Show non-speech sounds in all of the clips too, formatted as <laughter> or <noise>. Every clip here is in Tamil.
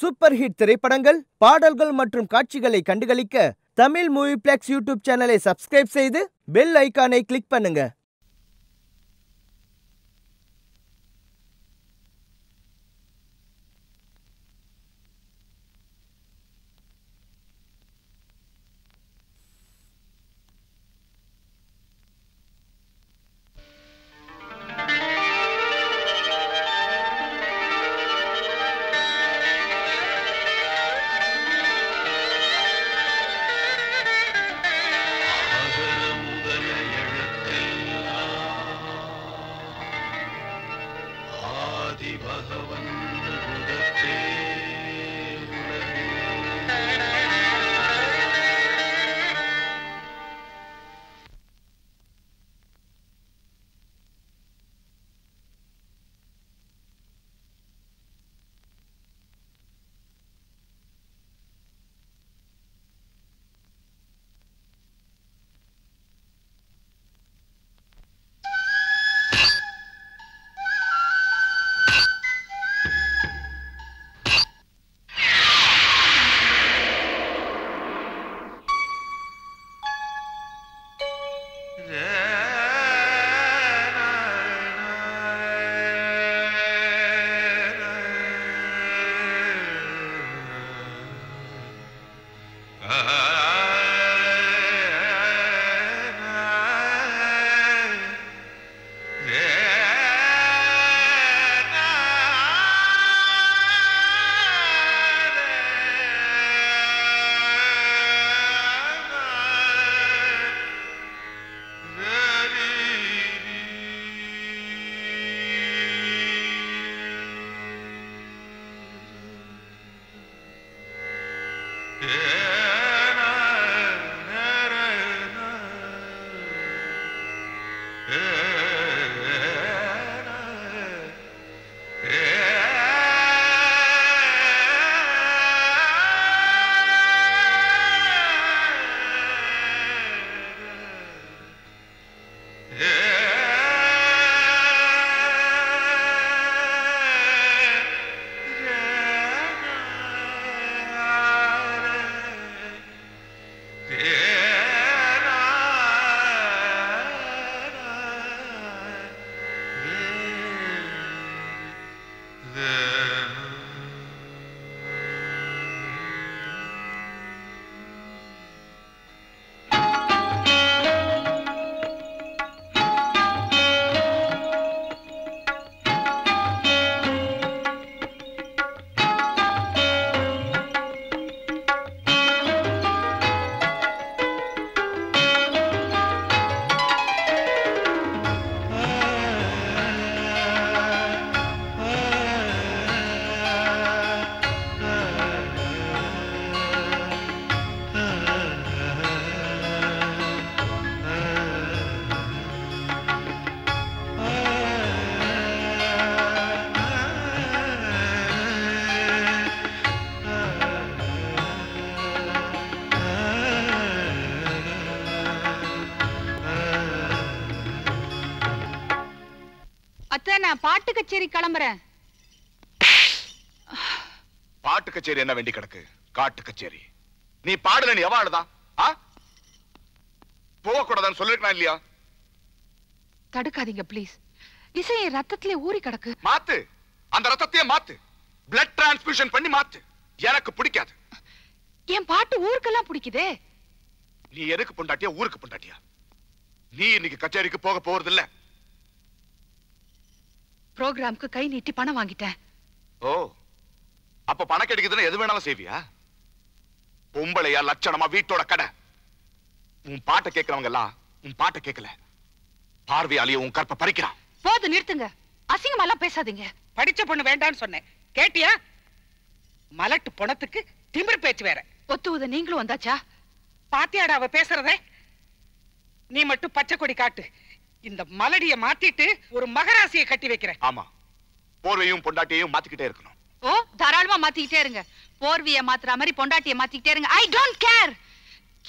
சூப்பர் ஹிட் திரைப்படங்கள் பாடல்கள் மற்றும் காட்சிகளை கண்டுகளிக்க தமிழ் மூவி பிளெக்ஸ் யூடியூப் சேனலை சப்ஸ்கிரைப் செய்து பெல் ஐக்கானை கிளிக் பண்ணுங்க. நான் பாட்டு கச்சேரி கிளம்புறேன். பாட்டு கச்சேரி என்ன வேண்டி கிடக்கு? காட்டு கச்சேரி. நீ பாடல நீ எவாளுதான் ஆ? போகக்கூடாதுன்னு சொல்லிருக்கா இல்லையா? தடுக்காதீங்க ப்ளீஸ் இசை என் ரத்தத்திலே ஊறி கிடக்கு. மாத்து. அந்த ரத்தத்தையே மாத்து. பிளட் டிரான்ஸ்பியூஷன் பண்ணி மாத்து. எனக்கு பிடிக்காது. என் பாட்டு ஊருக்கெல்லாம் பிடிக்குதே. நீ எதுக்கு பொண்டாட்டியா? ஊருக்கு பொண்டாட்டியா? நீ இன்னைக்கு கச்சேரிக்கு போக போறது இல்ல ப்ரோக்ராம்க்கு கை நீட்டி பணம் வாங்கிட்டேன். ஓ அப்ப பணம் கிடைக்குதுன்னு எது வேணாலும் செய்வியா? பொம்பளையா லட்சணமா வீட்டோட கடை. உன் பாட்டை கேட்கறவங்க எல்லாம் உன் பாட்டை கேட்கல. பார்வையாலேயே உன் கற்பை பறிக்கிறான். போது நிறுத்துங்க. அசிங்கமா எல்லாம் பேசாதீங்க. படிச்ச பொண்ணு வேண்டான்னு சொன்னேன். கேட்டியா? மலட்டு பொணத்துக்கு திமிர் பேச்சு வேற. ஒத்துவத நீங்களும் வந்தாச்சா? பாத்தியாடா அவ பேசுறதே? நீ மட்டும் பச்சை கொடி காட்டு. இந்த மலடிய மாத்திட்டு ஒரு மகராசியை கட்டி வைக்கிறேன். ஆமா. போர்வையும் பொண்டாட்டியையும் மாத்திக்கிட்டே இருக்கணும். ஓ தாராளமா மாத்திக்கிட்டே இருங்க. போர்விய மாத்துற மாதிரி பொண்டாட்டிய மாத்திக்கிட்டே இருங்க. ஐ டோன்ட் கேர்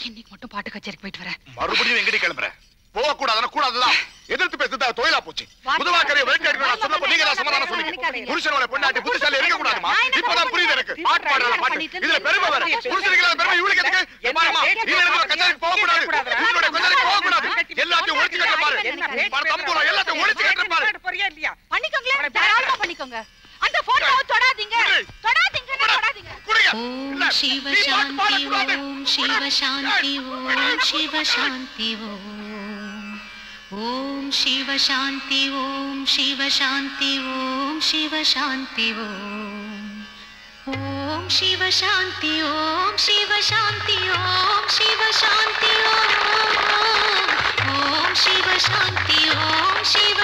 இன்னைக்கு மட்டும் பாட்டு கச்சேரிக்கு போயிட்டு வரேன். மறுபடியும் எங்கடி கிளம்புற? போக கூடாதுன்னா கூடாதுதான். <laughs> எதிர்த்து பேசுறது தொழிலா போச்சு. புதுவாக்கரையை நான் சொன்னப்ப நீங்க தான் சமாதானம் சொன்னீங்க. புருஷனோட பொண்டாட்டி புத்திசாலி இருக்க கூடாதுமா இப்பதான் புரியுது இருக்கு பாட்டு பாடுறா பாட்டு இதுல பெருமை வர புருஷனுக்கு பெருமை இவளுக்கு எதுக்கு? கச்சேரிக்கு போக கூடாது இவனோட கச்சேரிக்கு போக கூடாது எல்லாத்தையும் ஒழிச்சு கட்ட பாரு. பாரு தம்பூல எல்லாத்தையும் ஒழிச்சு கட்ட பாரு. போறியா இல்லையா? பண்ணிக்கோங்களேன் தாராளமா பண்ணிக்கோங்க. அந்த போட்டோவை தொடாதீங்க. தொடாதீங்க தொடாதீங்க. ஓம் சிவ சாந்தி ஓம் சிவ சாந்தி ஓம் சிவ சாந்தி ஓம். ஓம் சிவ சாந்தி ஓம் சிவ சாந்தி ஓம் சிவ சாந்தி ஓம். ஓம் சிவ சாந்தி ஓம் சிவ சாந்தி ஓம் சிவ சாந்தி ஓம். ஓம் சிவ சாந்தி ஓம் சிவ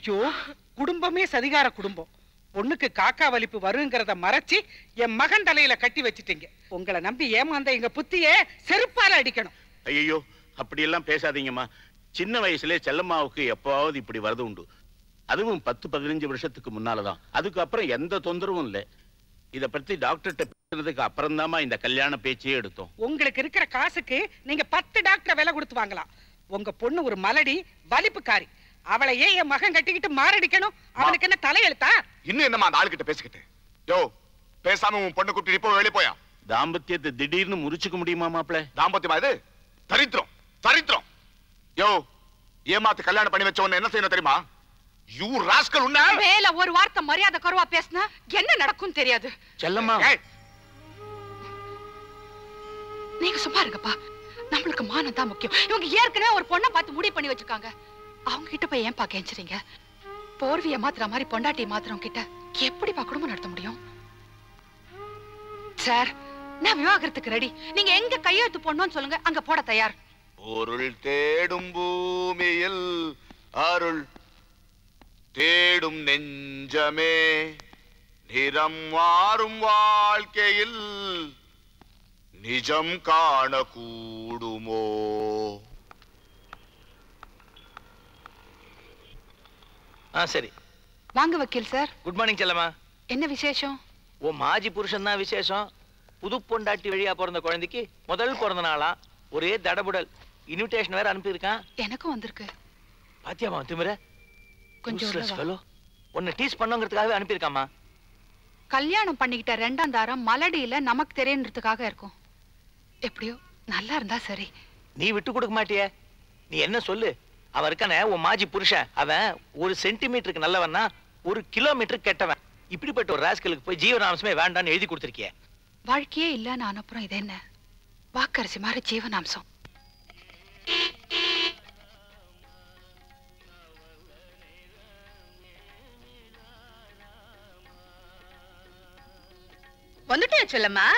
ஐயோ குடும்பமே சதிகார குடும்பம். பொண்ணுக்கு காக்கா வலிப்பு வருங்கிறத மறைச்சு என் மகன் தலையில கட்டி வச்சிட்டீங்க. உங்களை நம்பி ஏமாந்த எங்க புத்திய செருப்பால அடிக்கணும். ஐயோ அப்படியெல்லாம் பேசாதீங்கம்மா. சின்ன வயசுல செல்லம்மாவுக்கு எப்பவாவது இப்படி வரது உண்டு. அதுவும் பத்து பதினஞ்சு வருஷத்துக்கு முன்னாலதான். அதுக்கப்புறம் எந்த தொந்தரவும் இல்லை. இத பத்தி டாக்டர்கிட்ட பேசுனதுக்கு அப்புறம் இந்த கல்யாண பேச்சே எடுத்தோம். உங்களுக்கு இருக்கிற காசுக்கு நீங்க பத்து டாக்டர் விலை கொடுத்து வாங்கலாம். உங்க பொண்ணு ஒரு மலடி வலிப்புக்காரி. அவளை ஏன் என் மகன் கட்டிக்கிட்டு மாரடிக்கணும். அவனுக்கு என்ன தலையெழுத்தா? இன்னும் என்னம்மா அந்த ஆளுகிட்ட பேசிக்கிட்டு? யோ பேசாம உன் பொண்ணு கூப்பிட்டு இப்போ வெளியே போயா? தாம்பத்தியத்தை திடீர்னு முறிச்சுக்க முடியுமா மாப்பிள தாம்பத்தியமா இது? தரித்திரம் தரித்திரம். யோ ஏமாத்து கல்யாணம் பண்ணி வச்ச உன்னை என்ன செய்யணும் தெரியுமா? யூ ராஸ்கல் உன்ன! மேல ஒரு வார்த்தை மரியாதை குறைவா பேசினா என்ன நடக்கும் தெரியாது. செல்லம்மா. நீங்க சும்மா இருங்கப்பா. நம்மளுக்கு மானம் தான் முக்கியம். இவங்க ஏற்கனவே ஒரு பொண்ணை பார்த்து முடிவு பண்ணி வச்சிருக்காங்க. அவங்க கிட்ட போய் ஏன்பா கெஞ்சுறீங்க? போர்விய மாத்துற மாதிரி பொண்டாட்டி மாத்துறவங்க கிட்ட எப்படிப்பா குடும்பம் நடத்த முடியும்? சார் நான் விவாகரத்துக்கு ரெடி நீங்க எங்க கையெழுத்து போடணும்னு சொல்லுங்க அங்க போட தயார். பொருள் தேடும் பூமியில் அருள் தேடும் நெஞ்சமே நிறம் மாறும் வாழ்க்கையில் நிஜம் காண ஆ சரி. வாங்க வக்கீல் சார். குட் மார்னிங் செல்லம்மா. என்ன விசேஷம்? ஓ மாஜி புருஷன் தான் விசேஷம். புது பொண்டாட்டி வழியா பிறந்த குழந்தைக்கு முதல் பிறந்த நாளா ஒரே தடபுடல். இன்விடேஷன் வேற அனுப்பியிருக்கான். எனக்கும் வந்திருக்கு. பாத்தியாமா திமிர? கொஞ்சம் உன்னை டீஸ் பண்ணுங்கிறதுக்காகவே அனுப்பியிருக்காமா கல்யாணம் பண்ணிக்கிட்ட ரெண்டாம் தாரம் மலடியில நமக்கு தெரியன்றதுக்காக இருக்கும். எப்படியோ நல்லா இருந்தா சரி. நீ விட்டு கொடுக்க மாட்டியே. நீ என்ன சொல்லு? அவன் இருக்கானே உன் மாஜி புருஷன் அவன் ஒரு சென்டிமீட்டருக்கு நல்லவன்னா ஒரு கிலோமீட்டருக்கு கெட்டவன். இப்படிப்பட்ட ஒரு ராஸ்கலுக்கு போய் ஜீவனாம்சமே வேண்டாம்னு எழுதி கொடுத்துருக்கியே. வாழ்க்கையே இல்ல நான் அப்புறம் இது என்ன? வாக்கரிசி மாதிரி ஜீவனாம்சம். வந்துட்டேன் சொல்லம்மா?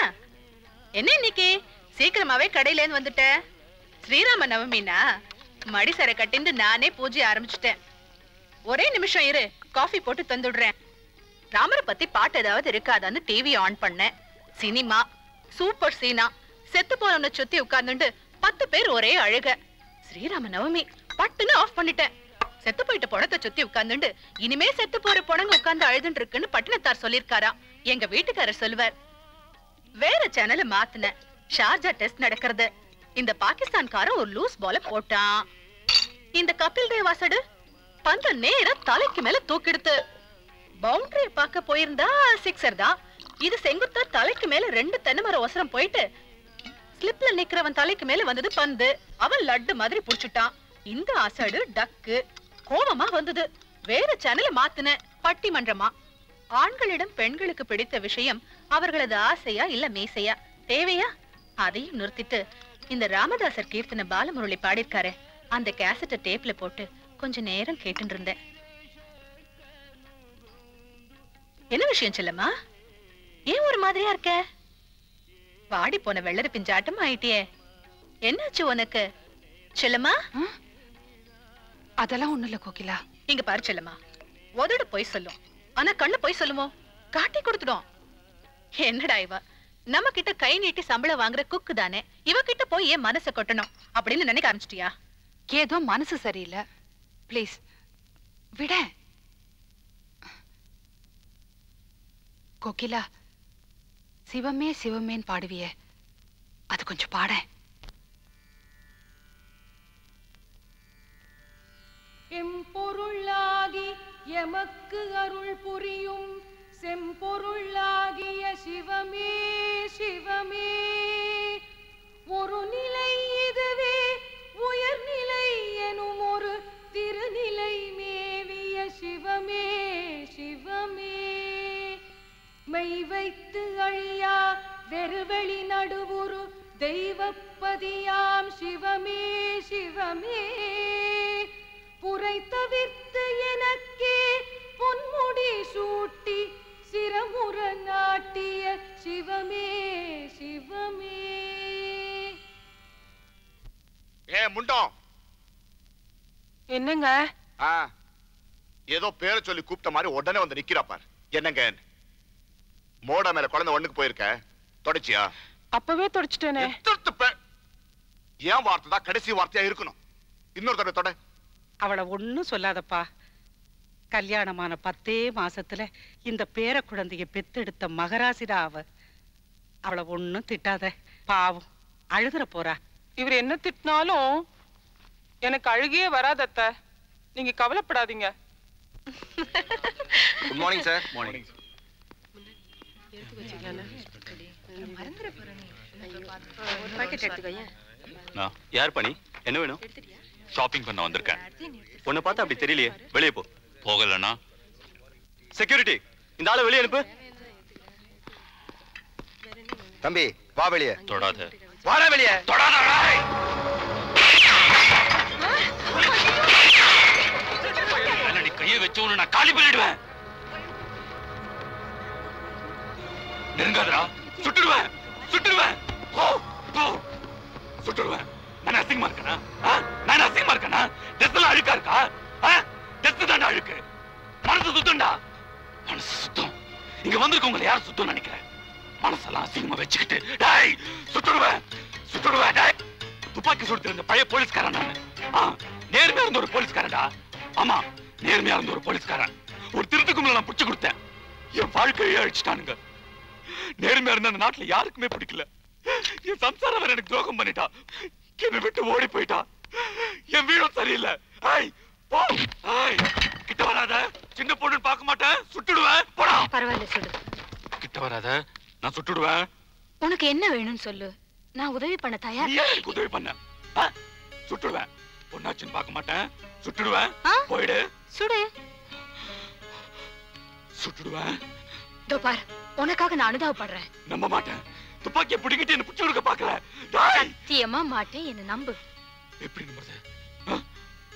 என்ன இன்னைக்கு? சீக்கிரமாவே கடையில இருந்து வந்துட்ட. ஸ்ரீராம நவமினா? மடி சரை கட்டிந்து நானே பூஜை ஆரம்பிச்சிட்டேன். ஒரே நிமிஷம் இரு காஃபி போட்டு தந்துடுறேன். ராமரை பத்தி பாட்டு ஏதாவது இருக்காதான்னு டிவி ஆன் பண்ணேன். சினிமா சூப்பர் சீனா செத்து போனவனை சுத்தி உட்கார்ந்துட்டு பத்து பேர் ஒரே அழுக. ஸ்ரீராம நவமி பட்டுன்னு ஆஃப் பண்ணிட்டேன். செத்து போயிட்ட பணத்தை சுத்தி உட்கார்ந்துட்டு இனிமே செத்து போற பணங்க உட்கார்ந்து அழுதுன்னு இருக்குன்னு பட்டினத்தார் சொல்லிருக்காரா எங்க வீட்டுக்காரர் சொல்லுவார். வேற சேனல மாத்துனேன். ஷார்ஜா டெஸ்ட் நடக்கிறது. இந்த பாகிஸ்தான்காரன் ஒரு லூஸ் பால போட்டான். இந்த கபில் தேவ் வாசடு பந்த நேரா தலைக்கு மேல தூக்கிடுத்து. பவுண்டரிய பார்க்க போயிருந்தா சிக்ஸர் தான். இது செங்குத்தா தலைக்கு மேல ரெண்டு தென்னமர ஒசரம் போயிட்டு ஸ்லிப்ல நிக்கிறவன் தலைக்கு மேல வந்தது பந்து. அவன் லட்டு மாதிரி புடிச்சுட்டான். இந்த அசடு டக்கு கோபமா வந்தது. வேற சேனல மாத்துன பட்டிமன்றமா. ஆண்களிடம் பெண்களுக்கு பிடித்த விஷயம் அவர்களது ஆசையா இல்ல மீசையா? தேவையா? அதையும் நிறுத்திட்டு இந்த ராமதாசர் கீர்த்தனை பாலமுரளி பாடியிருக்காரு. அந்த கேசட்டை டேப்ல போட்டு கொஞ்ச நேரம் கேட்டுட்டு இருந்தேன். என்ன விஷயம் செல்லம்மா? ஏன் ஒரு மாதிரியா இருக்க? வாடி போன வெள்ளரி பிஞ்சாட்டம் ஆயிட்டியே. என்னாச்சு உனக்கு? செல்லம்மா? அதெல்லாம் ஒண்ணும் இல்ல கோகிலா. இங்க பாரு செல்லம்மா. உதடு போய் சொல்லும். ஆனா கண்ணு போய் சொல்லுமோ? காட்டி கொடுத்துடும். என்னடா இவ? நம்ம கிட்ட கை நீட்டி சம்பளம் வாங்குற குக்கு தானே? இவ கிட்ட போய் ஏன் மனசை கொட்டணும்? அப்படின்னு நினைக்க ஆரம்பிச்சிட்டியா? ஏதோ மனசு சரியில்லை. ப்ளீஸ் விட. கோகிலா சிவமே சிவமேன்னு பாடுவியே. அது கொஞ்சம் பாடேன் எம்பொருளாகி எமக்கு அருள் புரியும் செம்பொருளாகிய சிவமே சிவமே. ஒரு நிலை இதுவே என்னங்க ஆ ஏதோ பேரை சொல்லி கூப்பிட்ட மாதிரி உடனே வந்து நிக்கிறா பார். என்னங்க? மோடா மேல குழந்தை ஒண்ணுக்கு போயிருக்க? தொடச்சியா? அப்பவே தொடச்சிட்டேனே. ஏன் வார்த்தை தான் கடைசி வார்த்தையா இருக்கணும்? இன்னொரு தடவை தொட. அவளை ஒண்ணும் சொல்லாதப்பா. கல்யாணமான பத்தே மாசத்துல இந்த பேர குழந்தைய பெத்தெடுத்த மகராசிடா அவ. அவளை ஒண்ணும் திட்டாத. பாவம். அழுதுற போறா. இவர் என்ன திட்டினாலும் எனக்கு அழுகையே வராது அத்தை. நீங்க கவலைப்படாதீங்க. குட் மார்னிங் சார் மார்னிங் யார் பண்ணி என்ன வேணும்? ஷாப்பிங் பண்ண வந்திருக்கேன். உன்னை பார்த்தா அப்படி தெரியலையே. வெளியே போ. போகலண்ணா. செக்யூரிட்டி இந்த ஆளை வெளியே அனுப்பு. தம்பி வா வெளியே. தொடாத. வாடா வெளியே. தொடாத நீ கையை வச்சு நான் காலி பண்ணிடுவேன். நெருங்காதரா சுட்டுடுவேன். சுட்டுடுவேன். சுட்டுடுவேன். நான் அசிங்கமா இருக்கேனா? நான் அசிங்கமா இருக்கேனா? ட்ரெஸ் எல்லாம் அழுக்கா இருக்கா? ட்ரெஸ் தாண்டா அழுக்கு. மனசு சுத்தம்டா. மனசு சுத்தம். இங்க வந்திருக்கவங்களை யார் சுத்தம் நினைக்கிறேன்? மனசெல்லாம் அசிங்கமா வச்சுக்கிட்டு. டாய் சுட்டுடுவேன். சுட்டுடுவேன். டாய். துப்பாக்கி சுடுத்திருந்த பழைய போலீஸ்காரன் நான். நேர்மையா இருந்த ஒரு போலீஸ்காரடா ஆமா. நேர்மையா இருந்த ஒரு போலீஸ்காரன். ஒரு திருத்துக்குள்ள நான் பிடிச்சு கொடுத்தேன். என் வாழ்க்கையை அழிச்சிட்டானுங்க. நேர்மையா இருந்த அந்த நாட்டுல யாருக்குமே பிடிக்கல. என் சம்சாரம் வேற எனக்கு துரோகம் பண்ணிட்டா என்னை விட்டு ஓடி போயிட்டா என் வீடும் சரியில்லை. ஐய் போ. ஐய் கிட்ட வராத. சின்ன பொண்ணு பார்க்க மாட்டேன். சுட்டுடுவேன். போடா. பரவாயில்ல சுடு கிட்ட வராத. நான் சுட்டுடுவேன். உனக்கு என்ன வேணும்னு சொல்லு. நான் உதவி பண்ண தயார். உதவி பண்ண? சுட்டுடுவேன். பொண்ணாச்சுன்னு பார்க்க மாட்டேன். சுட்டுடுவேன் போயிடு. சுடு. சுட்டுடுவேன் இதோ பார் உனக்காக நான் அனுதாபப்படுறேன். நம்ப மாட்டேன். துப்பாக்கியை பிடிக்கிட்டு என்ன பிடிச்சு கொடுக்க பாக்கல சத்தியமா மாட்டேன் என்ன நம்பு. எப்படி நம்புறது?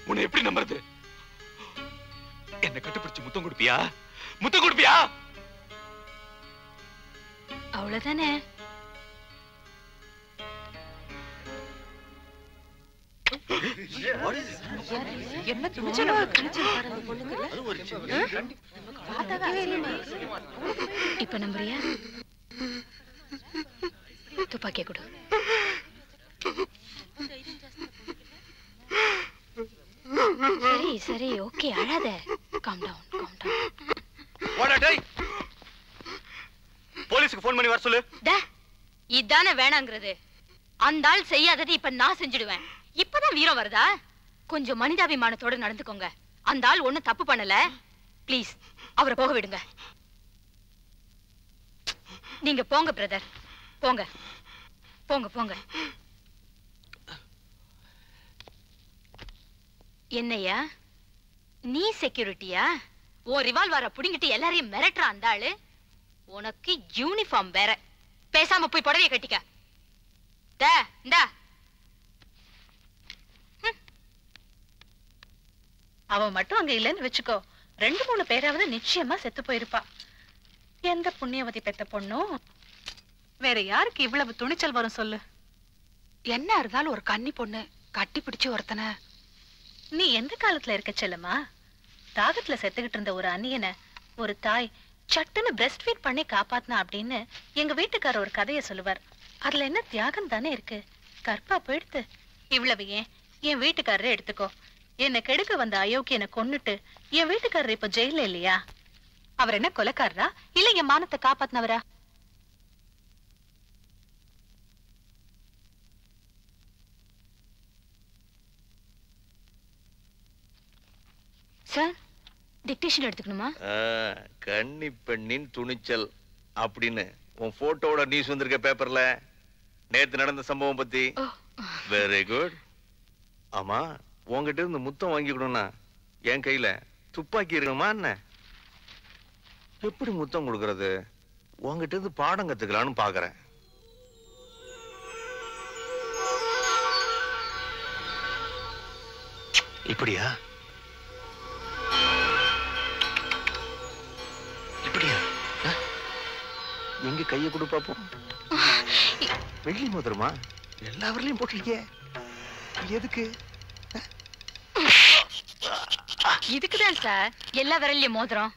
உன்னை எப்படி நம்புறது? என்ன கட்டுப்பிடிச்சு முத்தம் கொடுப்பியா? முத்தம் கொடுப்பியா? அவ்வளவுதானே? என்ன துணிச்சலா? இப்ப நம்புறியா துப்பாக்கிய கொடு. சரி சரி ஓகே அழாத. காம் டவுன் காம் டவுன் வாடா டேய் போலீஸ்க்கு ஃபோன் பண்ணி வர சொல்லு. டே இதானே வேணாங்கிறது. அந்த ஆள் செய்யாதது இப்ப நான் செஞ்சுடுவேன். இப்பதான் வீரம் வருதா? கொஞ்சம் மனிதாபிமானத்தோட நடந்துக்கோங்க. அந்த ஆள் ஒண்ணும் தப்பு பண்ணல. ப்ளீஸ் அவரை போக விடுங்க. நீங்க போங்க பிரதர் போங்க. போங்க போங்க. என்னையா? நீ செக்யூரிட்டியா உன் ரிவால்வரை புடிங்கிட்டு எல்லாரையும் மிரட்டுற அந்த ஆளு? உனக்கு யூனிஃபார்ம் வேற. பேசாம போய் புடவைய கட்டிக்க. இந்த. அவ மட்டும் அங்க இல்லைன்னு வச்சுக்கோ. ரெண்டு மூணு பேராவது நிச்சயமா செத்து போயிருப்பா. எந்த புண்ணியவதி பெத்த பொண்ணும்? வேற யாருக்கு இவ்வளவு துணிச்சல் வரும் சொல்லு? என்ன இருந்தாலும் ஒரு கன்னி பொண்ணு கட்டி பிடிச்சு ஒருத்தன. நீ எந்த காலத்துல இருக்க செல்லம்மா? தாகத்துல செத்துக்கிட்டு இருந்த ஒரு அந்நியனை ஒரு தாய் சட்டுன்னு பிரஸ்ட் ஃபீட் பண்ணி காப்பாத்தினா அப்படின்னு எங்க வீட்டுக்காரர் ஒரு கதையை சொல்லுவார். அதுல என்ன தியாகம் தானே இருக்கு? கற்பா போயிடுத்து. இவ்வளவு ஏன்? என் வீட்டுக்காரரே எடுத்துக்கோ. என்னை கெடுக்க வந்த அயோக்கியனை கொன்னுட்டு என் வீட்டுக்காரர் இப்ப ஜெயில இல்லையா? அவர் என்ன கொலைக்காரரா? இல்ல என் மானத்தை காப்பாத்தினவரா? Sir dictation எடுத்துக்கணுமா? கன்னி பெண்ணின் துணிச்சல் அப்படின்னு உன் போட்டோட நியூஸ் வந்திருக்க பேப்பர்ல. நேத்து நடந்த சம்பவம் பத்தி. வெரி குட் ஆமா உன்கிட்ட இருந்து முத்தம் வாங்கிக்கணும்னா என் கையில துப்பாக்கி இருக்கணுமா என்ன? எப்படி முத்தம் கொடுக்கறது? உன்கிட்ட இருந்து பாடம் கத்துக்கலாம்னு பாக்குறேன். இப்படியா? இப்படியா? எங்க கைய கொடு பாப்போம். வெள்ளி மோதிரமா? எல்லா வரலையும் போட்டிருக்கே எதுக்கு? இதுக்குதான் சார். எல்லா விரல்லையும் மோதிரம்.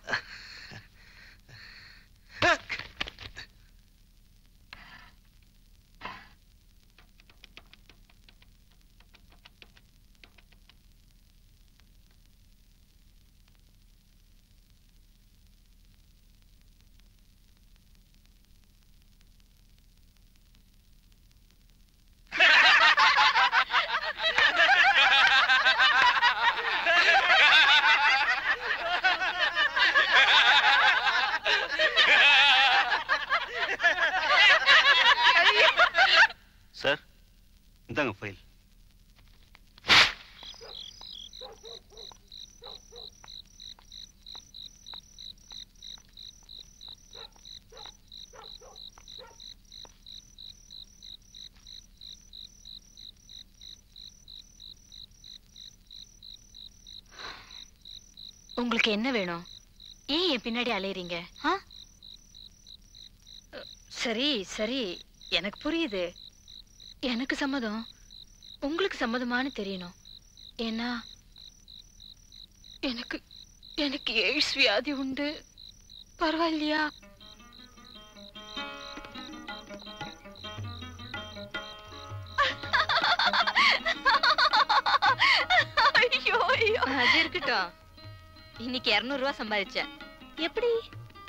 உங்களுக்கு என்ன வேணும்? ஏன் என் பின்னாடி அலையறீங்க? சரி சரி. எனக்கு புரியுது. எனக்கு சம்மதம். உங்களுக்கு சம்மதமான்னு தெரியணும். ஏன்னா எனக்கு எனக்கு எய்ட்ஸ் வியாதி உண்டு. பரவாயில்லையா? இன்னைக்கு இருநூறு ரூபா சம்பாதிச்சேன். எப்படி?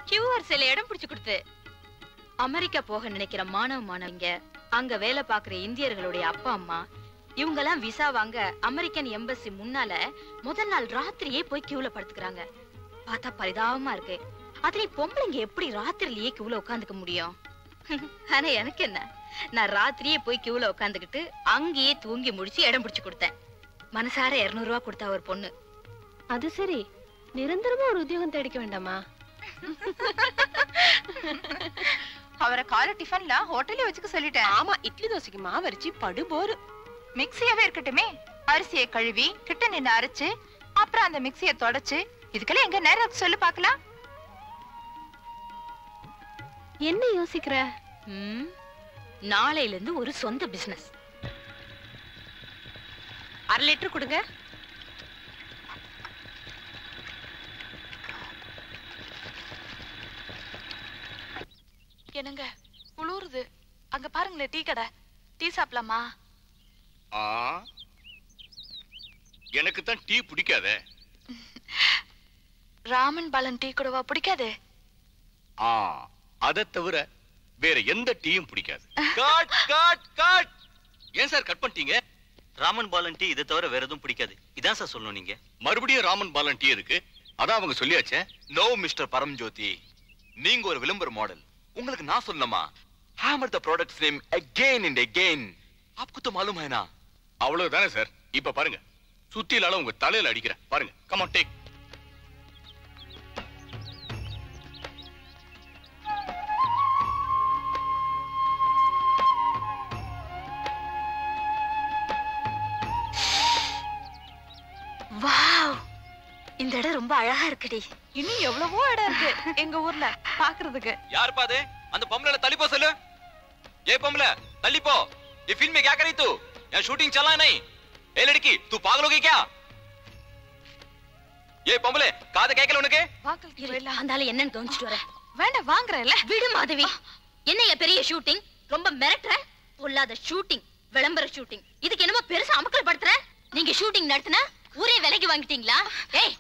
கியூஆர் சில இடம் பிடிச்சு கொடுத்து. அமெரிக்கா போக நினைக்கிற மாணவ மாணவிங்க அங்க வேலை பாக்குற இந்தியர்களுடைய அப்பா அம்மா இவங்க எல்லாம் விசா வாங்க அமெரிக்கன் எம்பசி முன்னால முதல் நாள் ராத்திரியே போய் கியூல படுத்துக்கிறாங்க. பார்த்தா பரிதாபமா இருக்கு. அதுல பொம்பளைங்க எப்படி ராத்திரிலேயே கியூல உட்காந்துக்க முடியும்? ஆனா எனக்கு என்ன? நான் ராத்திரியே போய் கியூல உட்காந்துக்கிட்டு அங்கேயே தூங்கி முடிச்சு இடம் பிடிச்சு கொடுத்தேன். மனசார இருநூறு ரூபா கொடுத்தா ஒரு பொண்ணு. அது சரி. நிரந்தரமா ஒரு உத்தியோகம் தேடிக்க வேண்டாமா? அவரை காலை டிஃபன்ல ஹோட்டல்ல வச்சுக்க சொல்லிட்டேன். ஆமா இட்லி தோசைக்கு மாவு அரைச்சி படு போரு. மிக்ஸியாவே இருக்கட்டுமே. அரிசியை கழுவி கிட்ட நின்னு அரைச்சு அப்புறம் அந்த மிக்ஸியை தொடச்சு இதுக்கெல்லாம் எங்க நேரம் சொல்லு பார்க்கலாம். என்ன யோசிக்கிற? நாளையில இருந்து ஒரு சொந்த பிசினஸ் அரை லிட்டர் கொடுங்க. என்னங்க குளிருது. அங்க பாருங்களேன் டீ கடை. டீ சாப்பிடலாமா? ஆ? எனக்கு தான் டீ பிடிக்காதே. ராமன் பாலன் டீ கூடவா பிடிக்காது? ஆ அதை தவிர வேற எந்த டீயும் பிடிக்காது. <laughs> Cut cut cut! ஏன் சார் கட் பண்ணிட்டீங்க? ராமன் பாலன் டீ இதை தவிர வேற எதுவும் பிடிக்காது. இதான் சார் சொல்லணும் நீங்க. மறுபடியும் ராமன் பாலன் டீ இருக்கு. அதான் அவங்க சொல்லியாச்சே. No mister Paramjyoti. நீங்க ஒரு விளம்பர மாடல் உங்களுக்கு நான் சொல்லணுமா hammer the products name again and again आपको तो मालूम है ना அவ்வளவுதானே சார் இப்ப பாருங்க சுத்திலால உங்க தலையில அடிக்கிறேன் பாருங்க கமான் டேக் இந்த இடம் ரொம்ப அழகா இருக்குடி இன்னும் எவ்வளவோ இடம் இருக்கு எங்க ஊர்ல பாக்குறதுக்கு यार पादे அந்த பொம்பளை தள்ளி போ சொல்லு ये பொம்பளை தள்ளி போ ये फिल्म में क्या करी तू यहाँ शूटिंग चला नहीं ए लड़की तू पागल हो गई क्या ये பொம்பளை காது கேட்கல உனக்கு வாக்களுக்கு போயிடலாம் அந்த ஆளு என்னன்னு கவனிச்சிட்டு வரேன் வேண்டாம் வாங்குறேன்ல விடு மாதவி என்னைய பெரிய ஷூட்டிங் ரொம்ப மிரட்டுற பொல்லாத ஷூட்டிங் விளம்பர ஷூட்டிங் இதுக்கு என்னமோ பெருசா அமக்கல் படுத்துற நீங்க ஷூட்டிங் நடத்தினா ஊரே விலைக்கு வாங்கிட்டீங்களா ஏய்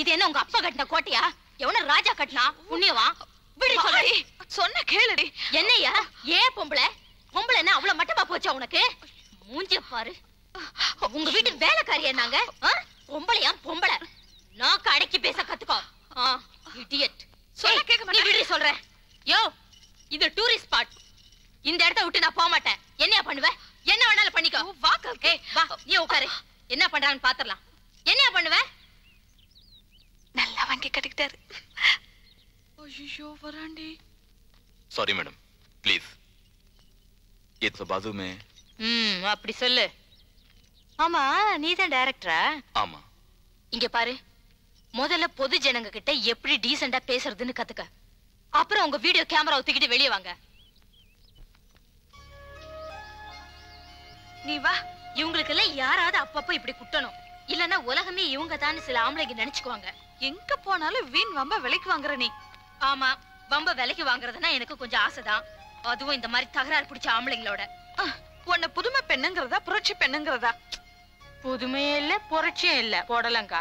இது என்ன உங்க அப்பா கட்டின கோட்டையா? எவன ராஜா கட்டினா? புண்ணியவா விடு வாடி, சொல்றேன் சொன்ன கேளுடி. என்னையா ஏன் பொம்பளை? பொம்பளை என்ன அவ்வளவு மட்டமா போச்சா உனக்கு? மூஞ்சிய பாரு. உங்க வீட்டு வேலைக்காரி என்னங்க? பொம்பளையா பொம்பளை? நாக்கு அடக்கி பேச கத்துக்கோ. இடியட் சொன்னா கேட்க நீ விடுறி சொல்றேன். யோ இது டூரிஸ்ட் ஸ்பாட் இந்த இடத்த விட்டு நான் போக மாட்டேன் என்னையா பண்ணுவ? என்ன வேணாலும் பண்ணிக்கோ. வா ஏய் வா நீ உட்காரு. என்ன பண்றாங்கன்னு பாத்துறலாம் என்னையா பண்ணுவ? அங்கே கட்டிக்கிட்டாரு ஐயோ வராண்டி. சாரி மேடம் ப்ளீஸ் இது பாதுமே அப்படி சொல்லு. ஆமா நீதான் தான் ஆமா. இங்க பாரு. முதல்ல பொது ஜனங்க கிட்ட எப்படி டீசெண்டா பேசுறதுன்னு கத்துக்க. அப்புறம் உங்க வீடியோ கேமரா தூக்கிட்டு வெளிய வாங்க. நீ வா. இவங்களுக்கு எல்லாம் யாராவது அப்பப்ப இப்படி குட்டனும் இல்லன்னா உலகமே இவங்க தான் சில ஆம்பளைங்க நினைச்சுக்குவாங்க. எங்க போனாலும் வீண் வம்ப விலைக்கு வாங்குற நீ. ஆமா வம்ப விலைக்கு வாங்குறதுன்னா எனக்கு கொஞ்சம் ஆசைதான். அதுவும் இந்த மாதிரி தகராறு பிடிச்ச ஆம்பளைங்களோட. உன்னை புதுமை பெண்ணுங்கிறதா புரட்சி பெண்ணுங்கிறதா? புதுமையே இல்ல புரட்சியும் இல்ல போடலங்கா.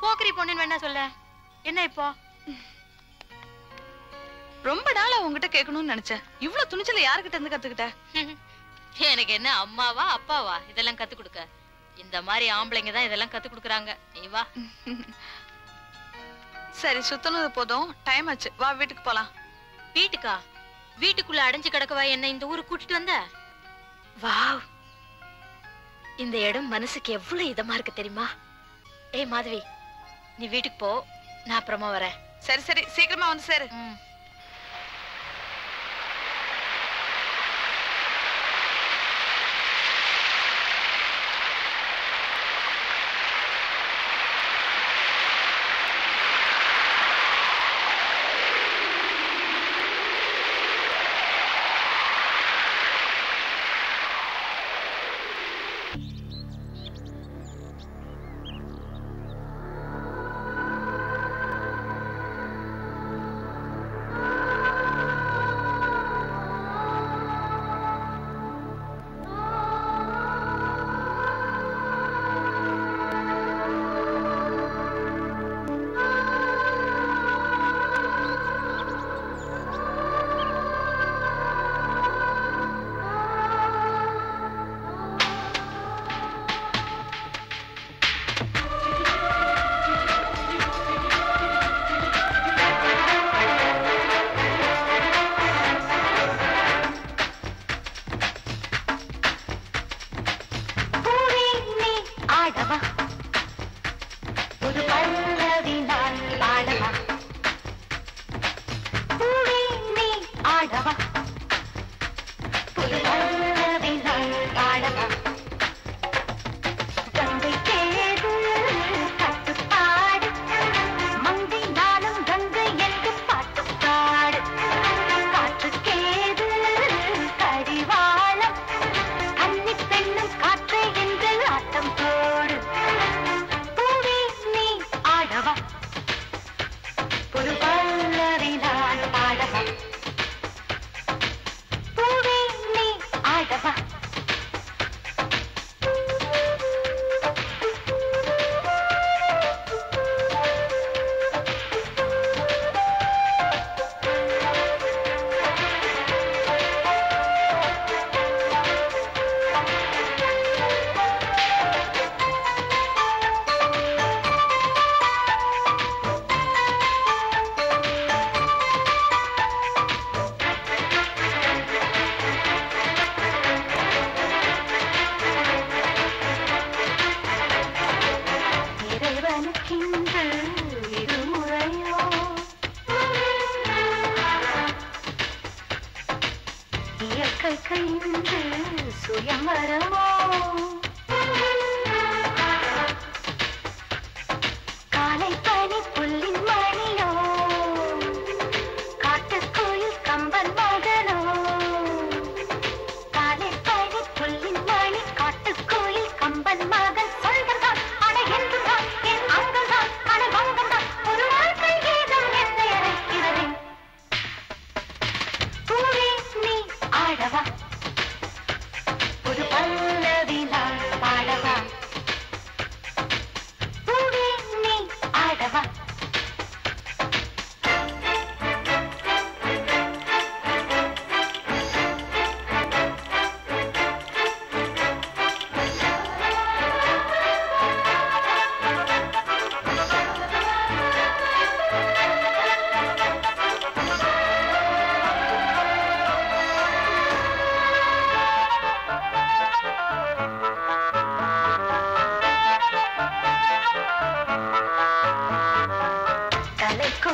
போக்கரி பொண்ணுன்னு வேணா சொல்ல. என்ன இப்போ? ரொம்ப நாளா உங்ககிட்ட கேட்கணும்னு நினைச்சேன். இவ்வளவு துணிச்சல யாருகிட்ட இருந்து கத்துக்கிட்ட? <laughs> எனக்கு என்ன அம்மாவா அப்பாவா? இதெல்லாம் கத்து கொடுக்க. இந்த மாதிரி ஆம்பளைங்க தான் இதெல்லாம் கத்து கொடுக்குறாங்க. நீ வா. <laughs> சரி சுத்தினது போதும். டைம் ஆச்சு. வா வீட்டுக்கு போலாம். வீட்டுக்கா? வீட்டுக்குள்ள அடைஞ்சு கிடக்கவா என்ன இந்த ஊருக்கு கூட்டிட்டு வந்த? வாவ். இந்த இடம் மனசுக்கு எவ்வளவு இதமா இருக்கு தெரியுமா? ஏய் மாதவி நீ வீட்டுக்கு போ. நான் அப்புறமா வரேன். சரி சரி. சீக்கிரமா வந்து சேரு.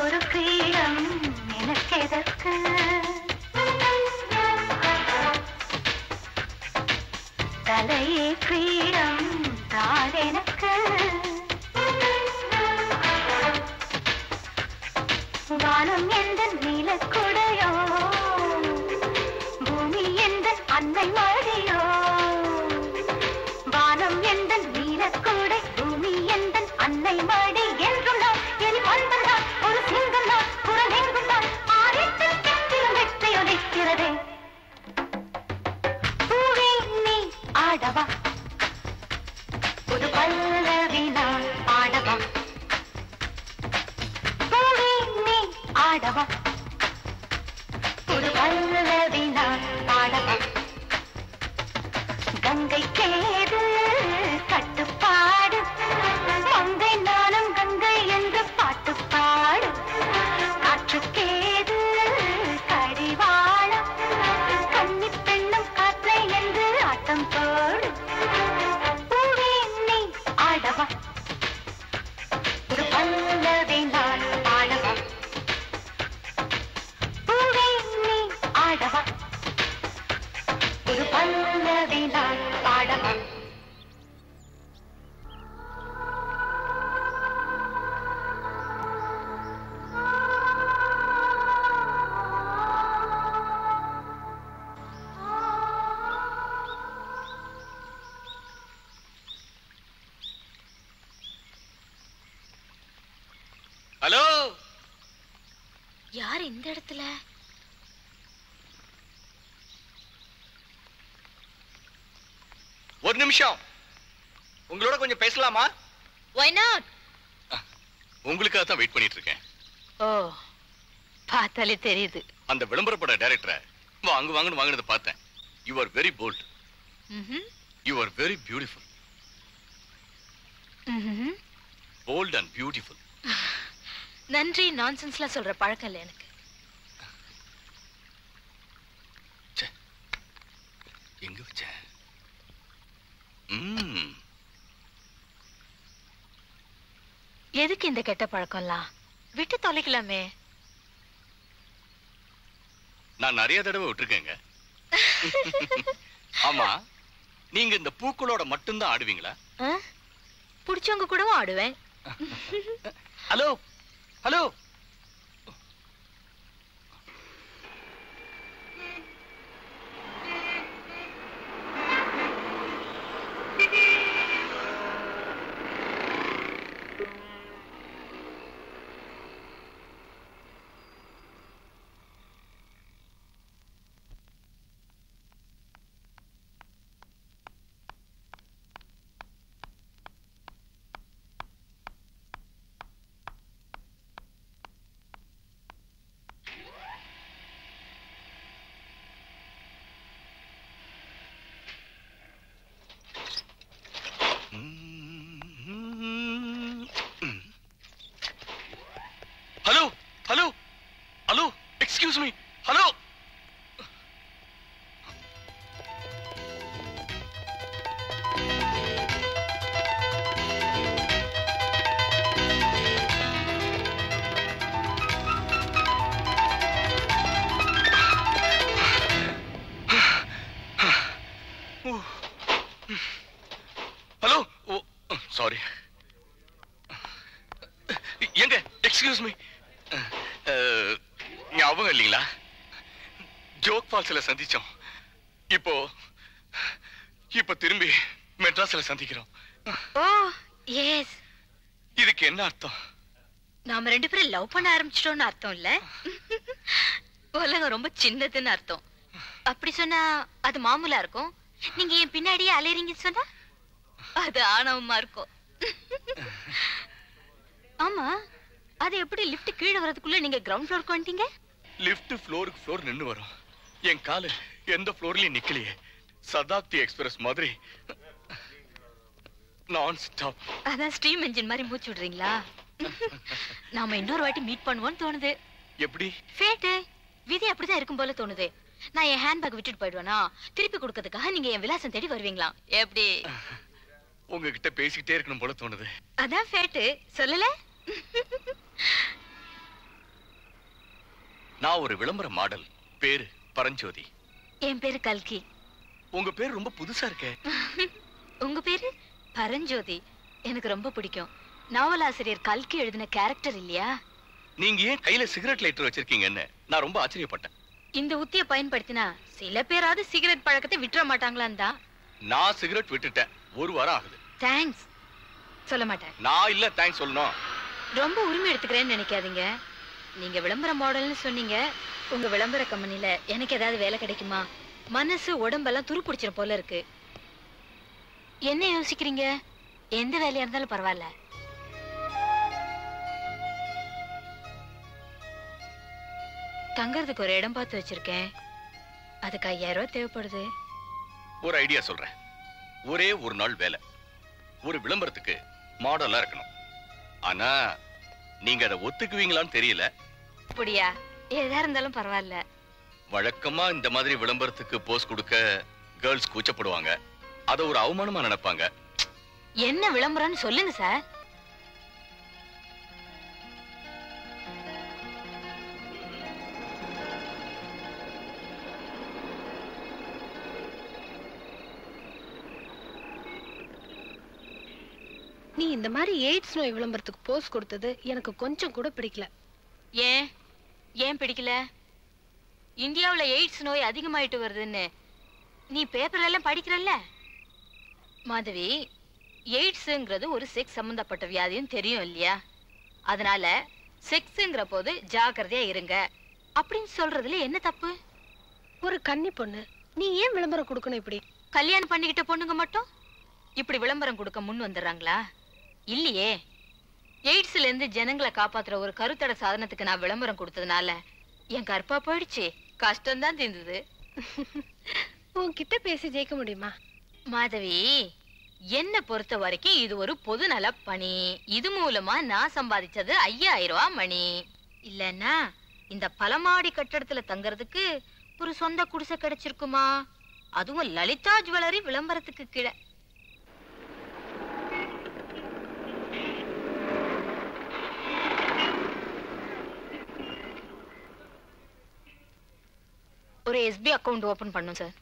தலைக்கொரு கிரீடம் பார்த்தாலே தெரியுது. அந்த விளம்பர பட டைரக்டரை வாங்க வாங்கன்னு வாங்கினதை பார்த்தேன். You are very bold. You are very beautiful. Bold and beautiful நன்றி நான்சென்ஸ்லாம் சொல்ற பழக்கம் இல்லை எனக்கு. எங்க வச்ச? எதுக்கு இந்த கெட்ட பழக்கம்லாம்? விட்டு தொலைக்கலாமே. நான் நிறைய தடவை விட்டுருக்கேங்க. <laughs> ஆமா நீங்க இந்த பூக்களோட மட்டும்தான் ஆடுவீங்களா? பிடிச்சவங்க கூடவும் ஆடுவேன். ஹலோ ஹலோ எக்ஸ்கியூஸ் மீ ஞாபகம் இல்லைங்களா? ஜோக் ஃபால்ஸ்ல சந்திச்சோம் இப்போ இப்போ திரும்பி மெட்ராஸ்ல சந்திக்கிறோம். ஓ எஸ் இதுக்கு என்ன அர்த்தம்? நாம ரெண்டு பேரும் லவ் பண்ண ஆரம்பிச்சிட்டோம்னு அர்த்தம் இல்ல? உலகம் ரொம்ப சின்னதுன்னு அர்த்தம். அப்படி சொன்னா அது மாமூலா இருக்கும்? நீங்க என் பின்னாடியே அலையறீங்கன்னு சொன்னா? அது ஆணவமா இருக்கும். ஆமா. அது எப்படி லிஃப்ட் கீழே வரதுக்குள்ள நீங்க கிரவுண்ட் ஃப்ளோருக்கு வந்துட்டீங்க? லிஃப்ட் ஃப்ளோருக்கு ஃப்ளோர் நின்னு வரும். என் காலு எந்த ஃப்ளோர்லயும் நிக்கலையே. சதாப்தி எக்ஸ்பிரஸ் மாதிரி. நான் ஸ்டாப் அதான் ஸ்டீம் என்ஜின் மாதிரி மூச்சு விடுறீங்களா? நாம இன்னொரு வாட்டி மீட் பண்ணுவோம்னு தோணுது. எப்படி? ஃபேட்டு விதி அப்படிதான் இருக்கும் போல தோணுது. நான் என் ஹேண்ட்பேக் விட்டுட்டு போயிடுவேனா? திருப்பி கொடுக்கறதுக்காக நீங்க என் விலாசம் தேடி வருவீங்களாம் எப்படி? உங்ககிட்ட பேசிக்கிட்டே இருக்கணும் போல தோணுது. அதான் ஃபேட்டு சொல்லல? நான் ஒரு விளம்பர மாடல். பேரு பரஞ்சோதி. என் பேரு கல்கி. உங்க பேர் ரொம்ப புதுசா இருக்கே. உங்க பேரு? பரஞ்சோதி. எனக்கு ரொம்ப பிடிக்கும். நாவலாசிரியர் கல்கி எழுதின கேரக்டர் இல்லையா? நீங்க ஏன் கையில சிகரெட் லைட்டர் வச்சிருக்கீங்கன்னு நான் ரொம்ப ஆச்சரியப்பட்டேன். இந்த உத்திய பயன்படுத்தினா சில பேராவது சிகரெட் பழக்கத்தை விட்டுற மாட்டாங்களான்னு தான். நான் சிகரெட் விட்டுட்டேன். ஒரு வாரம் ஆகுது. தேங்க்ஸ் சொல்ல மாட்டேன். நான் இல்ல தேங்க்ஸ் சொல்லணும். ரொம்ப உரிமை எடுத்துக்கிறேன்னு நினைக்காதீங்க. நீங்க விளம்பர மாடல்னு சொன்னீங்க. உங்க விளம்பர கம்பெனில எனக்கு ஏதாவது வேலை கிடைக்குமா? மனசு உடம்பெல்லாம் துரு போல இருக்கு. என்ன யோசிக்கிறீங்க? எந்த வேலையா இருந்தாலும் பரவாயில்ல. தங்கறதுக்கு ஒரு இடம் பார்த்து வச்சிருக்கேன். அதுக்கு ஐயாயிரம் ரூபாய் தேவைப்படுது. ஒரு ஐடியா சொல்றேன். ஒரே ஒரு நாள் வேலை. ஒரு விளம்பரத்துக்கு மாடலா இருக்கணும். ஆனா நீங்க அதை ஒத்துக்குவீங்களான்னு தெரியல. அப்படியா? எதா இருந்தாலும் பரவாயில்ல. வழக்கமா இந்த மாதிரி விளம்பரத்துக்கு போஸ் கொடுக்க கேர்ள்ஸ் கூச்சப்படுவாங்க. அத ஒரு அவமானமா நினைப்பாங்க. என்ன விளம்பரம்னு சொல்லுங்க சார். நீ இந்த மாதிரி எய்ட்ஸ் நோய் விளம்பரத்துக்கு போஸ் கொடுத்தது எனக்கு கொஞ்சம் கூட பிடிக்கல. ஏன்? ஏன் பிடிக்கல? இந்தியாவுல எய்ட்ஸ் நோய் அதிகமாயிட்டு வருதுன்னு நீ பேப்பர்ல எல்லாம் படிக்கிறல்ல? மாதவி எய்ட்ஸ்ங்கிறது ஒரு செக்ஸ் சம்பந்தப்பட்ட வியாதியும் தெரியும் இல்லையா? அதனால செக்ஸ்ங்கிற போது ஜாக்கிரதையா இருங்க. அப்படின்னு சொல்றதுல என்ன தப்பு? ஒரு கன்னி பொண்ணு நீ ஏன் விளம்பரம் கொடுக்கணும் இப்படி? கல்யாணம் பண்ணிக்கிட்ட பொண்ணுங்க மட்டும்? இப்படி விளம்பரம் கொடுக்க முன் வந்துடுறாங்களா? இல்லையே. எய்ட்ஸ்ல இருந்து ஜனங்களை காப்பாத்துற ஒரு கருத்தடை சாதனத்துக்கு நான் விளம்பரம் கொடுத்ததுனால என் கற்பா போயிடுச்சு. கஷ்டம்தான் தீர்ந்தது உன்கிட்ட பேசி ஜெயிக்க முடியுமா? மாதவி என்ன பொறுத்த வரைக்கும் இது ஒரு பொது நல பணி. இது மூலமா நான் சம்பாதிச்சது ஐயாயிரம் ரூபாய் மணி. இல்லன்னா இந்த பலமாடி கட்டடத்துல தங்கறதுக்கு ஒரு சொந்த குடிசை கிடைச்சிருக்குமா? அதுவும் லலிதா ஜுவல்லரி விளம்பரத்துக்கு கீழே. ஒரு எஸ்பி அக்கவுண்ட் ஓபன் பண்ணும் சார்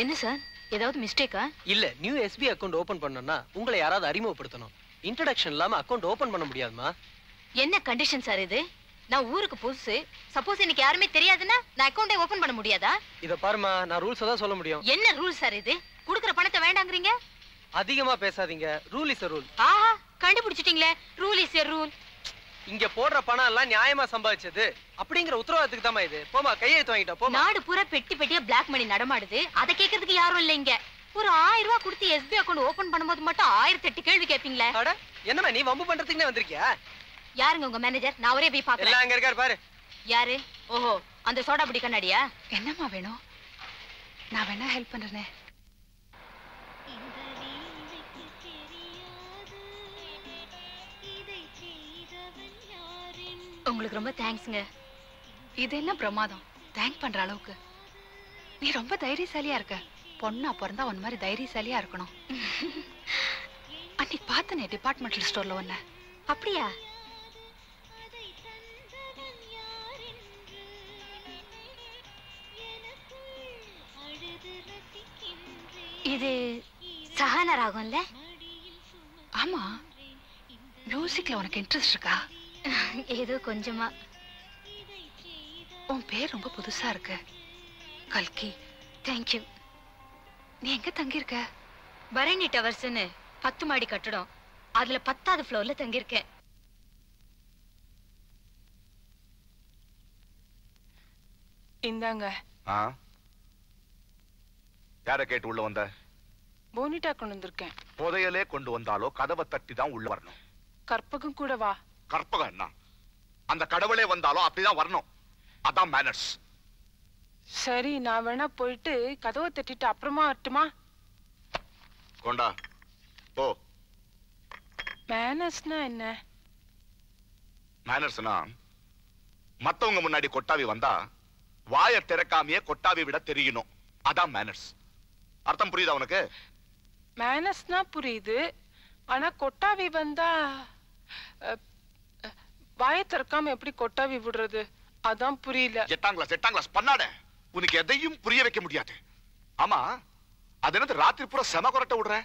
என்ன சார் ஏதாவது மிஸ்டேக்கா இல்ல நியூ எஸ்பி அக்கவுண்ட் ஓபன் பண்ணனும்னா உங்களை யாராவது அறிமுகப்படுத்தணும். இன்ட்ரடக்ஷன் இல்லாம அக்கவுண்ட் ஓபன் பண்ண முடியாதுமா? என்ன கண்டிஷன் சார் இது? நான் ஊருக்கு புதுசு. சப்போஸ் எனக்கு யாருமே தெரியாதுன்னா நான் அக்கவுண்டே ஓபன் பண்ண முடியாதா? இத பாருமா நான் ரூல்ஸ் தான் சொல்ல முடியும். என்ன ரூல் சார் இது? குடுக்குற பணத்தை வேண்டாங்கறீங்க? அதிகமா பேசாதீங்க. ரூல் இஸ் ரூல் ஆஹா கண்டுபிடிச்சிட்டீங்களே. ரூல் இஸ் எ ரூல் இங்க போடுற பணம் எல்லாம் நியாயமா சம்பாதிச்சது அப்படிங்கிற உத்தரவாதத்துக்கு தாமா இது. போமா கையெழுத்து வாங்கிட்டா போமா நாடு பூரா பெட்டி பெட்டியா பிளாக் மணி நடமாடுது. அதை கேட்கறதுக்கு யாரும் இல்ல இங்க. ஒரு ஆயிரம் ரூபாய் கொடுத்து எஸ்பி அக்கவுண்ட் ஓபன் பண்ணும்போது மட்டும் ஆயிரத்தி எட்டு கேள்வி கேட்பீங்களே? என்னமா நீ வம்பு பண்றதுக்குனே வந்திருக்கியா? யாருங்க உங்க மேனேஜர் நான் ஒரே போய் எல்லாம் பாக்குறேன் அங்க இருக்காரு பாரு. யாரு? ஓஹோ அந்த சோடா பிடி கண்ணாடியா? என்னம்மா வேணும்? நான் வேணா ஹெல்ப் பண்றேனே. உங்களுக்கு ரொம்ப தேங்க்ஸ்ங்க இது என்ன பிரமாதம்? தேங்க் பண்ற அளவுக்கு. நீ ரொம்ப தைரியசாலியா இருக்க. பொண்ணா பிறந்தா உன் மாதிரி தைரியசாலியா இருக்கணும். அன்னைக்கு பார்த்தனே டிபார்ட்மெண்டல் ஸ்டோர்ல ஒன்ன அப்படியா? இது சஹானா ராகம்ல? ஆமா. மியூசிக்ல உனக்கு இன்ட்ரெஸ்ட் இருக்கா? ஏதோ கொஞ்சமா. உன் பேர் ரொம்ப புதுசா இருக்கு. கல்கி தேங்க்யூ நீ எங்க தங்கியிருக்க? பரணி டவர்ஸ்னு பத்து மாடி கட்டடம். அதுல பத்தாவது ஃப்ளோர்ல தங்கியிருக்கேன். இந்தாங்க. ஆ? யார கேட்டு உள்ள வந்த? போனிட்டா கொண்டு வந்திருக்கேன். புதையலே கொண்டு வந்தாலோ கதவை தட்டி தான் உள்ள வரணும். கற்பகம் கூட வா. கற்பகம் என்ன அந்த கடவுளே வந்தாலும் அப்படிதான் வரணும். அதான் மேனர்ஸ் சரி நான் வேணா போயிட்டு கதவை தட்டிட்டு அப்புறமா வரட்டுமா? கொண்டா போ. மேனஸ்னா என்ன? மேனர்ஸ்னா மத்தவங்க முன்னாடி கொட்டாவி வந்தா வாய திறக்காமையே கொட்டாவி விட தெரியணும் அதான் மேனர்ஸ் அர்த்தம் புரியுதா உனக்கு? மேனஸ்னா புரியுது. ஆனா கொட்டாவி வந்தா வாயை திறக்காம எப்படி கொட்டாவி விடுறது? அதான் புரியல. எட்டாம் கிளாஸ் எட்டாம் கிளாஸ் பண்ணாட உனக்கு எதையும் புரிய வைக்க முடியாது. ஆமா அது என்னது ராத்திரி பூரா செம கொரட்டை விடுற?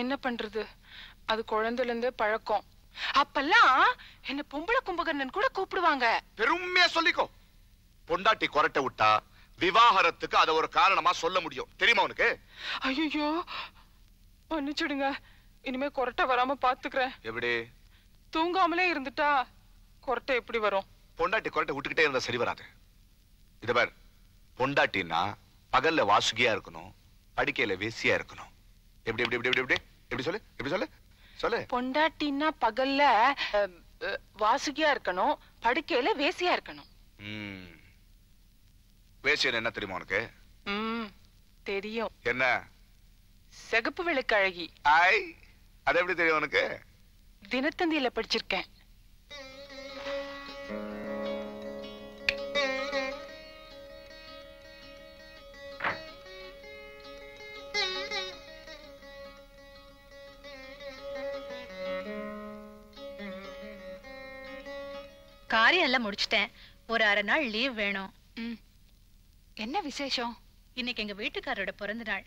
என்ன பண்றது? அது குழந்தைல இருந்தே பழக்கம். அப்பெல்லாம் என்ன பொம்பளை கும்பகர்ணன் கூட கூப்பிடுவாங்க. பெருமையா சொல்லிக்கோ. பொண்டாட்டி கொரட்டை விட்டா விவாகரத்துக்கு அத ஒரு காரணமா சொல்ல முடியும். தெரியுமா உனக்கு? ஐயோ மன்னிச்சுடுங்க. இனிமே கொரட்டை வராம பாத்துக்கிறேன். எப்படி? தூங்காமலே இருந்துட்டா கொரட்டை எப்படி வரும்? பொண்டாட்டி கொரட்டை விட்டுக்கிட்டே இருந்தா சரி வராது. இது பார் பொண்டாட்டின்னா பகல்ல வாசுகியா இருக்கணும் படிக்கையில வேசியா இருக்கணும். எப்படி எப்படி எப்படி எப்படி எப்படி எப்படி சொல்லு எப்படி சொல்லு சொல்லு. பொண்டாட்டின்னா பகல்ல வாசுகியா இருக்கணும் படுக்கையில வேசியா இருக்கணும். ம். வேசியன் என்ன தெரியுமா உனக்கு? ம் தெரியும். என்ன? சிகப்பு வெளுக்கழகி ஐ அது எப்படி தெரியும் உனக்கு? தினத்தந்தியில படிச்சிருக்கேன். காரியம் எல்லாம் முடிச்சிட்டேன். ஒரு அரை நாள் லீவ் வேணும். என்ன விசேஷம்? இன்னைக்கு எங்க வீட்டுக்காரரோட பிறந்த நாள்.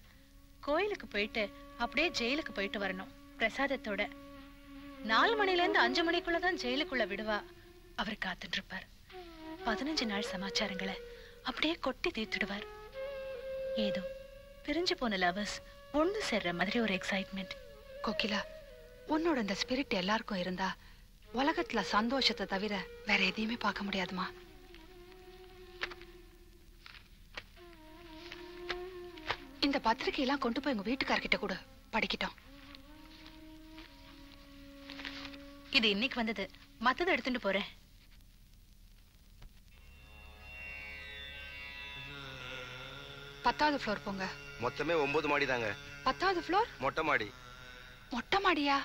கோயிலுக்கு போயிட்டு அப்படியே ஜெயிலுக்கு போயிட்டு வரணும் பிரசாதத்தோட. நாலு மணில இருந்து அஞ்சு மணிக்குள்ளதான் ஜெயிலுக்குள்ள விடுவா. அவர் காத்துட்டு இருப்பார் பதினஞ்சு நாள் சமாச்சாரங்களை அப்படியே கொட்டி தீர்த்துடுவார். ஏதோ பிரிஞ்சு போன லவர்ஸ் ஒண்ணு சேர்ற மாதிரி ஒரு எக்ஸைட்மெண்ட் கோகிலா உன்னோட இந்த ஸ்பிரிட் எல்லாருக்கும் இருந்தா உலகத்துல சந்தோஷத்தை தவிர வேற எதையுமே பார்க்க முடியாதுமா. இந்த பத்திரிக்கையெல்லாம் கொண்டு போய் உங்க வீட்டுக்காரர்கிட்ட கூட. படிக்கிட்டோம். இது இன்னைக்கு வந்தது. மத்தத எடுத்துட்டு போறேன். பத்தாவது ஃப்ளோர் போங்க. மொத்தமே ஒன்பது மாடி தாங்க பத்தாவது ஃப்ளோர் மொட்டை மாடி. மொட்டை மாடியா?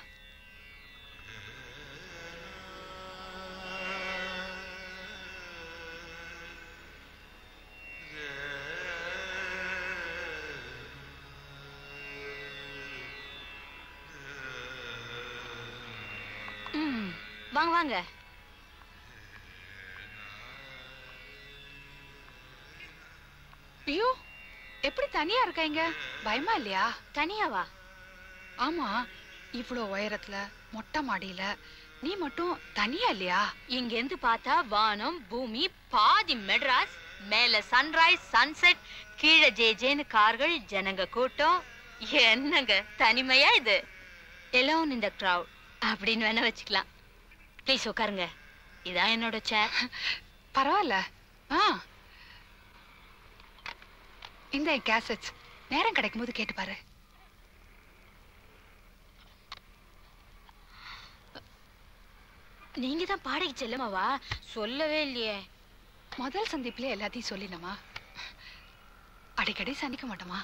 வாங்க. ஐயோ எப்படி தனியா இருக்கீங்க பயமா இல்லையா? தனியாவா? ஆமா இவ்ளோ உயரத்துல மொட்டை மாடியில நீ மட்டும் தனியா இல்லையா? இங்க இருந்து பார்த்தா வானம் பூமி பாதி மெட்ராஸ் மேல சன்ரைஸ் சன்செட் கீழே ஜே ஜேன்னு கார்கள் ஜனங்க கூட்டம். என்னங்க தனிமையா இது? எலோன் இந்த crowd. அப்படின்னு வேணா வச்சுக்கலாம். ப்ளீஸ் உட்காருங்க. இதான் என்னோட சேர் <laughs> பரவாயில்ல. ஆ. இந்த என் கேசட்ஸ் நேரம் கிடைக்கும் போது கேட்டு பாரு. நீங்க தான் பாடகி செல்லமாவா சொல்லவே இல்லையே. முதல் சந்திப்புல எல்லாத்தையும் சொல்லினமா அடிக்கடி சந்திக்க மாட்டோமா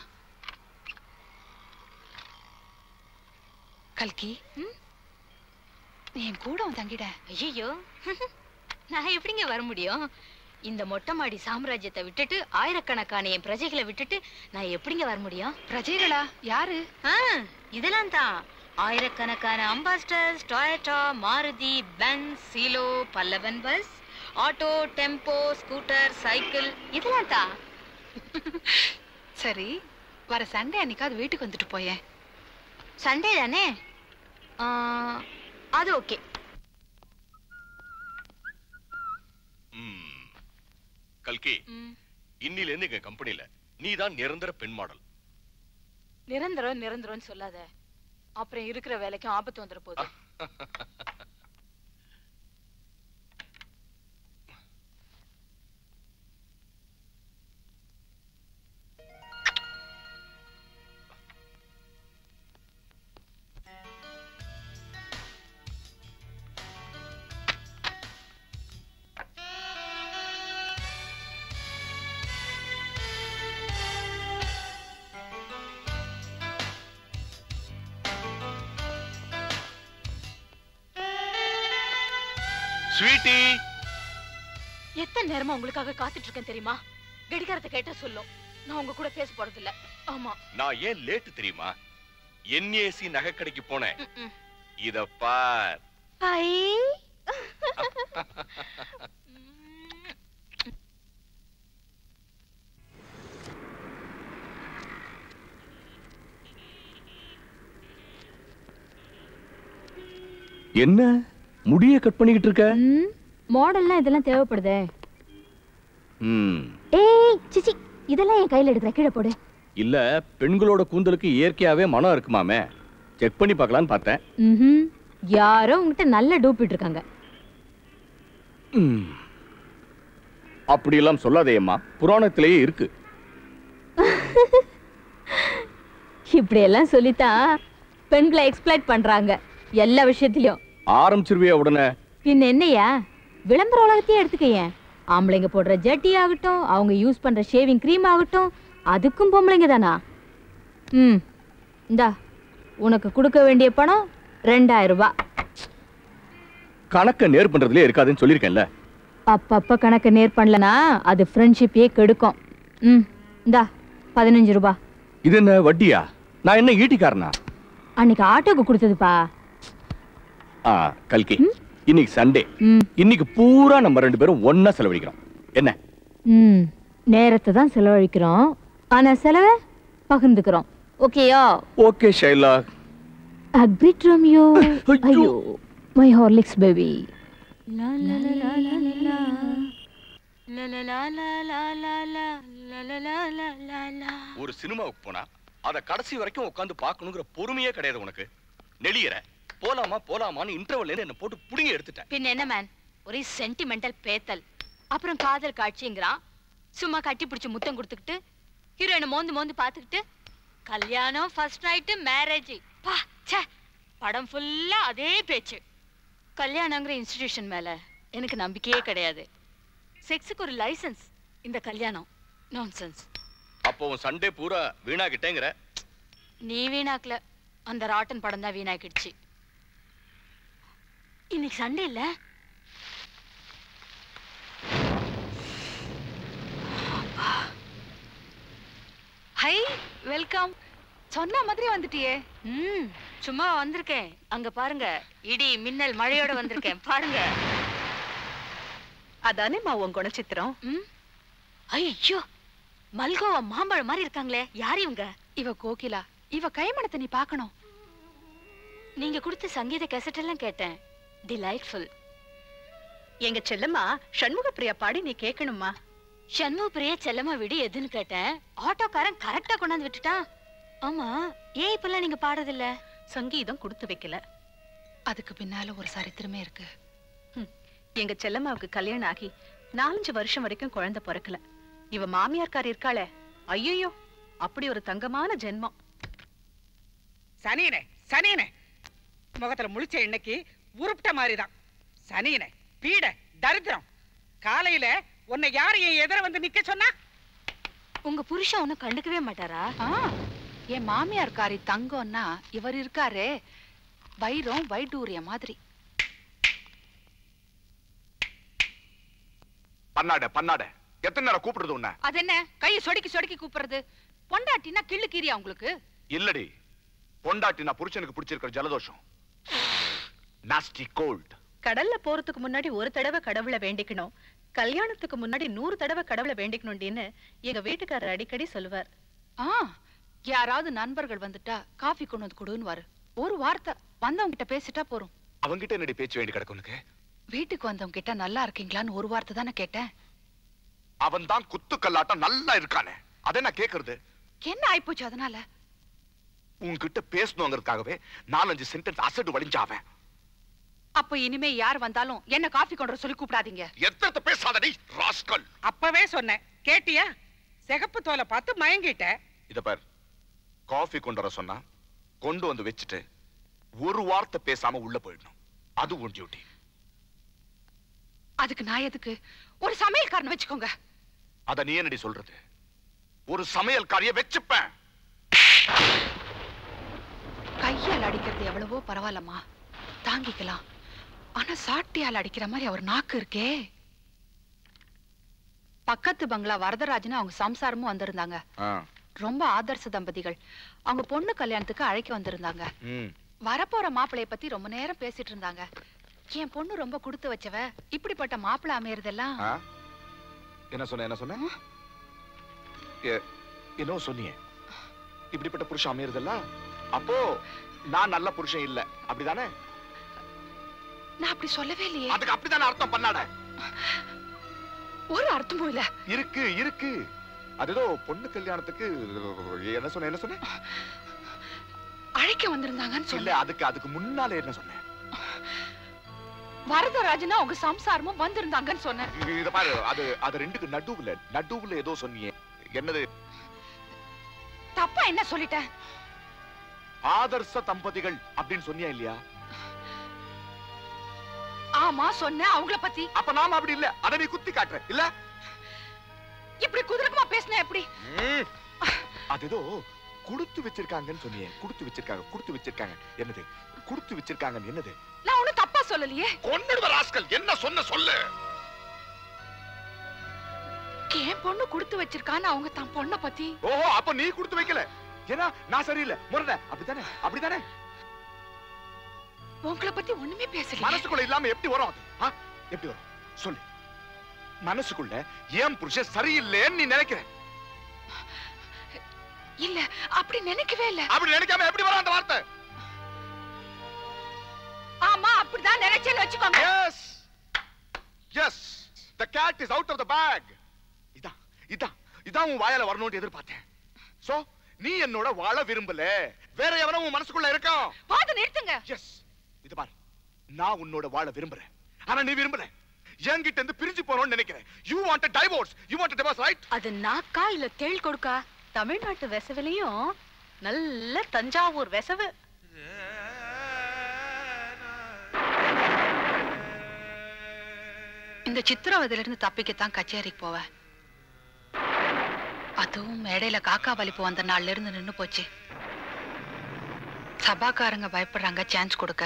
கல்கி நீ என் கூட தங்கிட? ஐயோ <laughs> நான் எப்படிங்க வர முடியும்? இந்த மொட்டை மாடி சாம்ராஜ்யத்தை விட்டுட்டு ஆயிரக்கணக்கான என் பிரஜைகளை விட்டுட்டு நான் எப்படிங்க வர முடியும்? பிரஜைகளா? யாரு? இதெல்லாம் தான். ஆயிரக்கணக்கான Ambassadors Toyota Maruti Benz Cielo Pallavan bus auto tempo scooter cycle இதெல்லாம் தான். <laughs> சரி வர சண்டே அன்னைக்காவது வீட்டுக்கு வந்துட்டு போயேன். சண்டே தானே? அது ஓகே. கல்கி இன்னில இருந்து எங்க கம்பெனில நீ தான் நிரந்தர பெண் மாடல். நிரந்தரம் நிரந்தரம்னு சொல்லாத. அப்புறம் இருக்கிற வேலைக்கும் ஆபத்து வந்துட போகுது. <laughs> ஸ்வீட்டி. எத்தனை நேரமா உங்களுக்காக காத்துட்டு இருக்கேன் தெரியுமா? கடிகாரத்தை கேட்டா சொல்லும். நான் உங்க கூட பேச போறது இல்ல ஆமா. நான் ஏன் லேட்டு தெரியுமா? என்ஏசி நகைக்கடைக்கு போனேன். இத பார். ஐ என்ன? முடிய கட் பண்ணிக்கிட்டு இருக்க? மாடல்லாம் இதெல்லாம் தேவைப்படுதே. ம். ஏய் சிச்சி இதெல்லாம் என் கையில எடுக்கிற கீழே போடு. இல்ல பெண்களோட கூந்தலுக்கு இயற்கையாவே மனம் இருக்குமாமே? செக் பண்ணி பார்க்கலான்னு பார்த்தேன். யாரோ உங்ககிட்ட நல்ல டூப்பிட்டு இருக்காங்க. ம். அப்படியெல்லாம் சொல்லாதேம்மா புராணத்திலேயே இருக்கு. இப்படி எல்லாம் சொல்லித்தான் பெண்களை எக்ஸ்பிளைட் பண்றாங்க எல்லா விஷயத்திலயும். ஆரம்பிச்சிருவியா உடனே? பின்ன என்னையா? விளம்பர உலகத்தையே எடுத்துக்கயேன் ஆம்பளைங்க போடுற ஜட்டி ஆகட்டும் அவங்க யூஸ் பண்ற ஷேவிங் க்ரீம் ஆகட்டும் அதுக்கும் பொம்பளைங்க தானா? ம் இந்தா உனக்கு கொடுக்க வேண்டிய பணம் ரெண்டாயிரம் ரூபாய் கணக்க நேர் பண்றதுலயே இருக்காதுன்னு சொல்லியிருக்கேன்ல. அப்பப்ப கணக்கு நேர் பண்ணலனா அது ஃப்ரெண்ட்ஷிப்பையே கெடுக்கும். ம் இந்தா பதினஞ்சு ரூபாய் இது என்ன வட்டியா? நான் என்ன ஈட்டிக்காரனா? அன்னைக்கு ஆட்டோக்கு கொடுத்ததுப்பா. கல்கி இன்னைக்கு சண்டே இன்னைக்கு பூரா நம்ம ரெண்டு பேரும் ஒண்ணா செலவழிக்கிறோம் என்ன ம் நேரத்தை தான் செலவழிக்கிறோம் ஆனா செலவை பகிர்ந்துக்கிறோம் ஓகேயா ஓகே ஷைலா அக்ரிட் ரோமியோ ஐயோ மை ஹார்லிக்ஸ் பேபி ஒரு சினிமாவுக்கு போனா அத கடைசி வரைக்கும் உட்காந்து பார்க்கணுங்கிற பொறுமையே கிடையாது உனக்கு நெளியற போலாமா போலாமான்னு இன்டர்வல்ல என்ன போட்டு புடிங்க எடுத்துட்டேன். பின்ன என்ன மேன் ஒரே சென்டிமெண்டல் பேத்தல். அப்புறம் காதல் காட்சிங்கிறான் சும்மா கட்டி பிடிச்சு முத்தம் கொடுத்துக்கிட்டு ஹீரோயினை மோந்து மோந்து பார்த்துக்கிட்டு கல்யாணம் ஃபர்ஸ்ட் நைட்டு மேரேஜ் பா ச்சே படம் ஃபுல்லா அதே பேச்சு. கல்யாணங்கிற இன்ஸ்டிடியூஷன் மேல எனக்கு நம்பிக்கையே கிடையாது. செக்ஸுக்கு ஒரு லைசென்ஸ் இந்த கல்யாணம். நான்சென்ஸ் அப்போ சண்டே பூரா வீணாகிட்டேங்கிற நீ வீணாக்கல. அந்த ராட்டன் படம் தான் வீணாக்கிடுச்சு. இன்னைக்கு சண்டே இல்ல? ஹை வெல்கம் சொன்ன மாதிரி வந்துட்டியே. ம் சும்மா வந்திருக்கேன். அங்க பாருங்க இடி மின்னல் மழையோட வந்திருக்கேன். பாருங்க. அதானேம்மா உன் குணச்சித்திரம்? ஐயோ மல்கோவா மாம்பழம் மாதிரி இருக்காங்களே. யார் இவங்க? இவ கோகிலா. இவ கைமணத்தை நீ பார்க்கணும். நீங்க கொடுத்த சங்கீத கேசட் எல்லாம் கேட்டேன். டிலைட்ஃபுல் எங்க செல்லம்மா சண்முக பிரியா பாடி நீ கேட்கணுமா சண்முக பிரியா செல்லம்மா விடு எதுன்னு கேட்டேன். ஆட்டோக்காரன் கரெக்டா கொண்டாந்து விட்டுட்டான் ஆமா ஏன் இப்பெல்லாம் நீங்க பாடுறதில்ல? சங்கீதம் கொடுத்து வைக்கல. அதுக்கு பின்னால ஒரு சரித்திரமே இருக்கு. எங்க செல்லம்மாவுக்கு கல்யாணம் ஆகி நாலஞ்சு வருஷம் வரைக்கும் குழந்தை பிறக்கல. இவ மாமியார்கார் இருக்காளே. ஐயோ அப்படி ஒரு தங்கமான ஜென்மம். சனியனே சனியனே. முகத்துல முழிச்ச இன்னைக்கு உருப்பிட்ட மாதிரிதான். சனியனே பீட தரித்திரம். காலையில உன்னை யாரு என் எதிர வந்து நிக்க சொன்னா? உங்க புருஷன் ஒன்னும் கண்டுக்கவே மாட்டாரா? ஆ, என் மாமியார்காரி தங்கம்னா இவர் இருக்காரே. வைரம் வைடூரிய மாதிரி. பண்ணாட பண்ணாட எத்தனை நேரம் கூப்பிடுறது உன்ன? அது என்ன கையை சொடுக்கி சொடுக்கி கூப்பிடுறது. பொண்டாட்டினா கிள்ளு கீரியா உங்களுக்கு? இல்லடி. பொண்டாட்டி நான் புருஷனுக்கு பிடிச்சிருக்கிற ஜலதோஷம். நாஸ்டி கோல்ட் கடல்ல போறதுக்கு முன்னாடி ஒரு தடவை கடவுளை வேண்டிக்கணும். கல்யாணத்துக்கு முன்னாடி நூறு தடவை கடவுளை வேண்டிக்கணும்னு எங்க வீட்டுக்காரர் அடிக்கடி சொல்லுவார். ஆ யாராவது நண்பர்கள் வந்துட்டா காஃபி கொண்டு வந்து கொடுன்னு ஒரு வார்த்தை வந்தவங்க கிட்ட பேசிட்டா போறோம். அவங்கிட்ட என்னடி பேச்சு வேண்டி கிடக்கு உனக்கு? வீட்டுக்கு வந்தவங்க கிட்ட நல்லா இருக்கீங்களான்னு ஒரு வார்த்தை தானே கேட்டேன். அவன் தான் குத்து கல்லாட்டம் நல்லா இருக்கானே. அதை நான் கேக்குறது. என்ன ஆயிப்போச்சு அதனால? உன்கிட்ட பேசணுங்கிறதுக்காகவே நாலஞ்சு சென்டென்ஸ் அசடு வலிஞ்ச அவன். அப்ப இனிமே யார் வந்தாலும் என்ன காஃபி கொண்டு வர சொல்லி கூப்பிடாதீங்க. எத்தனை பேசாதடி ராஸ்கல். அப்பவே சொன்னேன். கேட்டியா? சிகப்பு தோலை பார்த்து மயங்கிட்ட. இத பார். காஃபி கொண்டு வர சொன்னா கொண்டு வந்து வச்சுட்டு ஒரு வார்த்தை பேசாம உள்ள போயிடணும். அது உன் டியூட்டி அதுக்கு நான் எதுக்கு? ஒரு சமையல்காரனை வச்சுக்கோங்க. அத நீ என்னடி சொல்றது? ஒரு சமையல்காரிய வச்சுப்பேன். கையால் அடிக்கிறது எவ்வளவோ பரவாயில்லம்மா. தாங்கிக்கலாம். ஆனா சாட்டியால் அடிக்கிற மாதிரி அவர் நாக்கு இருக்கே. பக்கத்து பங்களா வரதராஜன் அவங்க சம்சாரமும் வந்திருந்தாங்க. ரொம்ப ஆதர்ச தம்பதிகள். அவங்க பொண்ணு கல்யாணத்துக்கு அழைக்க வந்திருந்தாங்க. வரப்போற மாப்பிளைய பத்தி ரொம்ப நேரம் பேசிட்டு இருந்தாங்க. என் பொண்ணு ரொம்ப கொடுத்து வச்சவ. இப்படிப்பட்ட மாப்பிள்ளை அமையறதெல்லாம்? என்ன சொன்ன என்ன சொன்ன? எ- என்னவோ சொன்னியே. இப்படிப்பட்ட புருஷன் அமையறதல்ல அப்போ நான் நல்ல புருஷன் இல்ல. அப்படிதானே? நான் அப்படி சொல்லவே இல்லையே. அதுக்கு அப்படிதானே அர்த்தம் பண்ணாட ஒரு அர்த்தமும் இல்ல. இருக்கு இருக்கு. அது ஏதோ பொண்ணு கல்யாணத்துக்கு என்ன சொன்ன என்ன சொன்ன? அழைக்க வந்திருந்தாங்கன்னு சொன்னேன். அதுக்கு அதுக்கு முன்னால என்ன சொன்னேன்? வரதராஜனா அவங்க சம்சாரமும் வந்திருந்தாங்கன்னு சொன்னேன். இத பாரு அது அது ரெண்டுக்கு நடுவுல நடுவுல ஏதோ சொன்னியே என்னது? தப்பா என்ன சொல்லிட்டேன்? ஆதர்ச தம்பதிகள் அப்படின்னு சொன்னியா இல்லையா? ஆமா சொன்னேன். அவங்கள பத்தி. அப்ப நாம அப்படி இல்ல. அத நீ குத்தி காட்டுற. இல்ல? இப்படி குதிரக்கமா பேசினா எப்படி? அது ஏதோ குடுத்து வச்சிருக்காங்கன்னு சொன்னியே. குடுத்து வச்சிருக்காங்க குடுத்து வச்சிருக்காங்க. என்னது? குடுத்து வச்சிருக்காங்கன்னு என்னது? நான் ஒண்ணும் தப்பா சொல்லலையே. கொன்னுடுவ ராஸ்கல். என்ன சொன்ன சொல்லு. என் பொண்ணு கொடுத்து வச்சிருக்கான்னு அவங்க தன் பொண்ணை பத்தி. ஓஹோ அப்ப நீ குடுத்து வைக்கல. ஏன்னா நான் சரியில்லை. முரட அப்படித்தானே? அப்படித்தானே? உங்களை பத்தி ஒண்ணுமே பேசல மனசுக்குள்ள இல்லாம எப்படி வரும் அது? எப்படி வரும்? சொல்லு. மனசுக்குள்ள ஏன் புருஷன் சரியில்லைன்னு நீ நினைக்கிற? இல்ல அப்படி நினைக்கவே இல்ல. அப்படி நினைக்காம எப்படி வரும் அந்த வார்த்தை? ஆமா அப்படிதான் நினைச்சேன்னு வச்சுக்கோங்க. Yes yes the cat is out of the bag இதான் இதான் இதான் உன் வாயால வரணும்னு எதிர்பார்த்தேன். சோ நீ என்னோட வாழ விரும்பல. வேற எவனும் உன் மனசுக்குள்ள இருக்கான் பாத்து நிறுத்துங்க. எஸ் இது பாரு நான் உன்னோட வாழ விரும்புறேன். ஆனா நீ விரும்பல. என்கிட்ட இருந்து பிரிஞ்சு போறோம்னு நினைக்கிறேன். You want divorce you want divorce right அது நாக்கா இல்ல தேள் கொடுக்கா? தமிழ்நாட்டு வெசவிலையும் நல்ல தஞ்சாவூர் வெசவு. இந்த சித்திரவதையில இருந்து தப்பிக்கத்தான் கச்சேரிக்கு போவ. அதுவும் மேடையில காக்கா வலிப்பு வந்த நாள்ல இருந்து நின்னு போச்சு. சபாக்காரங்க பயப்படுறாங்க சான்ஸ் கொடுக்க.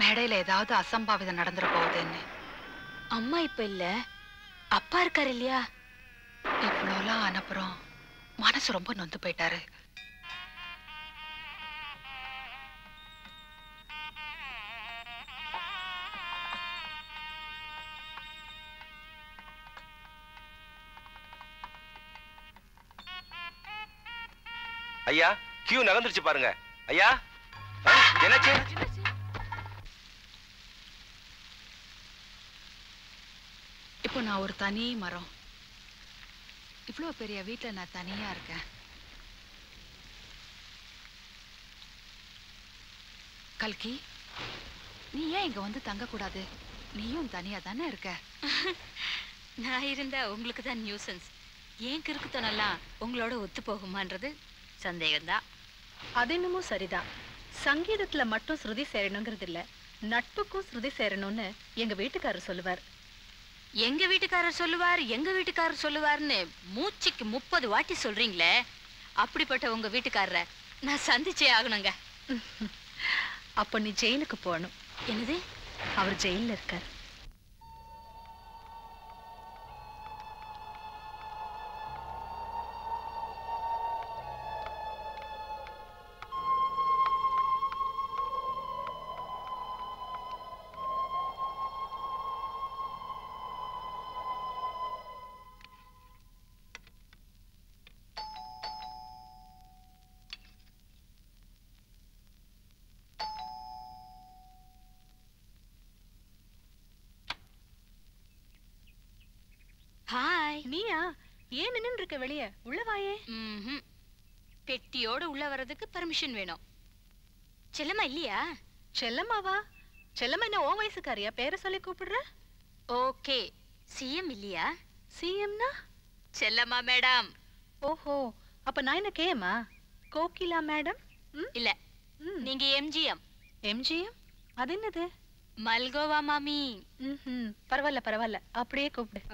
மேடையில ஏதாவது அசம்பாவிதம் நடந்துட போகுதுன்னு. அம்மா இப்ப இல்ல. அப்பா இருக்காரு இல்லையா? இவ்வளோலாம் அனுப்புறோம் மனசு ரொம்ப நொந்து போயிட்டாரு. ஐயா கியூ நகர்ந்துருச்சு பாருங்க. ஐயா என்னாச்சு? இப்போ நான் ஒரு தனி மரம். இவ்வளோ பெரிய வீட்டுல நான் தனியா இருக்கேன். கல்கி நீ ஏன் இங்க வந்து தங்க கூடாது நீயும் தனியா தானே இருக்க? <laughs> நான் இருந்தா உங்களுக்கு தான் நியூசன்ஸ் ஏன் கிறுக்குத்தனெல்லாம் உங்களோட ஒத்து போகுமான்றது சந்தேகம்தான். அது என்னமோ சரிதான். சங்கீதத்துல மட்டும் ஸ்ருதி சேரணுங்கிறது இல்ல நட்புக்கும் ஸ்ருதி சேரணும்னு எங்க வீட்டுக்காரர் சொல்லுவார். எங்க வீட்டுக்காரர் சொல்லுவார் எங்க வீட்டுக்காரர் சொல்லுவார்னு மூச்சுக்கு முப்பது வாட்டி சொல்றீங்களே அப்படிப்பட்ட உங்க வீட்டுக்காரரை நான் சந்திச்சே ஆகணுங்க. அப்போ நீ ஜெயிலுக்கு போகணும். என்னது? அவர் ஜெயில்ல இருக்கார். உள்ள வாயே. பெட்டியோட உள்ள வர்றதுக்கு பர்மிஷன் வேணும். செல்லம்மா இல்லையா? செல்லம்மாவா? செல்லம்மா என்ன ஓ வயசுக்காரியா? பேரை சொல்லி கூப்பிடுற? ஓகே. சிஎம் இல்லையா? சிஎம்னா? செல்லம்மா மேடம். ஓஹோ. அப்ப நான் என்ன கேமா கோகிலா மேடம்? இல்ல. நீங்க எம்ஜிஎம். எம்ஜிஎம்? அது என்னது? மல்கோவா மாமி. பரவாயில்ல பரவாயில்ல. அப்படியே கூப்பிடு.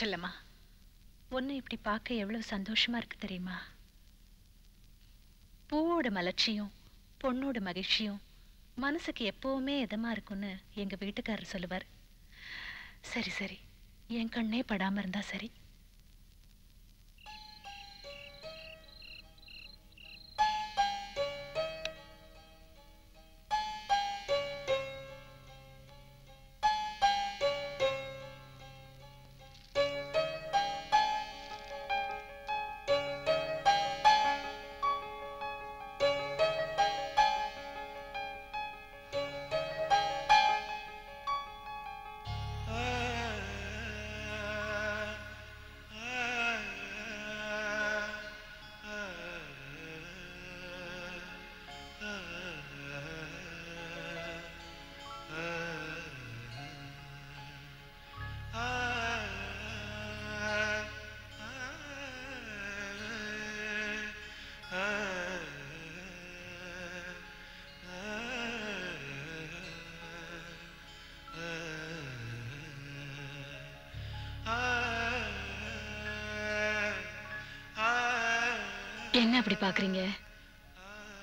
செல்லம்மா. ஒன்று இப்படி பார்க்க எவ்வளவு சந்தோஷமா இருக்கு தெரியுமா? பூவோட மலர்ச்சியும் பொண்ணோட மகிழ்ச்சியும் மனசுக்கு எப்பவுமே இதமா இருக்கும்னு எங்க வீட்டுக்காரர் சொல்லுவார். சரி சரி. என் கண்ணே படாம இருந்தா சரி. அப்படி பாக்குறீங்க?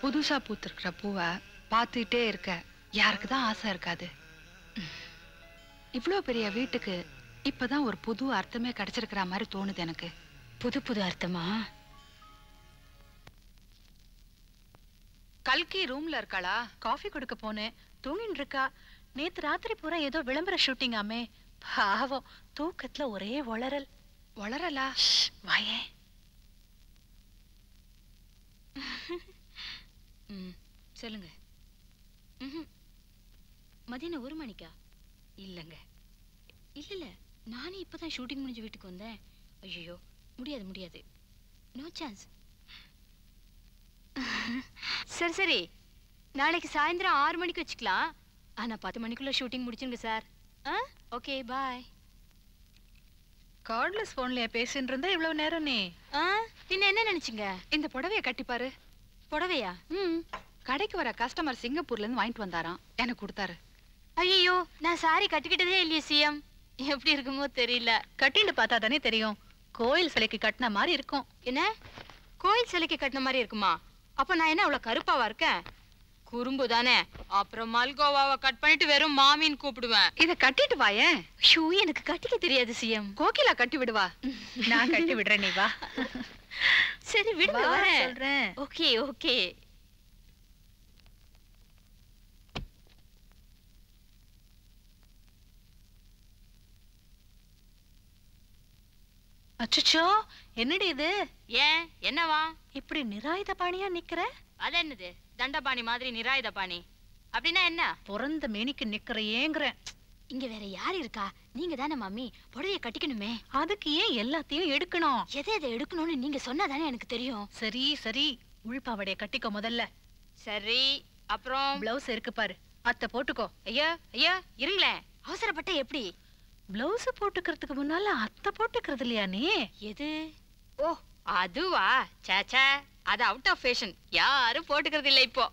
புதுசா பூத்திருக்கிற பூவை பார்த்துட்டே இருக்க. யாருக்கு தான் ஆசை இருக்காது. இவ்வளோ பெரிய வீட்டுக்கு இப்பதான் ஒரு புது அர்த்தமே கிடைச்சிருக்கிற மாதிரி தோணுது எனக்கு. புது புது அர்த்தமா? கல்கி ரூம்ல இருக்காளா? காஃபி கொடுக்க போனேன். தூங்கிட்டு இருக்கா. நேத்து ராத்திரி பூரா ஏதோ விளம்பர ஷூட்டிங் ஆமே. பாவம் தூக்கத்துல ஒரே ஒளறல் வளரலா? வாயே. <laughs> ம் சொல்லுங்க. ம்ஹும். மதியானம் ஒரு மணிக்கா? இல்லைங்க. இல்லை இல்லை நானே இப்பதான் ஷூட்டிங் முடிஞ்சு வீட்டுக்கு வந்தேன். ஐயோ முடியாது முடியாது. நோ சான்ஸ் <laughs> சரி சரி. நாளைக்கு சாயந்தரம் ஆறு மணிக்கு வச்சுக்கலாம். ஆனா பத்து மணிக்குள்ள ஷூட்டிங் முடிச்சுங்க சார். ஆ? ஓகே பாய் கார்ட்லெஸ் போன்லயா பேசிட்டு இருந்தா இவ்வளவு நேரம் நீ? ஆ பின்ன என்ன நினைச்சீங்க? இந்த புடவைய கட்டிப்பாரு புடவையா? ம். கடைக்கு வர கஸ்டமர் சிங்கப்பூர்ல இருந்து வாங்கிட்டு வந்தாராம். எனக்கு கொடுத்தாரு. ஐயோ நான் சாரி கட்டிக்கிட்டதே இல்லையே சிஎம். எப்படி இருக்குமோ தெரியல. கட்டிண்டு பார்த்தா தானே தெரியும். கோயில் சிலைக்கு கட்டின மாதிரி இருக்கும். என்ன? கோயில் சிலைக்கு கட்டின மாதிரி இருக்குமா? அப்ப நான் என்ன அவ்வளவு கருப்பாவா இருக்கேன்? குறும்பு தானே? அப்புறம் மல்கோவாவை கட் பண்ணிட்டு வெறும் மாமின்னு கூப்பிடுவேன். இத கட்டிட்டு வாயேன் ஷூ எனக்கு கட்டிக்க தெரியாது சிஎம். கோகிலா கட்டி விடுவா. நான் கட்டி விடுறேன் நீ வா. சரி விடுங்க வா, வரேன். சொல்றேன். Okay okay. அச்சச்சோ என்னடி இது? ஏன் என்னவா? இப்படி நிராயுத பாணியா நிக்கிற? அது என்னது? தண்டபாணி மாதிரி நிராயுத பாணி அப்படின்னா என்ன? பிறந்த மேனிக்கு நிக்கிற ஏங்குறேன் இங்க வேற யார் இருக்கா? நீங்க தானே மம்மி புடவைய கட்டிக்கணுமே. அதுக்கு ஏன் எல்லாத்தையும் எடுக்கணும்? எதை எதை எடுக்கணும்னு நீங்க சொன்னாதானே எனக்கு தெரியும். சரி சரி. உள்பாவடைய கட்டிக்கோ முதல்ல. சரி அப்புறம்? பிளவுஸ் இருக்கு பாரு. அத்தை போட்டுக்கோ. ஐயா ஐயா இருங்களேன். அவசரப்பட்ட எப்படி? பிளவுஸ் போட்டுக்கிறதுக்கு முன்னால அத்தை போட்டுக்கிறது இல்லையா நீ? எது? ஓ அதுவா? சேச்சே அது அவுட் ஆஃப் ஃபேஷன் யாரும் போட்டுக்கிறது இல்லை இப்போ.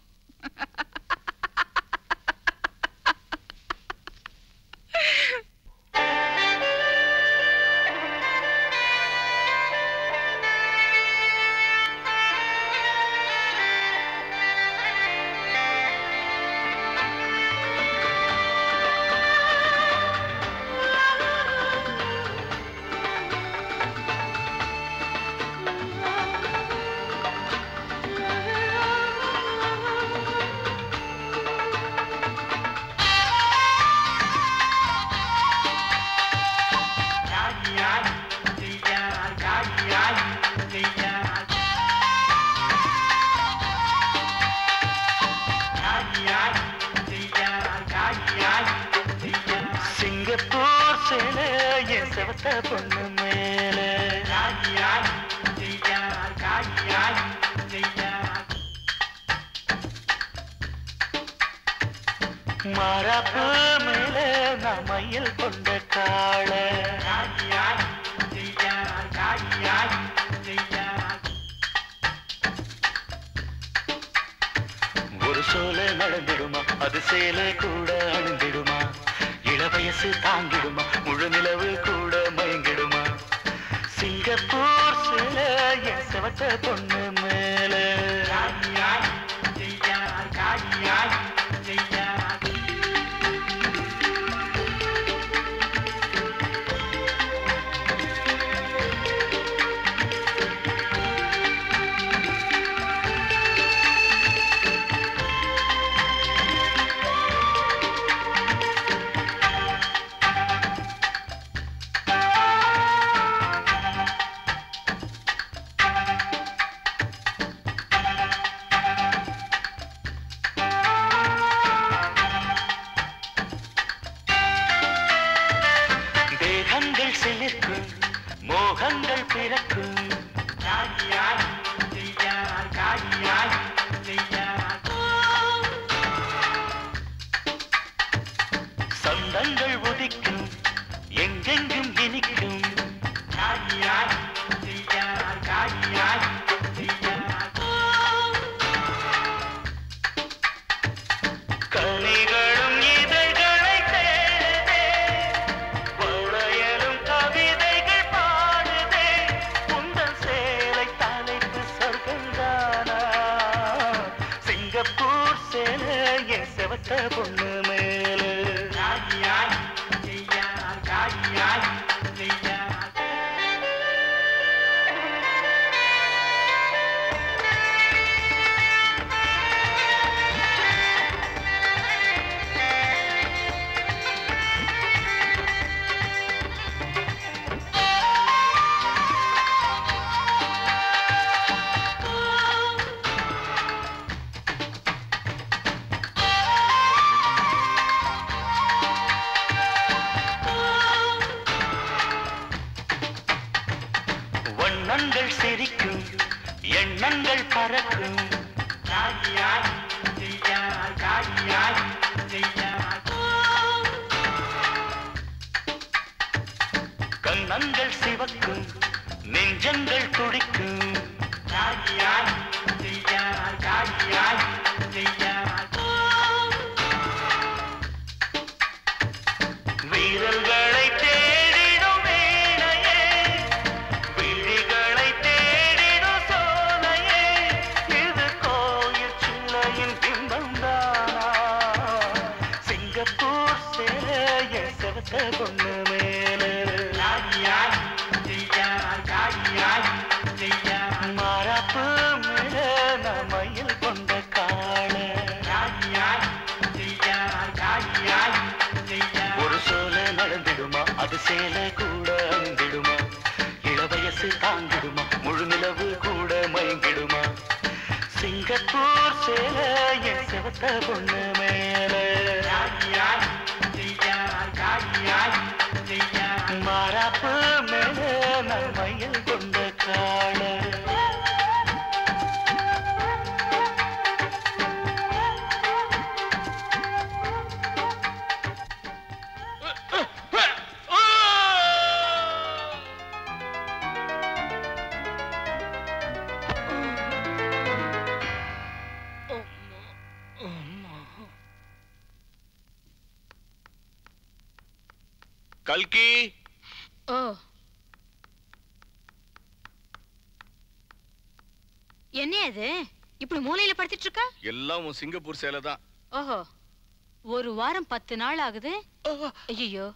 உன் சிங்கப்பூர் சேலை தான் ஓஹோ ஒரு வாரம் பத்து நாள் ஆகுது. ஐயோ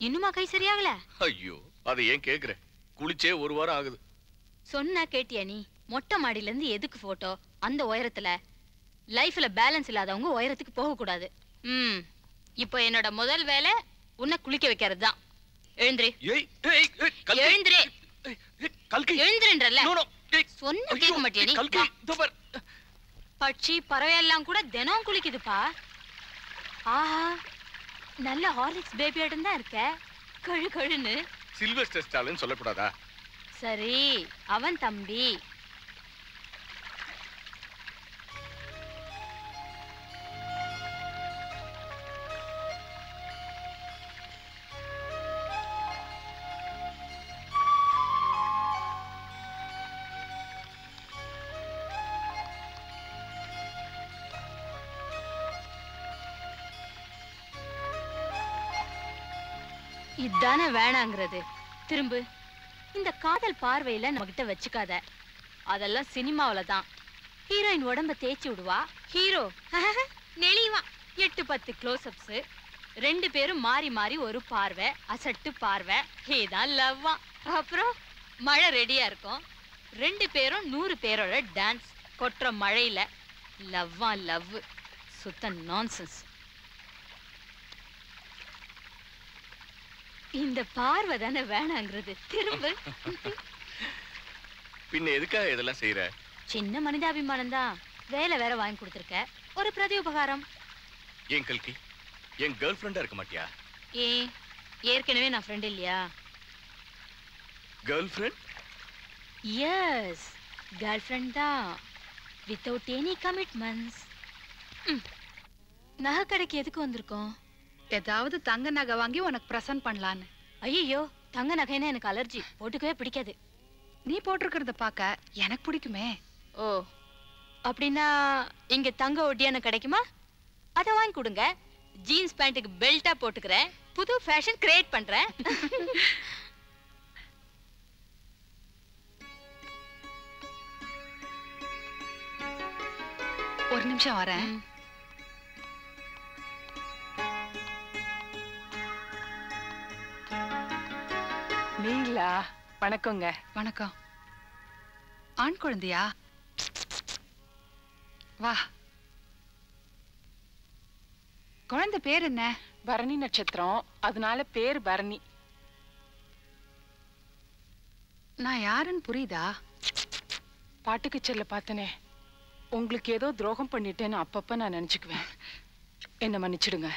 இன்னுமா கை சரியாகல? ஐயோ அதை ஏன் கேக்குற குளிச்சே ஒரு வாரம் ஆகுது. சொன்னா கேட்டியா நீ? மொட்டை மாடியில இருந்து எதுக்கு போட்டோ அந்த உயரத்துல. லைஃப்ல பேலன்ஸ் இல்லாதவங்க உயரத்துக்கு போக கூடாது ம் இப்போ என்னோட முதல் வேலை உன்னை குளிக்க வைக்கிறது தான் எழுந்திரி. எழுந்திரி கல்கி. எழுந்திரன்றல சொன்ன கேட்க மாட்டியா நீ? கல்கி இதோ பார். பட்சி பறவை எல்லாம் கூட தினம் குளிக்குதுப்பா. ஆஹா நல்ல ஹார்லிக்ஸ் பேபி ஆட்டம் தான் இருக்க. கழு கழுன்னு. சில்வஸ்டர் ஸ்டாலின் சொல்லக்கூடாதா? சரி அவன் தம்பி. இதானே வேணாங்கிறது. திரும்பு இந்த காதல் பார்வையில நம்ம கிட்ட வச்சுக்காத. அதெல்லாம் சினிமாவில தான். ஹீரோயின் உடம்ப தேய்ச்சி விடுவா? ஹீரோ <laughs> நெளிவா. எட்டு பத்து க்ளோஸ்அப்ஸ் ரெண்டு பேரும் மாறி மாறி ஒரு பார்வை அசட்டு பார்வை. இதான் லவ்வா அப்புறம் மழை ரெடியா இருக்கும். ரெண்டு பேரும் நூறு பேரோட டான்ஸ் கொட்டுற மழையில. லவ்வா லவ் சுத்த நான்சென்ஸ் இந்த பார்வை தானே வேணாங்கிறது. திரும்ப. பின்ன எதுக்காக இதெல்லாம் செய்யற சின்ன மனிதாபிமானம் தான். வேலை வேற வாங்கி கொடுத்துருக்க. ஒரு பிரதி உபகாரம் ஏன் கல்கி? என் கேர்ள் ஃப்ரெண்டா இருக்க மாட்டியா? ஏ ஏற்கனவே நான் ஃப்ரெண்ட் இல்லையா? Girl friend yes girl friend தான். வித்தவுட் எனி கமிட்மெண்ட்ஸ் நகை கடைக்கு எதுக்கு வந்திருக்கோம்? ஏதாவது தங்க நகை வாங்கி உனக்கு பிரசன்ட் பண்ணலான்னு. ஐயோ தங்க நகைன்னா எனக்கு அலர்ஜி போட்டுக்கவே பிடிக்காது. நீ போட்டிருக்கிறத பார்க்க எனக்கு பிடிக்குமே. ஓ அப்படின்னா இங்க தங்க ஒட்டியான கிடைக்குமா? அதை வாங்கி கொடுங்க. ஜீன்ஸ் பேண்ட்டுக்கு பெல்ட்டா போட்டுக்கிறேன். புது ஃபேஷன் கிரியேட் பண்றேன். ஒரு நிமிஷம் வரேன். நீங்களா வணக்கங்க. வணக்கம். ஆண் குழந்தையா? வா. குழந்தை பேர் என்ன? பரணி நட்சத்திரம். அதனால பேர் பரணி. நான் யாருன்னு புரியுதா? பாட்டுக்கு செல்ல பார்த்தனே. உங்களுக்கு ஏதோ துரோகம் பண்ணிட்டேன்னு அப்பப்ப நான் நினைச்சுக்குவேன். என்ன மன்னிச்சிடுங்க.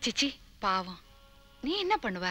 சிச்சி பாவம். நீ என்ன பண்ணுவ?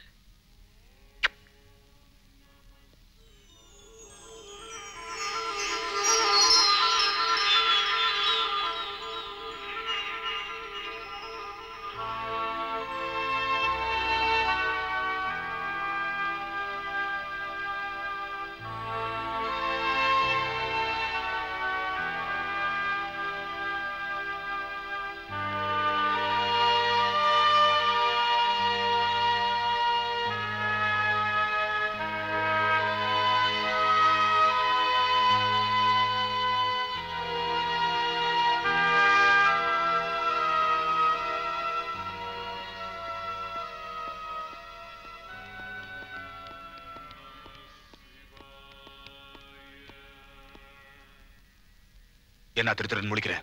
என்ன திரு திருன்னு முழிக்கிற?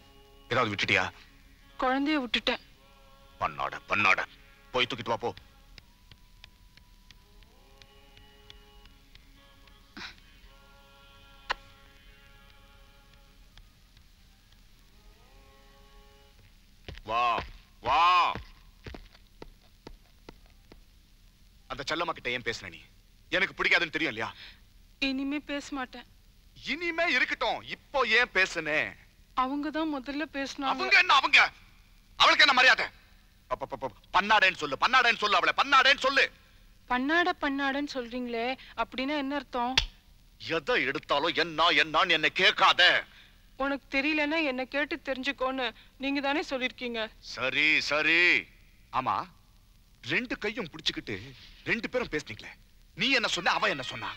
ஏதாவது விட்டுட்டியா? குழந்தைய விட்டுட்டேன். பண்ணாட பண்ணாட. போய் தூக்கிட்டு வா போ. வா வா. அந்த செல்லம்மா கிட்ட ஏன் பேசுன நீ? எனக்கு பிடிக்காதுன்னு தெரியும் இல்லையா? இனிமே பேச மாட்டேன். இனிமே இருக்கட்டும். இப்போ ஏன் பேசுனே? அவங்க தான் முதல்ல பேசினாங்க. அவங்க என்ன அவங்க? அவளுக்கு என்ன மரியாதை? பண்ணாடேன்னு சொல்லு பண்ணாடேன்னு சொல்லு அவளை பண்ணாடேன்னு சொல்லு. பண்ணாட பண்ணாடன்னு சொல்றீங்களே அப்படின்னா என்ன அர்த்தம்? எதை எடுத்தாலும் என்ன என்னன்னு என்ன கேட்காத. உனக்கு தெரியலன்னா என்ன கேட்டு தெரிஞ்சுக்கோன்னு நீங்க தானே சொல்லிருக்கீங்க சரி சரி. ஆமா ரெண்டு கையும் பிடிச்சுக்கிட்டு ரெண்டு பேரும் பேசுனீங்களே. நீ என்ன சொன்ன அவன் என்ன சொன்னா?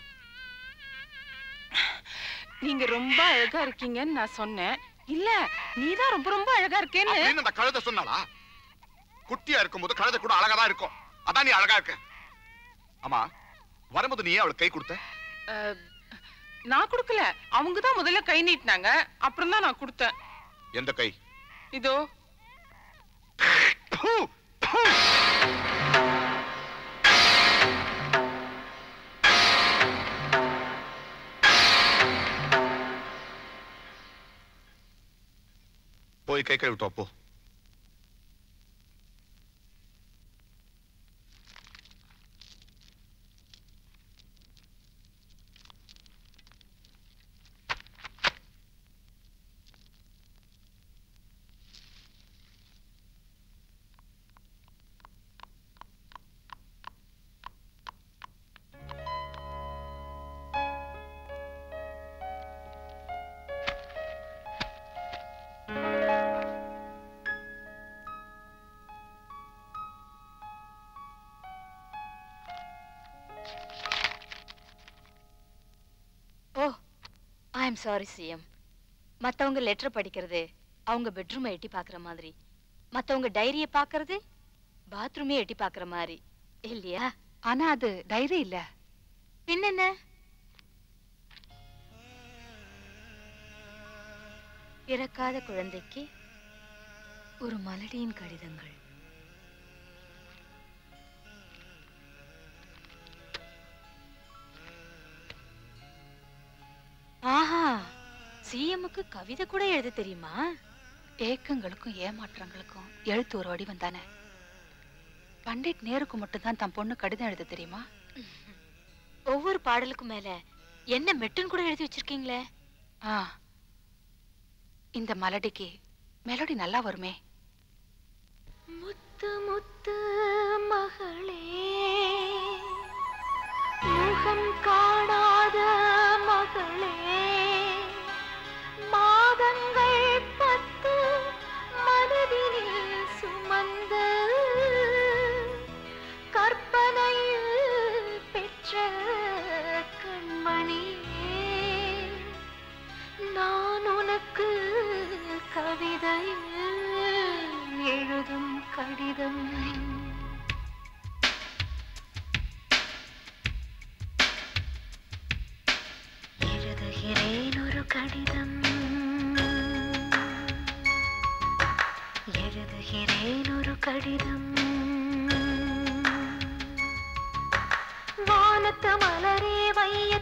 நீங்க ரொம்ப அழகா இருக்கீங்கன்னு நான் சொன்னேன். இல்ல நீதான் ரொம்ப ரொம்ப அழகா இருக்கேன்னு. அந்த கழுதை சொன்னாளா? குட்டியா இருக்கும்போது கழுதை கூட அழகா தான் இருக்கும். அதான் நீ அழகா இருக்க. ஆமா வரும்போது நீ ஏன் அவளுக்கு கை கொடுத்த? நான் கொடுக்கல. அவங்க தான் முதல்ல கை நீட்டினாங்க. அப்புறம் தான் நான் கொடுத்தேன். எந்த கை? இதோ. போய் கை கழுவிட்டு வா, போ சாரி சிஎம் மத்தவங்க லெட்டர் படிக்கிறது அவங்க பெட்ரூமை எட்டி பார்க்குற மாதிரி. மத்தவங்க டைரியை பார்க்கறது பாத்ரூமே எட்டி பார்க்குற மாதிரி. இல்லையா? ஆனா அது டைரி இல்ல. என்னென்ன? பிறக்காத குழந்தைக்கு ஒரு மலடியின் கடிதங்கள். ஆஹா சிஎம்முக்கு கவிதை கூட எழுத தெரியுமா? ஏக்கங்களுக்கும் ஏமாற்றங்களுக்கும் எழுத்து ஒரு வடிவம் தானே? பண்டிட் நேருக்கு மட்டும்தான் தன் பொண்ணு கடிதம் எழுத தெரியுமா? ஒவ்வொரு பாடலுக்கும் மேல என்ன மெட்டுன்னு கூட எழுதி வச்சிருக்கீங்களே? ஆ இந்த மலடிக்கு மெலோடி நல்லா வருமே. முத்து முத்து மகளே முகம் காணாத மகளே. கடிதம். எழுதுகிறேன் ஒரு கடிதம். எழுதுகிறேன் ஒரு கடிதம். வானத்து மலரே வைய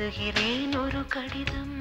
எழுதுகிறேன் ஒரு கடிதம்.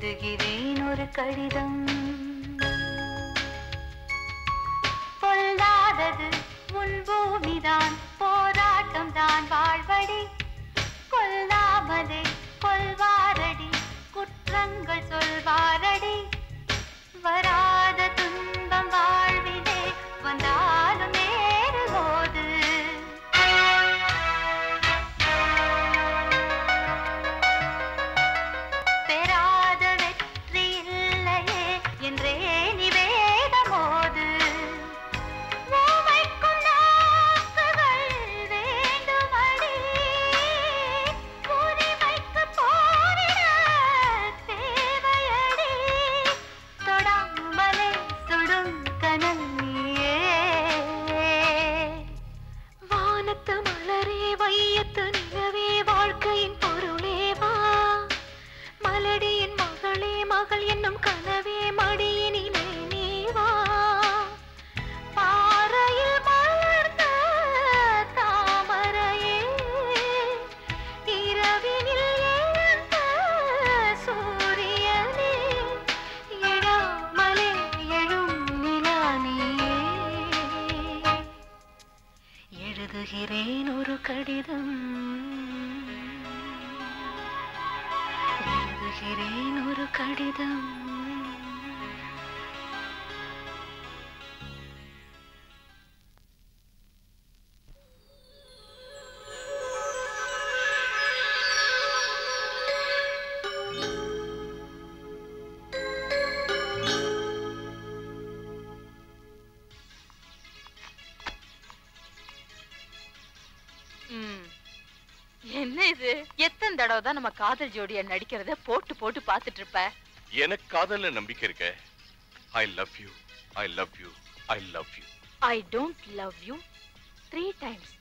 எழுதுகிறேன் ஒரு கடிதம். பொல்லாதது உன் பூமிதான். தான் நம்ம காதல் ஜோடியா நடிக்கிறத போட்டு போட்டு பார்த்துட்டு இருப்ப. எனக்கு காதல்ல நம்பிக்கை இருக்க. I love you I love you I love you I don't love you three times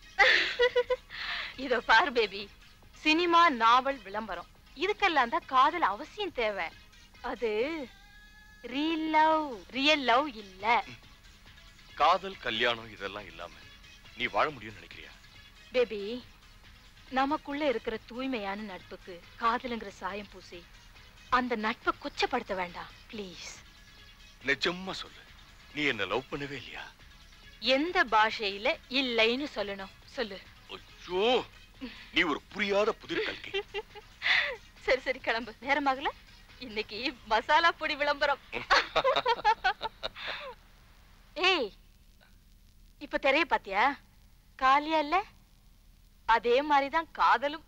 இதோ பாரு பேபி சினிமா நாவல் விளம்பரம். இதுக்கெல்லாம் தான் காதல் அவசியம் தேவை. அது ரியல் லவ் ரியல் லவ் இல்ல. காதல் கல்யாணம் இதெல்லாம் இல்லாம நீ வாழ முடியும்னு நினைக்கிறியா? பேபி நமக்குள்ள இருக்கிற தூய்மையான நட்புக்கு காதலுங்கிற சாயம் பூசி அந்த நட்பை கொச்சப்படுத்த வேண்டாம் ப்ளீஸ் நிஜமா சொல்லு. நீ என்ன லவ் பண்ணவே இல்லையா? எந்த பாஷையில இல்லைன்னு சொல்லணும் சொல்லு. ஐயோ நீ ஒரு புரியாத புதிர் கல்கி. <laughs> சரி சரி கிளம்பு. நேரமாகல இன்னைக்கு மசாலா பொடி விளம்பரம். <laughs> ஏய் இப்ப திரைய பாத்தியா காலியா இல்ல? அதே மாதிரிதான் காதலும்.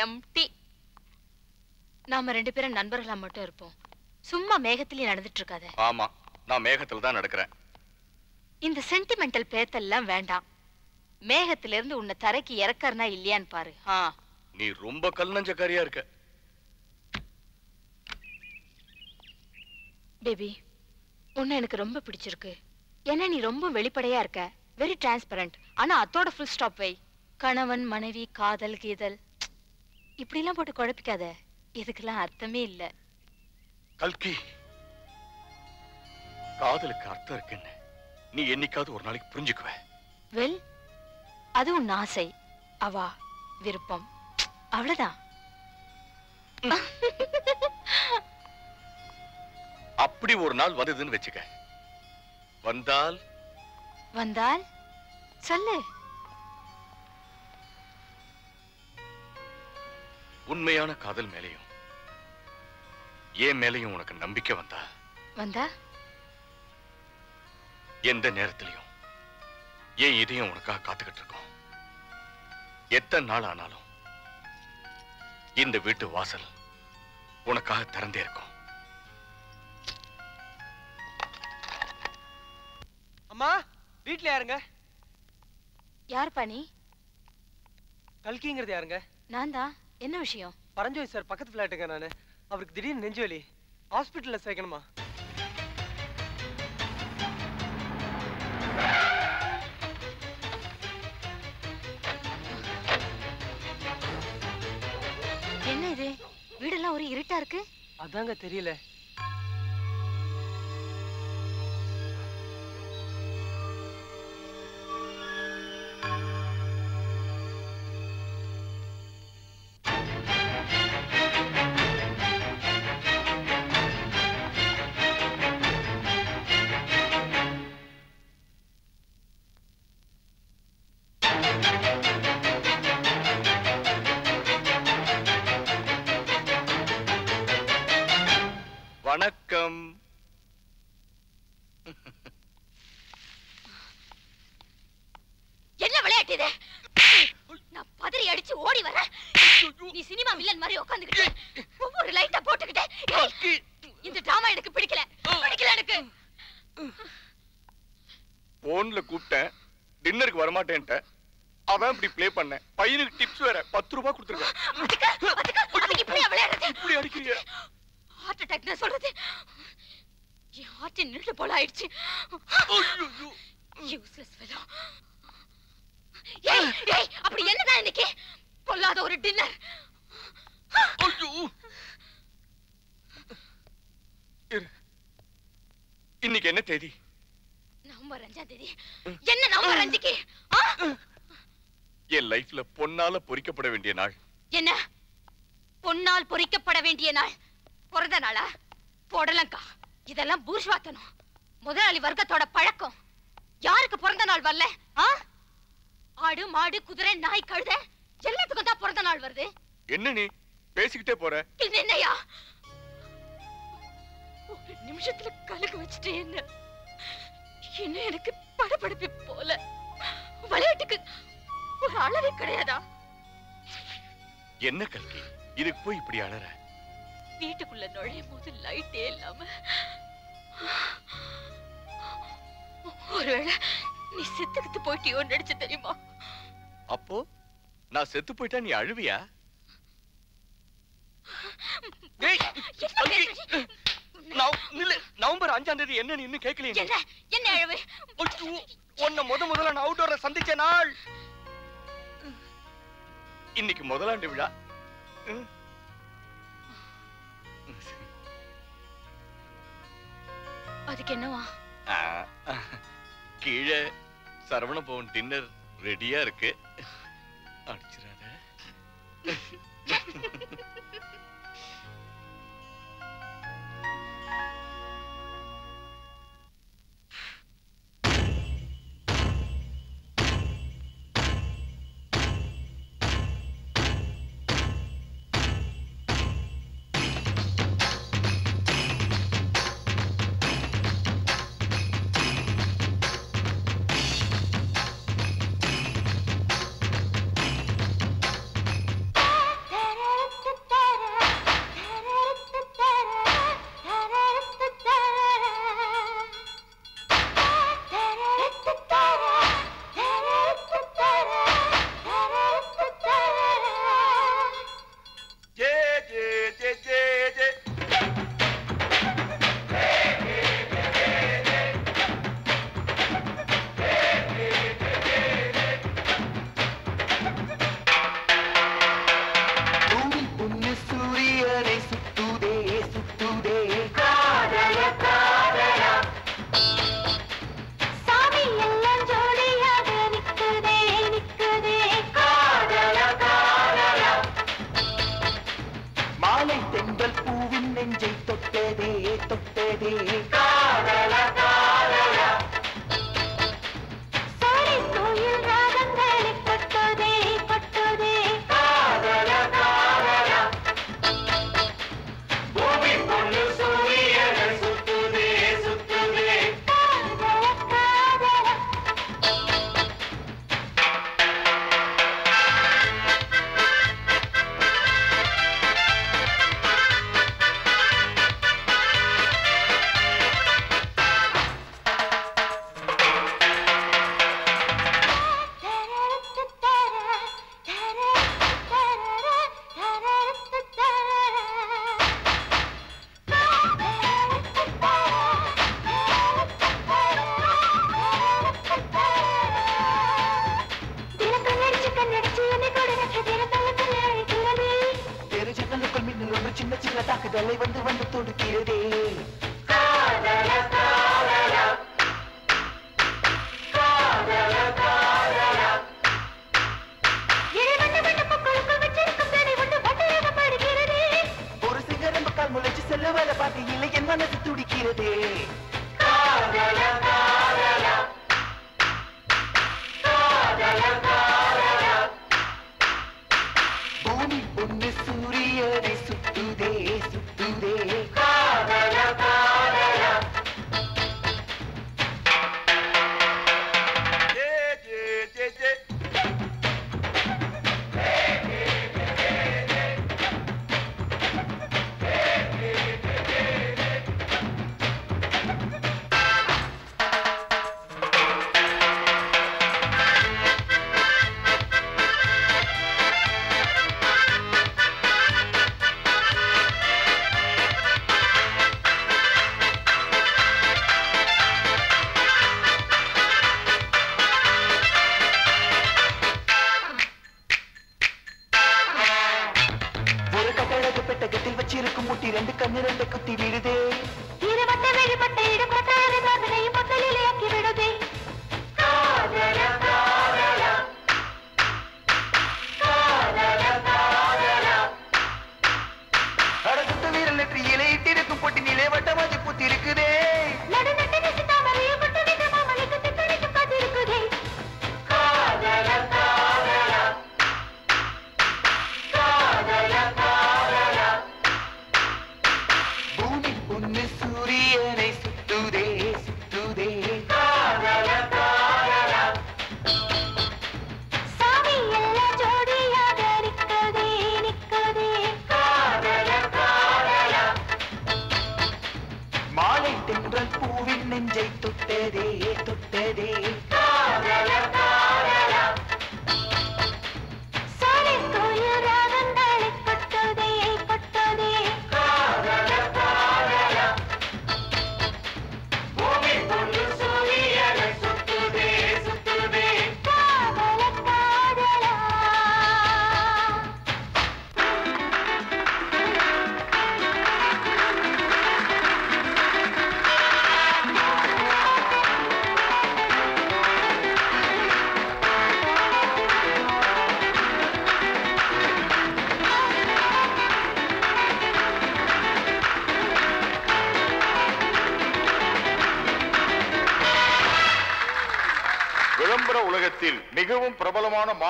எம்டி நாம ரெண்டு பேரும் நண்பர்களா மட்டும் இருப்போம். சும்மா மேகத்திலேயே நடந்துட்டு இருக்காத ஆமா நான் மேகத்துல தான் நடக்கிறேன். இந்த சென்டிமெண்டல் பேத்தெல்லாம் வேண்டாம். மேகத்துல இருந்து உன்னை தரைக்கு இறக்கறனா இல்லையான்னு பாரு. நீ ரொம்ப கல் நஞ்சக்காரியா இருக்க. பேபி உன்னை எனக்கு ரொம்ப பிடிச்சிருக்கு. ஏன்னா நீ ரொம்ப வெளிப்படையா இருக்க. வெரி டிரான்ஸ்பரண்ட் ஆனா அத்தோட ஃபுல் ஸ்டாப் வை. கணவன் மனைவி காதல் கீதல். இப்படிலாம் போட்டு குழப்பிக்காத. இதுக்கெல்லாம் அர்த்தமே இல்ல. கல்கி காதலுக்கு அர்த்தம் இருக்குன்னு நீ என்னைக்காவது ஒரு நாளைக்கு புரிஞ்சுக்குவ. வெல் அது உன் ஆசை. அவா விருப்பம். அவ்வளவுதான். <laughs> அப்படி ஒரு நாள் வந்ததுன்னு வச்சுக்க. வந்தால்? வந்தால்? சொல்லு. உண்மையான காதல் மேலையும் ஏன் மேலையும் உனக்கு நம்பிக்கை வந்தா வந்தா? எந்த நேரத்திலையும் ஏன் இதையும் உனக்காக காத்துக்கிட்டு இருக்கோம். எத்தனை நாள் ஆனாலும் இந்த வீட்டு வாசல் உனக்காக திறந்தே இருக்கும். அம்மா வீட்ல யாருங்க? யார் பண்ணி கல்கிங்கிறது யாருங்க? நான் தான் என்ன விஷயம்? பரஞ்சோய் சார் பக்கத்து ஃபிளாட்டுங்க நானு. அவருக்கு திடீர்னு நெஞ்சு வலி. ஹாஸ்பிட்டல்ல சேர்க்கணுமா? என்ன இது? வீடெல்லாம் ஒரு இருட்டா இருக்கு? அதாங்க தெரியல. அதான் இப்படி ப்ளே பண்ணேன். பையனுக்கு டிப்ஸ் வேற. பத்து ரூபாய் கொடுத்துருக்கேன். அதுக்கு இப்படியா விளையாடுறது? இப்படி அடிக்கிறீங்க. ஹார்ட் அட்டாக் நான் சொல்றது. என் ஹார்ட் நின்று போல ஆயிடுச்சு. யூஸ்லெஸ் ஃபெலோ ஏய் ஏய் அப்படி என்னதான் இன்னைக்கு? பொல்லாத ஒரு டின்னர் இன்னைக்கு என்ன தேதி? நவம்பர் அஞ்சாம் தேதி. என்ன நவம்பர் அஞ்சுக்கு? என் லைஃப்ல பொன்னால பொறிக்கப்பட வேண்டிய நாள். என்ன? பொன்னால் பொறிக்கப்பட வேண்டிய நாள். பிறந்த நாளா? போடலங்கா. இதெல்லாம் பூர்ஷ்வாத்தனம் முதலாளி வர்க்கத்தோட பழக்கம். யாருக்கு பிறந்த நாள் வரல? ஆடு மாடு குதிரை நாய் கழுத. எல்லாத்துக்கும் தான் பிறந்த நாள் வருது. என்ன நீ? பேசிக்கிட்டே போற. என்னையா? ஒரு நிமிஷத்துல கலக்க வச்சுட்டு என்ன? என்ன எனக்கு படபடப்பு போல. விளையாட்டுக்கு ஒரு அளவே கிடையாதா? என்ன கல்கி? இதுக்கு போய் இப்படி அழற வீட்டுக்குள்ள நுழையும் போது லைட்டே இல்லாம. ஒருவேளை நீ செத்துக்கிட்டு போயிட்டியோ நடிச்சு தெரியுமா? அப்போ? நான் செத்து போயிட்டா நீ அழுவியா. நவம்பர் அஞ்சாம் தேதி என்ன நீ இன்னும் கேட்கலையே என்ன? அழவு? உன்னை முத முதல்ல நான் அவுட்டோர்ல சந்திச்ச நாள். இன்னைக்கு முதலாண்டு விழா. அதுக்கு என்னவா. கீழே சரவண பவன் டின்னர் ரெடியா இருக்கு. அடிச்சிடாத. வேலை பார்த்து இல்லை என் மனசு துடிக்கிறது.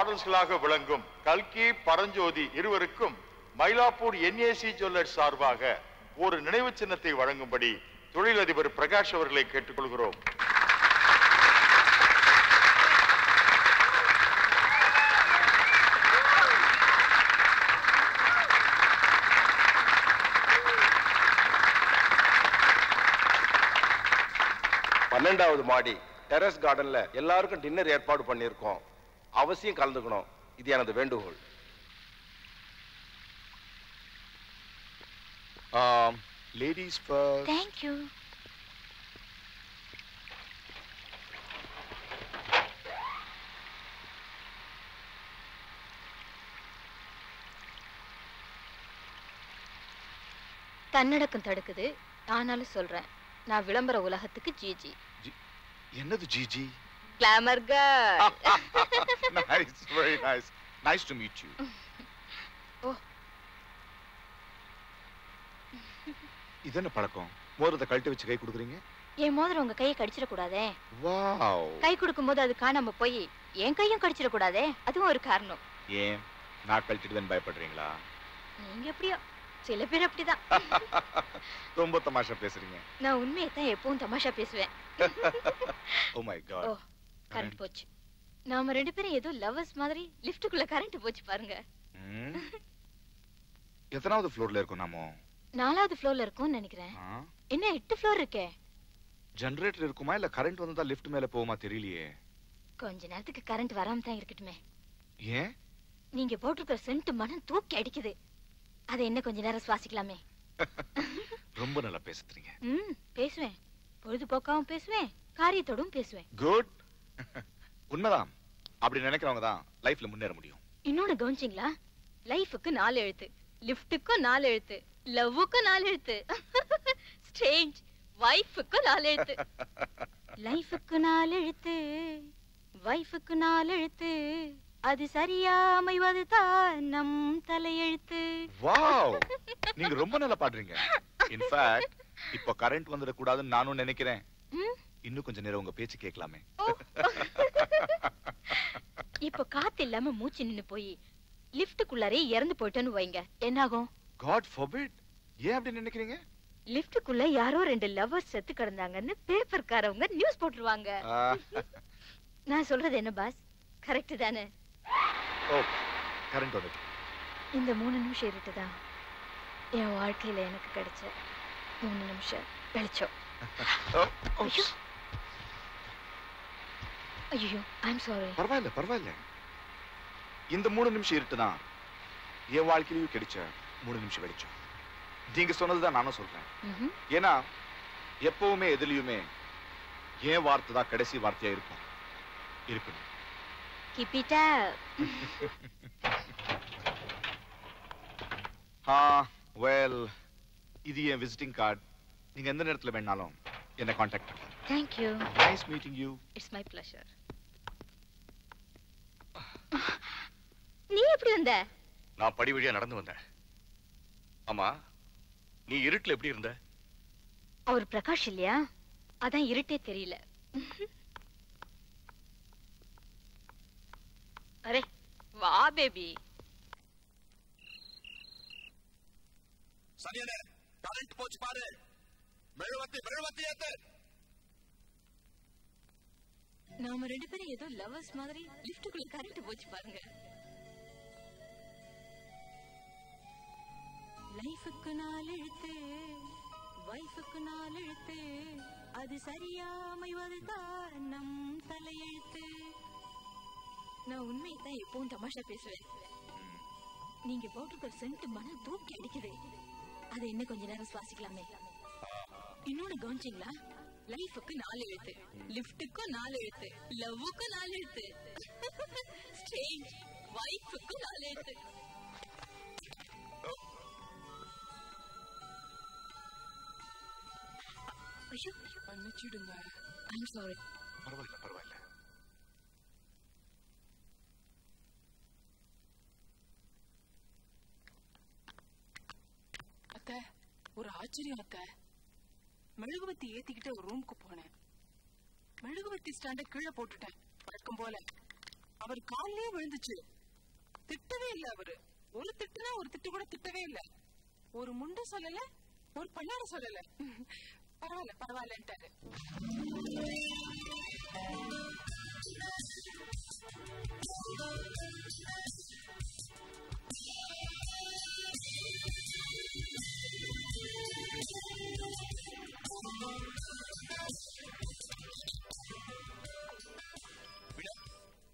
பாடல்களாக விளங்கும் கல்கி பரஞ்சோதி இருவருக்கும் மயிலாப்பூர் என்ஏசி ஜுவல்லர் சார்பாக ஒரு நினைவு சின்னத்தை வழங்கும்படி தொழிலதிபர் பிரகாஷ் அவர்களை கேட்டுக்கொள்கிறோம். பன்னெண்டாவது மாடி டெரஸ் கார்டன்ல எல்லாருக்கும் டின்னர் ஏற்பாடு பண்ணியிருக்கோம். அவசியம் கலந்துக்கணும். இது எனது வேண்டுகோள். லேடிஸ் ஃபர்ஸ்ட் தேங்க்யூ தன்னடக்கம் தடுக்குது. ஆனாலும் சொல்றேன். நான் விளம்பர உலகத்துக்கு ஜிஜி. என்னது GG? Glamour girl nice very nice nice to meet you ஓ இது என்ன பழக்கம்? மோதிரத்தை கழட்டி வச்சு கை கொடுக்குறீங்க? என் மோதிரம் உங்க கையை கடிச்சிடக்கூடாதே. வாவ். கை கொடுக்கும்போது அது காணாம போய் என் கையும் கடிச்சிடக்கூடாதே. அதுவும் ஒரு காரணம். ஏன்? நான் கழட்டிடுவேன்னு பயப்படுறீங்களா? நீங்க எப்படியோ? சில பேர் அப்படிதான். <laughs> ரொம்ப தமாஷா பேசுறீங்க. நான் உண்மையை தான் எப்பவும் தமாஷா பேசுவேன். <laughs> ஓ மை காட் கரண்ட் போச்சு. நாம ரெண்டு பேரும் ஏதோ லவர்ஸ் மாதிரி லிஃப்ட்டுக்குள்ள கரண்ட் போச்சு பாருங்க. எத்தனாவது ஃப்ளோர்ல இருக்கோம் நாமோ? நாலாவது ஃப்ளோர்ல இருக்கும்னு நினைக்கிறேன். என்ன எட்டு ஃப்ளோர் இருக்கே? ஜெனரேட்டர் இருக்குமா? இல்ல கரண்ட் வந்தா லிஃப்ட் மேல போகுமா தெரியலையே. கொஞ்ச நேரத்துக்கு கரண்ட் வராம தான் இருக்கட்டுமே. ஏன்? நீங்க போட்டிருக்கிற சென்ட் மனம் தூக்கி அடிக்குது. அதை என்ன கொஞ்ச நேரம் சுவாசிக்கலாமே. <laughs> ரொம்ப நல்லா பேசுறீங்க. ம் பேசுவேன். பொழுதுபோக்காவும் பேசுவேன். காரியத்தோடும் பேசுவேன். குட் <laughs> உண்மைதான். அப்படி நினைக்கிறவங்க தான் லைஃப்ல முன்னேற முடியும். இன்னொன்னு கவனிச்சிங்களா? லைஃபுக்கு நாலு எழுத்து. லிஃப்ட்டுக்கும் நாலு எழுத்து. லவ்வுக்கும் நாலு எழுத்து. <laughs> ஸ்ட்ரேஞ்ச் வைஃபுக்கு நாலு எழுத்து. <laughs> லைஃபுக்கு நாலு எழுத்து. வைஃபுக்கு நாலு எழுத்து. அது சரியா அமைவது தான் நம் தலையெழுத்து. வாவ் நீங்க ரொம்ப நல்லா பாடுறீங்க. இன்ஃபேக்ட் இப்போ கரண்ட் வந்துட கூடாதுன்னு நானும் நினைக்கிறேன். இன்னும் கொஞ்ச நேரம் உங்க பேச்சு கேட்கலாமே. இப்போ காத்து இல்லாம மூச்சு நின்னு போய் லிஃப்ட்டுக்குள்ளாரே இறந்து போயிட்டேன்னு வைங்க. என்னாகும்? God forbid. ஏன் அப்படி நினைக்கிறீங்க? லிஃப்ட்டுக்குள்ள யாரோ ரெண்டு லவ்வர்ஸ் செத்து கிடந்தாங்கன்னு பேப்பர்காரவங்க நியூஸ் போட்டுருவாங்க. நான் சொல்றது என்ன பாஸ் கரெக்ட் தானே? ஓ கரண்ட் வருது இந்த மூணு நிமிஷம் இருட்டு தான் என் வாழ்க்கையில எனக்கு கிடைச்ச மூணு நிமிஷம் வெளிச்சம். ஐயோ ஐம் சாரி பரவாயில்ல பரவாயில்ல. இந்த மூணு நிமிஷம் இருட்டுதான். என் வாழ்க்கையிலயும் கிடைச்ச மூணு நிமிஷம் வெளிச்சம் நீங்க சொன்னதுதான் நானும் சொல்றேன். ஏன்னா எப்பவுமே எதுலயுமே என் வார்த்தை தான் கடைசி வார்த்தையா இருக்கும். இருக்கணும். <laughs> ஆ வெல் இது என் விசிட்டிங் கார்டு நீங்க எந்த நேரத்துல வேணாலும் என்ன காண்டாக்ட் பண்ணலாம் Thank you. Nice meeting you It's my pleasure. நீ எப்படி வந்த? நான் படி வழியா நடந்து வந்தேன். ஆமா நீ இருட்டுல எப்படி இருந்த? அவர் பிரகாஷ் இல்லையா? அதான் இருட்டே தெரியல. அரே வா பேபி. சரியான கரண்ட் போச்சு பாரு. மெழுவத்தி மெழுவத்தி ஏத்து. நாம ரெண்டு பேரும் ஏதோ லவர்ஸ் மாதிரி லிஃப்ட்டுக்குள்ள கரண்ட் போச்சு பாருங்க. லைஃபுக்கு நாலு எழுத்து வைஃபுக்கு நாலு எழுத்து அது சரியா அமைவதுதான் நம் தலையெழுத்து. நான் உண்மையை தான் எப்பவும் தமாஷா பேசுவேன். நீங்க போட்டிருக்கிற சென்ட் மனம் தூக்கி அடிக்குது. அதை என்ன கொஞ்ச நேரம் சுவாசிக்கலாமே. இன்னொன்னு கவனிச்சிங்களா? லைஃபுக்கு நாலு எழுத்து லிஃப்ட்டுக்கும் நாலு எழுத்து லவ்வுக்கும் நாலு எழுத்து ஸ்ட்ரேஞ்ச் வைஃபுக்கும் நாலு எழுத்து ஐயோ மன்னிச்சிடுங்க ஐம் சாரி பரவாயில்ல பரவாயில்ல. அத்தை ஒரு ஆச்சரியம் அத்தை. மெழுகுவத்தி ஏத்திக்கிட்டு ஒரு ரூமுக்கு போனேன். மெழுகுவத்தி ஸ்டாண்ட கீழே போட்டுட்டேன். வழக்கம் போல. அவர் கால்லயே விழுந்துச்சு. திட்டவே இல்ல அவரு. ஒரு திட்டுனா ஒரு திட்டு கூட திட்டவே இல்ல. ஒரு முண்டு சொல்லல ஒரு பல்லார சொல்லல. பரவாயில்ல பரவாயில்லன்ட்டாரு. விடா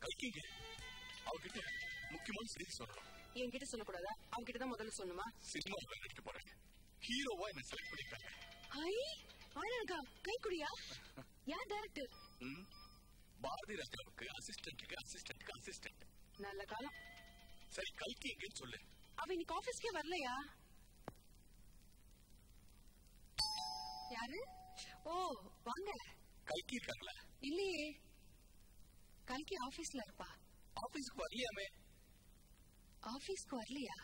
கைக்கிங்க அவகிட்ட முக்கியமான செய்தி சொல்றோம் என்கிட்ட சொல்லக்கூடாதா தான் முதல்ல சொன்னமா சினிமாவில் போறேன் ஹீரோவா என்ன செலக்ட் பண்ணிருக்காங்க ஐ யார் டைரக்டர் பாரதி ராஜாவுக்கு அசிஸ்டன்ட்டுக்கு அசிஸ்டன்ட்டுக்கு அசிஸ்டன்ட் நல்ல காலம். சரி கல்கி எங்கன்னு சொல்லு அவ இன்னைக்கு ஆபீஸ்க்கே வரலையா? யாரு? ஓ வாங்க. கல்கி இருக்காங்களா இல்லையே. கல்கி ஆபீஸ்ல இருப்பா. ஆபீஸ்க்கு வரலையாமே? ஆபீஸ்க்கு வரலையா?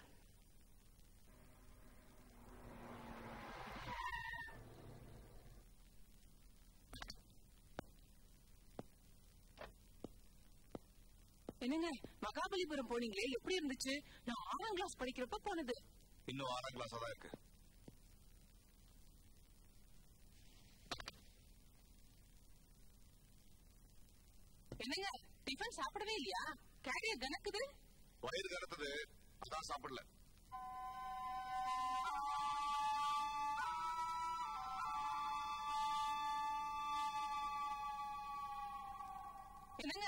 என்னங்க மகாபலிபுரம் போனீங்களே? எப்படி இருந்துச்சு? நான் ஆறாம் கிளாஸ் படிக்கிறப்ப போனது. இன்னும் ஆறாம் கிளாஸா தான் இருக்கு. என்னங்க? டிஃபன் சாப்பிடவே இல்லையா? கேரியர் கணக்குது? வயிறு கருத்தது அதான் சாப்பிடல. என்னங்க?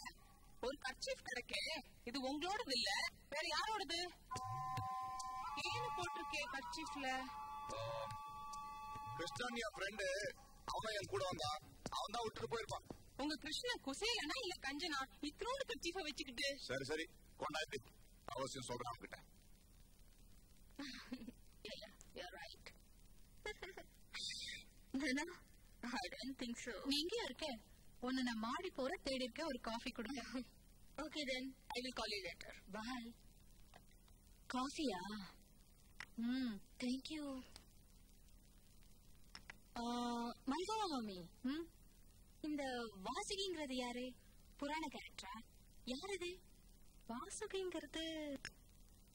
ஒரு கர்ச்சீஃப் கிடைக்கே. இது உங்களோடது இல்ல வேற யாரோடது? ஏன்னு போட்டிருக்கே கர்ச்சீஃப்ல என் ஃப்ரெண்டு அவன் என் கூட வந்தான். அவன் தான் விட்டுட்டு போயிருப்பான். உங்க கிருஷ்ணன் குசேலனா இல்ல கஞ்சனா? இத்தனோண்டு கர்ச்சீஃப வச்சுக்கிட்டு? சரி சரி. கொண்டாடி. அவசியம் சொல்றேன் அவன்கிட்ட. <laughs> You're right. <laughs> I don't think so. நீ எங்கேயா இருக்க? உன்னை நான் மாடி போற தேடி இருக்க ஒரு காஃபி கொடுங்க. Okay then I will call you later காஃபியா ம் தேங்க் யூ மல்கோவா மாமி ம் வாசுகிங்கிறது யாரு? புராண கேரக்டரா யார் இது வாசுகிங்கிறது.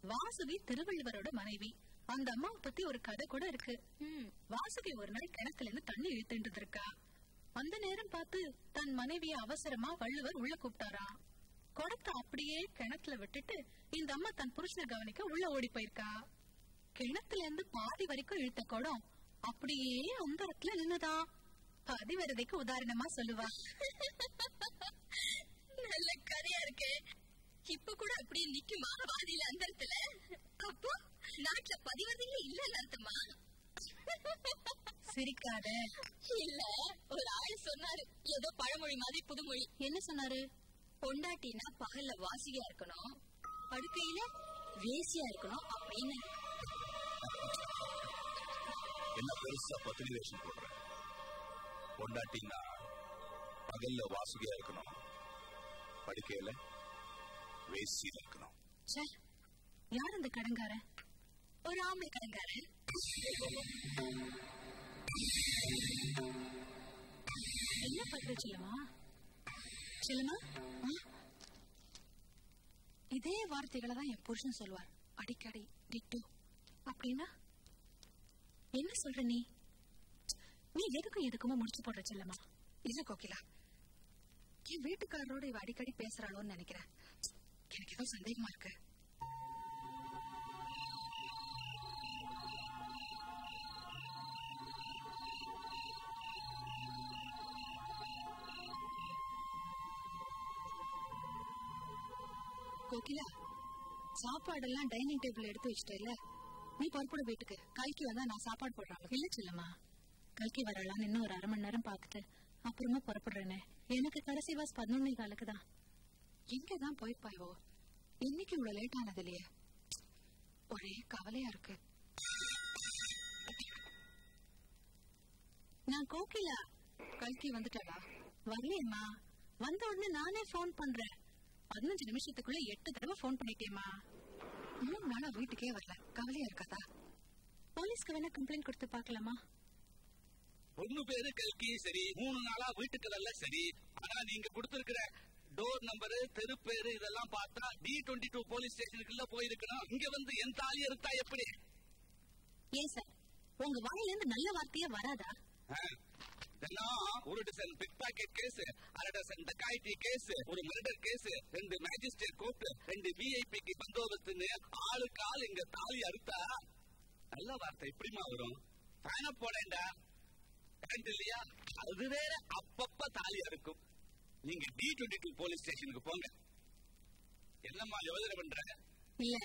வாசுகி திருவள்ளுவரோட மனைவி. அந்த அம்மாவை பத்தி ஒரு கதை கூட இருக்கு. வாசுகி ஒரு நாள் கிணத்துல இருந்து தண்ணி இழுத்துட்டு இருக்கா அந்த நேரம் பார்த்து தன் மனைவிய அவசரமா வள்ளுவர் உள்ள கூப்பிட்டாராம் குடத்தை அப்படியே கிணத்துல விட்டுட்டு இந்த அம்மா தன் புருஷனை கவனிக்க உள்ள ஓடி போயிருக்கா. கிணத்துல இருந்து பாதி வரைக்கும் இழுத்த குடம் அப்படியே அந்த இடத்துல நின்னுதான் பதிவிரதைக்கு உதாரணமா சொல்லுவா. நல்ல கதையா இருக்கு. இப்ப கூட அப்படியே நிக்குமா வாதியில அந்த இடத்துல. அப்போ நாட்டுல பதிவதில்ல இல்லன்னு அர்த்தமா? சிரிக்காத. இல்ல ஒரு ஆள் சொன்னாரு. ஏதோ பழமொழி மாதிரி புதுமொழி. என்ன சொன்னாரு? பொண்டாட்டினா பகல்ல வாசியா இருக்கணும். படுக்கையில வேசியா இருக்கணும். அப்படின்னு என்ன? பெருசா பத்தினி வேஷம் போடுற? பொண்டாட்டின்னா பகல்ல வாசுகியா இருக்கணும் படுக்கையில வேசியில இருக்கணும் ச்சே, யார் அந்த கடங்கார ஒரு ஆம்பளை கடங்கார என்ன பண்ற செல்லமா செல்லமா இதே வார்த்தைகளை தான் என் புருஷன் சொல்வார் அடிக்கடி டிட்டு அப்படின்னா என்ன சொல்ற நீ நீ எதுக்கும் எதுக்குமோ முடிச்சு போடுற செல்லம்மா. இல்ல கோகிலா. என் வீட்டுக்காரரோட இவ அடிக்கடி பேசுறாளோன்னு நினைக்கிறேன். எனக்கு ஏதோ சந்தேகமா இருக்கு. கோகிலா சாப்பாடெல்லாம் டைனிங் டேபிள் எடுத்து வச்சிட்டேல நீ பொறுப்புட வீட்டுக்கு. கல்கி வந்தா நான் சாப்பாடு போடுறாங்க இல்ல செல்லம்மா. கல்கி வரலான்னு இன்னும் ஒரு அரை மணி நேரம் பார்த்துட்டு அப்புறமா புறப்படுறேனே. எனக்கு கடைசி வாஸ் பதினொன்னே காலுக்கு தான். எங்கதான் போய்ப்பாயோ? இன்னைக்கு இவ்வளவு லேட் ஆனது இல்லையே. ஒரே கவலையா இருக்கு. நான் கோகிலா. கல்கி வந்துட்டாளா? வரலையேம்மா. வந்த உடனே நானே ஃபோன் பண்றேன். பதினஞ்சு நிமிஷத்துக்குள்ள எட்டு தடவை ஃபோன் பண்ணிட்டேம்மா. மூணு நாளா வீட்டுக்கே வரல. கவலையா இருக்காதா போலீஸ்க்கு வேணா கம்ப்ளைண்ட் கொடுத்து பார்க்கலாமா? பொண்ணு பேரு கல்கி சரி மூணு நாளா வீட்டுக்கு வரல சரி. ஆனா நீங்க கொடுத்திருக்கிற டோர் நம்பரு தெரு பேரு இதெல்லாம் பார்த்தா டி டுவெண்ட்டி டூ போலீஸ் ஸ்டேஷனுக்குள்ள போயிருக்கணும். இங்க வந்து என் தாலி எடுத்தா எப்படி? ஏன் சார்? உங்க வாயில இருந்து நல்ல வார்த்தையே வராதா? ஒரு டசன் பிக் பாக்கெட் கேஸ் அரை டசன் டக்காய்டி கேஸ் ஒரு மர்டர் கேஸ் ரெண்டு மேஜிஸ்ட்ரேட் கோர்ட் ரெண்டு விஐபிக்கு பந்தோபஸ்துன்னு ஆளுக்கு ஆள் இங்க தாலி அறுத்தா நல்ல வார்த்தை எப்படிமா வரும்? ஃபேன போடேன்டா கரண்ட் இல்லையா அது வேற. அப்பப்ப தாலி அறுக்கும். நீங்க டி டுவெண்ட்டி டூ போலீஸ் ஸ்டேஷனுக்கு போங்க. என்னம்மா யோசனை பண்றாங்க இல்ல.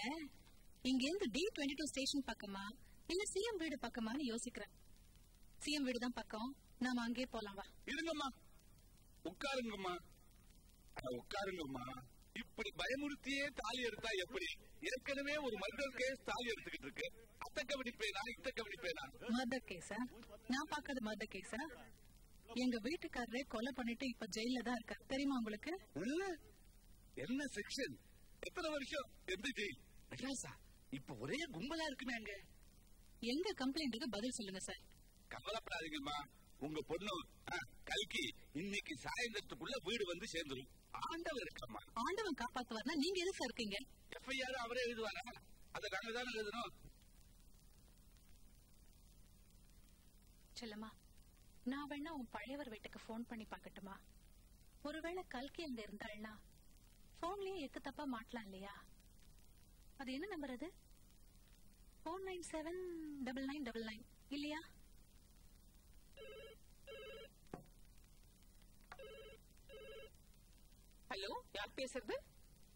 இங்க இருந்து டி டுவெண்ட்டி டூ ஸ்டேஷன் பக்கமா? இல்ல சிஎம் வீடு பக்கமான்னு யோசிக்கிறேன். சிஎம் வீடு தான் பக்கம். நாம அங்கே போலாம் வா. இருங்கம்மா. உட்காருங்கம்மா. உட்காருங்கம்மா. இப்படி பயமுறுத்தியே தாலி எடுத்தா எப்படி? ஏற்கனவே ஒரு மர்டர் கேஸ் தாலி எடுத்துக்கிட்டு இருக்கு. அத்த கவனிப்பேனா இத்த கவனிப்பேனா மர்டர் கேஸா நான் பார்க்காத மர்டர் கேஸா எங்க வீட்டுக்காரரே கொலை பண்ணிட்டு இப்ப ஜெயில தான் இருக்கா தெரியுமா உங்களுக்கு? என்ன? செக்ஷன் எத்தனை வருஷம்? எந்த ஜெயில் மெட்ராஸா இப்ப ஒரே கும்பலா இருக்குமே அங்க. எங்க கம்ப்ளைண்ட்டுக்கு பதில் சொல்லுங்க சார். கவலைப்படாதீங்கம்மா. உங்க பொண்ணு கல்கி இன்னைக்கு சாயந்தரத்துக்குள்ள வீடு வந்து சேர்ந்துரும். ஆண்டவர் ஆண்டவன் காப்பாத்துவார்னா நீங்க எது சார் இருக்கீங்க? எஃப்ஐஆர் அவரே எழுதுவாரா? அதை நாங்க தானே எழுதணும். செல்லம்மா நான் வேணா உன் பழையவர் வீட்டுக்கு ஃபோன் பண்ணி பார்க்கட்டுமா? ஒருவேளை கல்கி அங்க இருந்தாள்னா போன்லயே எக்கு தப்பா மாட்டலாம் இல்லையா? அது என்ன நம்பர் அது? Four nine seven double nine double nine இல்லையா? ஹலோ யார் பேசுறது?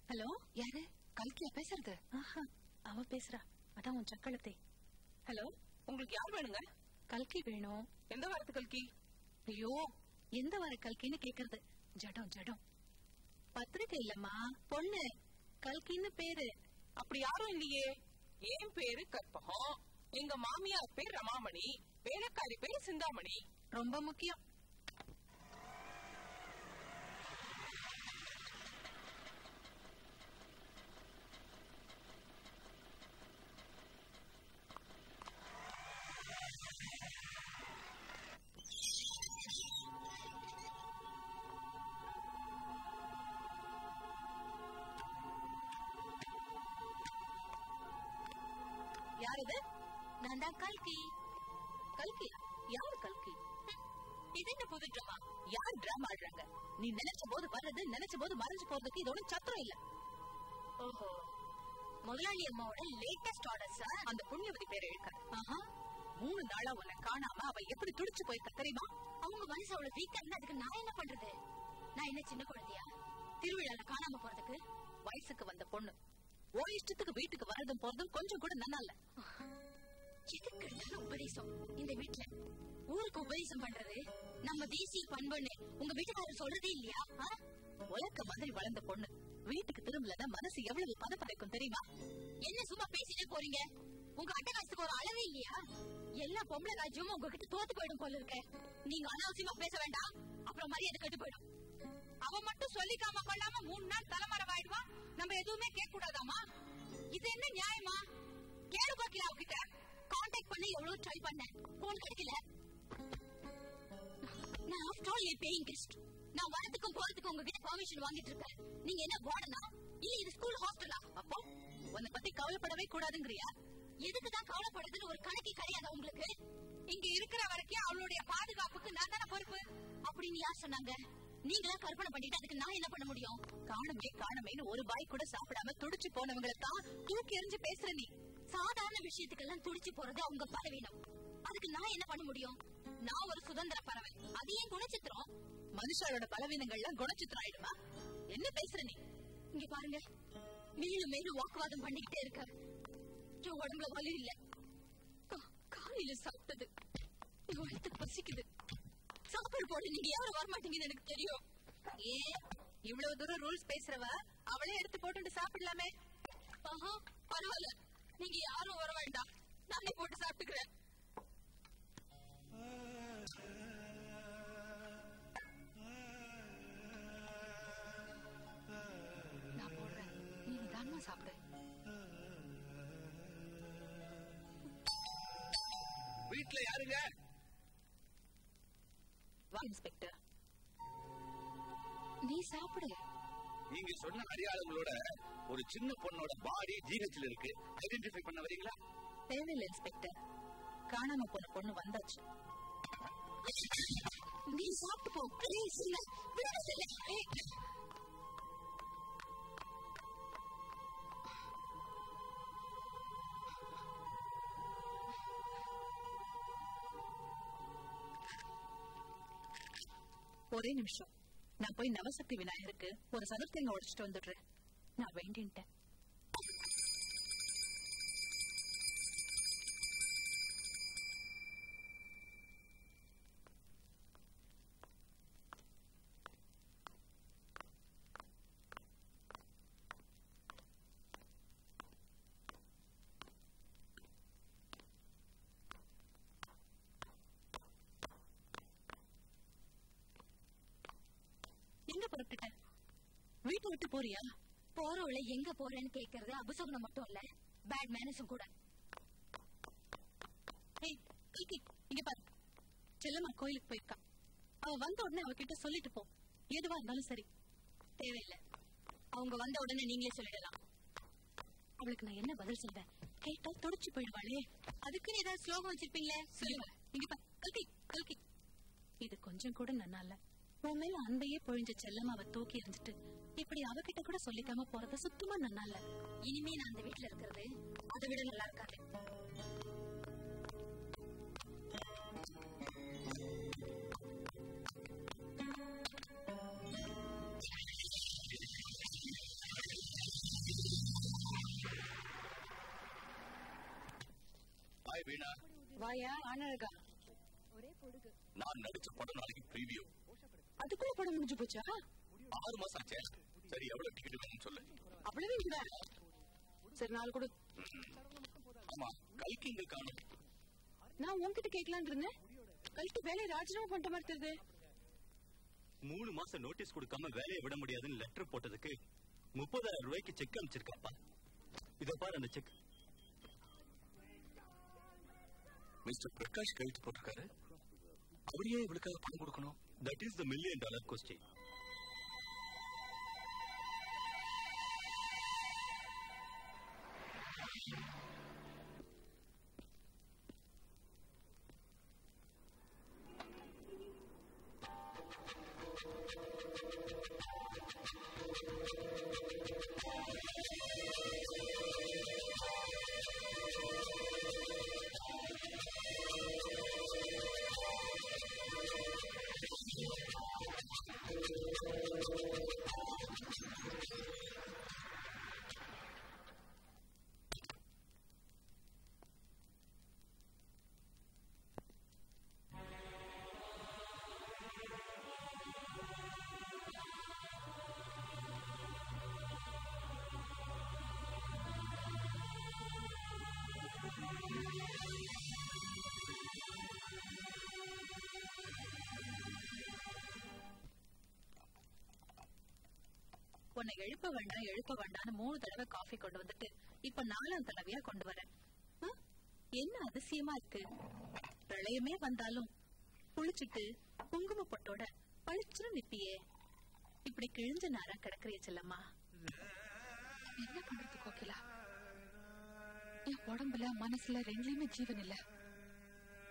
ஹலோ யாரு? கல்கியா பேசுறது? ஆஹா அவ பேசுறா. அதான் உன் சக்களத்தை ஹலோ உங்களுக்கு யார் வேணுங்க? கல்கி வேணும். எந்த வாரத்து கல்கி? ஐயோ எந்த வார கல்கின்னு கேக்குறது? ஜடம் ஜடம். பத்திரிக்கை இல்லம்மா பொண்ணு. கல்கின்னு பேரு. அப்படி யாரும் இல்லையே. என் பேரு கற்பகம். எங்க மாமியார் பேர் ரமாமணி. வேலைக்காரி பேரு சிந்தாமணி. ரொம்ப முக்கியம். நான் தான் கல்கி. கல்கி? யாரு கல்கி? இது என்ன புது ட்ராமா. யார் டிராமா ஆடுறாங்க? நீ நினைச்ச போது வர்றது நினைச்ச போது மறைஞ்சு போறதுக்கு இது ஒண்ணும் சத்திரம் இல்ல. ஓஹோ. முதலாளி அம்மாவோட லேட்டஸ்ட் ஆர்டர்ஸ் அந்த புண்ணியவதி பேரை எழுக்காரு மூணு நாளா உன்னை காணாம அவ எப்படி துடிச்சு போயிருக்க தெரியுமா? அவங்க மனசு அவ்வளவு வீக்கா இருந்தா அதுக்கு நான் என்ன பண்றது? நான் என்ன சின்ன குழந்தையா? திருவிழால காணாம போறதுக்கு? வயசுக்கு வந்த பொண்ணு. ஓ இஷ்டத்துக்கு வீட்டுக்கு வரதும் போறதும் கொஞ்சம் கூட நல்லா இல்ல எதுக்கு எடுத்தாலும் உபதேசம். இந்த வீட்ல ஊருக்கு உபதேசம் பண்றது? நம்ம தேசிய பண்புன்னு உங்க வீட்டுக்காரர் சொல்றதே இல்லையா? உலக்க மாதிரி வளர்ந்த பொண்ணு. வீட்டுக்கு திரும்பலன்னா மனசு எவ்வளவு பதப்படைக்கும் தெரியுமா? என்ன சும்மா பேசிட்டே போறீங்க? உங்க அட்டகாசத்துக்கு ஒரு அளவே இல்லையா? எல்லா பொம்பளை ராஜ்யமும் உங்ககிட்ட தோத்து போயிடும் போல இருக்க. நீங்க அனாவசியமா பேச வேண்டாம். அப்புறம் மரியாதை கெட்டு போயிடும். அவன் மட்டும் சொல்லிக்காம கொள்ளாம மூணு நாள் தலைமறைவு ஆயிடுவான் நம்ம எதுவுமே கேட்க கூடாதாமா இது என்ன நியாயமா? கேளு பாக்கியா அவகிட்ட. காண்டாக்ட் பண்ண எவ்வளவு ட்ரை பண்ணேன். போன் கிடைக்கல. நான் after all a paying guest நான் வரதுக்கும் போறதுக்கும் உங்ககிட்ட பெர்மிஷன் வாங்கிட்டு இருக்கேன் நீங்க என்ன வார்டனா இல்ல இது ஸ்கூல் ஹாஸ்டலா அப்போ உன்னை பத்தி கவலைப்படவே கூடாதுங்கறியா? எதுக்கு தான் கவலைப்படுறதுன்னு ஒரு கணக்கே கிடையாது உங்களுக்கு? இங்க இருக்கிற வரைக்கும் அவளுடைய பாதுகாப்புக்கு நான் தானே பொறுப்பு? அப்படின்னு யார் சொன்னாங்க. நீங்களா கற்பனை பண்ணிட்டு அதுக்கு நான் என்ன பண்ண முடியும்? காணமே காணுமேன்னு ஒரு பாய் கூட சாப்பிடாம துடிச்சு போனவங்களை தான் தூக்கி எறிஞ்சு பேசுற நீ. சாதாரண விஷயத்துக்கெல்லாம் துடிச்சு போறது அவங்க பலவீனம். அதுக்கு நான் என்ன பண்ண முடியும்? நான் ஒரு சுதந்திர பறவை. அது ஏன் குணச்சித்திரம்? மனுஷரோட பலவீனங்கள்லாம் குணச்சித்திரம் ஆயிடுமா என்ன பேசுற நீ? இங்க பாருங்க. மேலும் மேலும் வாக்குவாதம் பண்ணிக்கிட்டே இருக்க. உடம்புல வலி இல்ல. காலையில சாப்பிட்டது. வயிற்று பசிக்குது. சாப்பாடு போட்டு நீங்க யாரும் வரமாட்டீங்கன்னு எனக்கு தெரியும். ஏ இவ்வளவு தூரம் ரூல்ஸ் பேசுறவ அவளே எடுத்து போட்டு சாப்பிடலாமே. ஆஹா பரவாயில்ல. நீங்க யாரும் வர வேண்டாம். நானே போட்டு சாப்பிட்டுக்கிறேன். நான் போடுறேன். நீ நிதானமா சாப்பிடு. வீட்டுல யாருங்க? வா இன்ஸ்பெக்டர். நீ சாப்பிடு. நீங்க சொன்ன அடையாளங்களோட ஒரு சின்ன பொண்ணோட பாடி ஜிஹெச்ல இருக்கு. ஐடென்டிஃபை பண்ண வரீங்களா தேவையில்லை இன்ஸ்பெக்டர் காணாம போன பொண்ணு வந்தாச்சு. நீ சாப்பிட்டு போ ப்ளீஸ் இல்ல விடுங்க இல்ல ஒரே நிமிஷம். நான் போய் நவசக்தி விநாயகருக்கு ஒரு சதுர்த்தங்க உடைச்சிட்டு வந்துடுறேன். நான் வேண்டின்ட்டேன் எங்க புறப்பட்டுட்ட வீட்டை விட்டு போறியா போறவள எங்க போறேன்னு கேக்குறது அபசகுணம் மட்டும் இல்ல. பேட் மேனஸும் கூட. இங்க பாரு. செல்லம்மா கோயிலுக்கு போயிருக்கா. அவ வந்த உடனே அவகிட்ட சொல்லிட்டு போ. எதுவா இருந்தாலும் சரி. தேவையில்லை. அவங்க வந்த உடனே நீங்களே சொல்லிடலாம். அவளுக்கு நான் என்ன பதில் சொல்றேன்? கேட்டா துடிச்சு போயிடுவாளே. அதுக்குன்னு ஏதாவது ஸ்லோகம் வச்சிருப்பீங்களே? சொல்லுங்க. இங்க பாரு. கல்கி கல்கி. இது கொஞ்சம் கூட நல்லா உன் மேல அன்பையே பொழிஞ்ச செல்லம்மாவை தூக்கி எறிஞ்சிட்டு இப்படி அவகிட்ட கூட சொல்லிக்காம போறது சுத்தமா நல்லா இல்ல இனிமே நான் அந்த வீட்டுல இருக்கிறது அதை விட நல்லா இருக்காது. வாயா ஒரே பொடுகு நான் நடிச்ச படம் நாளைக்கு ப்ரீவியூ அதுக்குள்ள படம் முடிஞ்சு போச்சா? ஆறு மாசம் ஆச்சே. சரி எவ்வளவு டிக்கெட் வேணும்னு சொல்லு. அவ்வளவு சரி நாலு கொடு. ஆமா கல்கி இங்க காணும். நான் உன்கிட்ட கேட்கலான்னு இருந்தேன். கழிட்டு வேலையை ராஜினாமா பண்ணிட்ட மாதிரி தெரியுது. மூணு மாசம் நோட்டீஸ் கொடுக்காம வேலையை விட முடியாதுன்னு லெட்டர் போட்டதுக்கு முப்பதாயிரம் ரூபாய்க்கு செக் அனுப்பிச்சிருக்காப்பா. இத பாரு அந்த செக் மிஸ்டர் பிரகாஷ் கையெழுத்து போட்டிருக்காரு. அவர் ஏன் இவளுக்காக பணம் கொடுக்கணும்? That is the million dollar question உன்னை எழுப்ப வேண்டாம் எழுப்ப வேண்டாம்னு மூணு தடவை காஃபி கொண்டு வந்துட்டு இப்ப நாலாம் தடவையா கொண்டு வரேன் என்ன அதிசயமா இருக்கு? பிரளயமே வந்தாலும் குளிச்சுட்டு குங்கும பொட்டோட பளிச்சுன்னு நிப்பியே. இப்படி கிழிஞ்ச நேரம் கிடக்குறிய செல்லம்மா. என்ன பண்றது கோகிலா? என் உடம்புல மனசுல ரெண்டுலயுமே ஜீவன் இல்ல.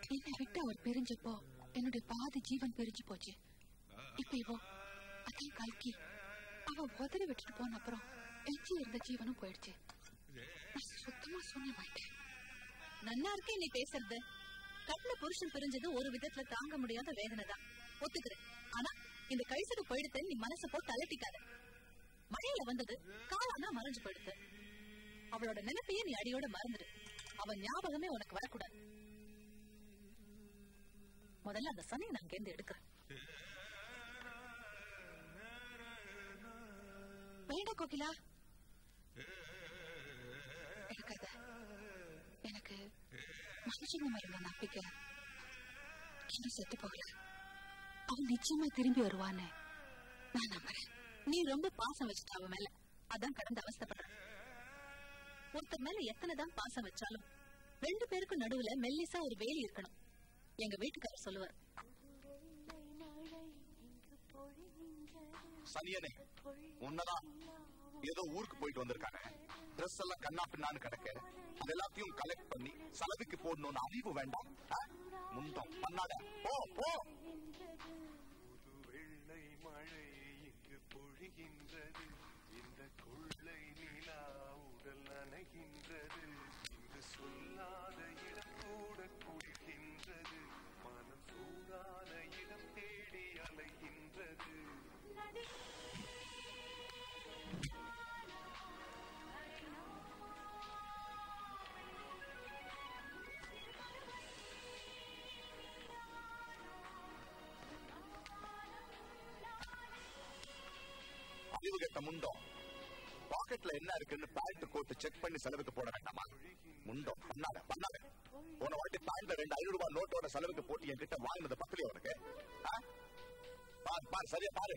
என்னை விட்டு அவர் பிரிஞ்சப்போ என்னுடைய பாதி ஜீவன் பிரிஞ்சு போச்சு. இப்ப இவோ அதான் கல்கி அவ உதறி விட்டுட்டு போன அப்புறம் எஞ்சி இருந்த ஜீவனும் போயிடுச்சு. சுத்தமா சூன்யமாயிட்டேன் நல்லா இருக்கே நீ பேசுறது. கட்டில புருஷன் பிரிஞ்சது ஒரு விதத்துல தாங்க முடியாத வேதனை தான். ஒத்துக்கிறேன் ஆனா இந்த கழிசடு போயிடுத்து நீ மனசை போட்டு அலட்டிக்காத. மழையில வந்தது காலானா மறைஞ்சு போயிடுத்து. அவளோட நினைப்பையே நீ அடியோட மறந்துடு. அவன் ஞாபகமே உனக்கு வரக்கூடாது. முதல்ல அந்த சனியை நான் கேந்து எடுக்கிறேன். வேண்டாம் கோகிலா? எனக்கு மனுஷங்க மேல நம்பிக்கை. இன்னும் செத்து போகல. அவன் நிச்சயமா திரும்பி வருவான்னு நான் நம்புறேன். நீ ரொம்ப பாசம் வச்சுட்ட அவன் மேல. அதான் கடந்து அவஸ்தப்படுறேன். ஒருத்தர் மேல எத்தனை தான் பாசம் வச்சாலும் ரெண்டு பேருக்கும் நடுவுல மெல்லிசா ஒரு வேலி இருக்கணும். எங்க வீட்டுக்காரர் சொல்லுவார் சனியனே உன்னதான் ஏதோ ஊருக்கு போயிட்டு வந்திருக்காங்க ட்ரெஸ் எல்லாம் கண்ணா பின்னான்னு கிடக்கு. அது எல்லாத்தையும் கலெக்ட் பண்ணி செலவுக்கு போடணும்னு அறிவு வேண்டாம். முண்டம். பண்ணாத. போ போ. கட்ட முண்டம் பாக்கெட்ல என்ன இருக்குன்னு பேண்ட் கோட்டு செக் பண்ணி செலவுக்கு போட வேண்டாமா? முண்டம் பண்ணாத பண்ணாத. போன வாட்டி பேண்ட்ல ரெண்டு ஐநூறு ரூபாய் நோட்டோட செலவுக்கு போட்டு என்கிட்ட வாங்கினது பக்கத்துல உனக்கு பாரு பாரு சரியா பாரு.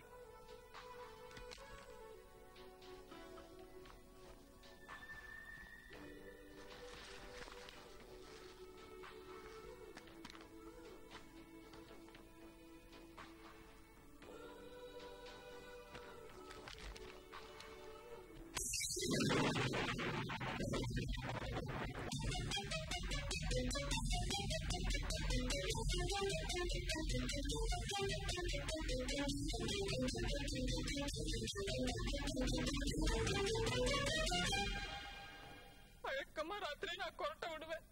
வழக்கமா ராத்திரி நான் கொரட்டை விடுவேன்.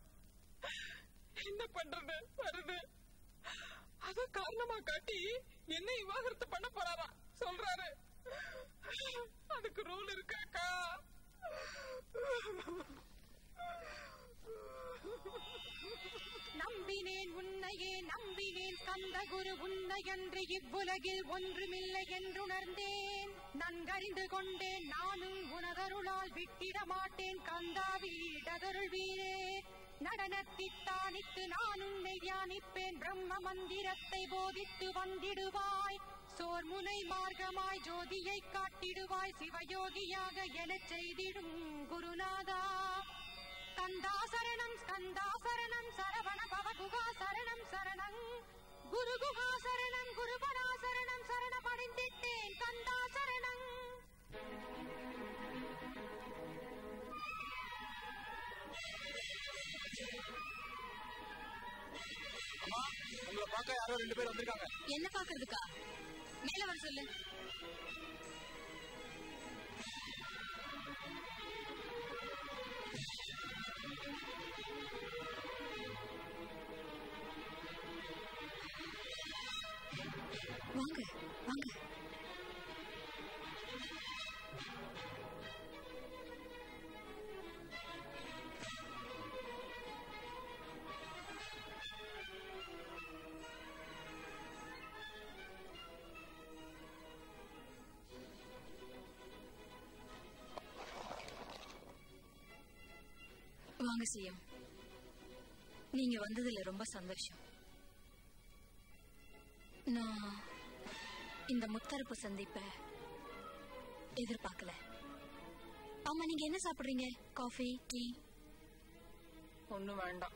என்ன பண்றது? வருது. அத காரணமா காட்டி என்ன விவாகரத்து பண்ண போறாரா? சொல்றாரு. அதுக்கு ரூல் இருக்காக்கா நம்பினேன் உன்னையே நம்பினேன் கந்த குரு உன்னையன்று இவ்வுலகில் ஒன்றுமில்லை என்றுணர்ந்தேன். நன்கறிந்து கொண்டேன் நானும் உனதருளால் விட்டிட மாட்டேன் கந்தாவி வீடதருள் வீரே நடனத்தித்தானித்து நான் உன்னை தியானிப்பேன். பிரம்ம மந்திரத்தை போதித்து வந்திடுவாய். சோர்முனை மார்க்கமாய் ஜோதியை காட்டிடுவாய். சிவயோகியாக எனச் செய்திடும் குருநாதா. கந்தாசரணம் கந்தாசரணம் சரணம் சரவண பவகுகா சரணம் சரணம். குரு சரணம் குருபரா சரணம் சரணமடைந்திட்டேன் கந்தா யாரோ ரெண்டு பேர் வந்திருக்காங்க. என்ன பாக்குறதுக்கா மேல வர சொல்லு. வாங்க சிஎம். நீங்க வந்ததுல ரொம்ப சந்தோஷம். நான் இந்த முத்தரப்பு சந்திப்ப எதிர்பார்க்கல. ஆமா நீங்க என்ன சாப்பிடுறீங்க? Coffee tea? ஒண்ணும் வேண்டாம்.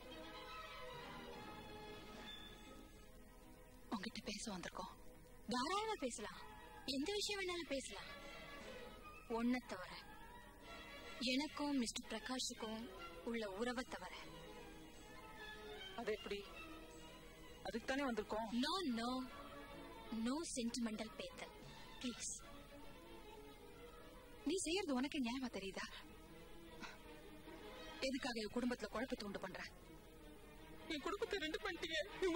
உங்ககிட்ட பேச வந்திருக்கோம். தாராளமா பேசலாம். எந்த விஷயம் வேணாலும் பேசலாம். ஒன்ன தவிர எனக்கும் மிஸ்டர் பிரகாஷுக்கும் உள்ள உறவை தவிர. அது எப்படி? அதுக்கு தானே வந்திருக்கோம். நோ நோ நோ சென்டிமெண்டல் பேத்தல் ப்ளீஸ் நீ செய்யறது உனக்கு நியாயமா தெரியுதா? எதுக்காக என் குடும்பத்துல குழப்பத்தை உண்டு பண்ற? என் குடும்பத்தை ரெண்டு பண்ணிட்டீங்க. நீ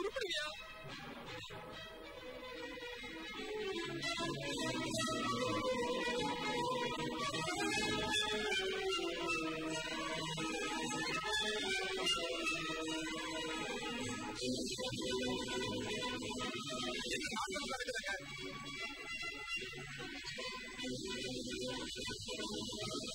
உருப்படுவியா என்னடி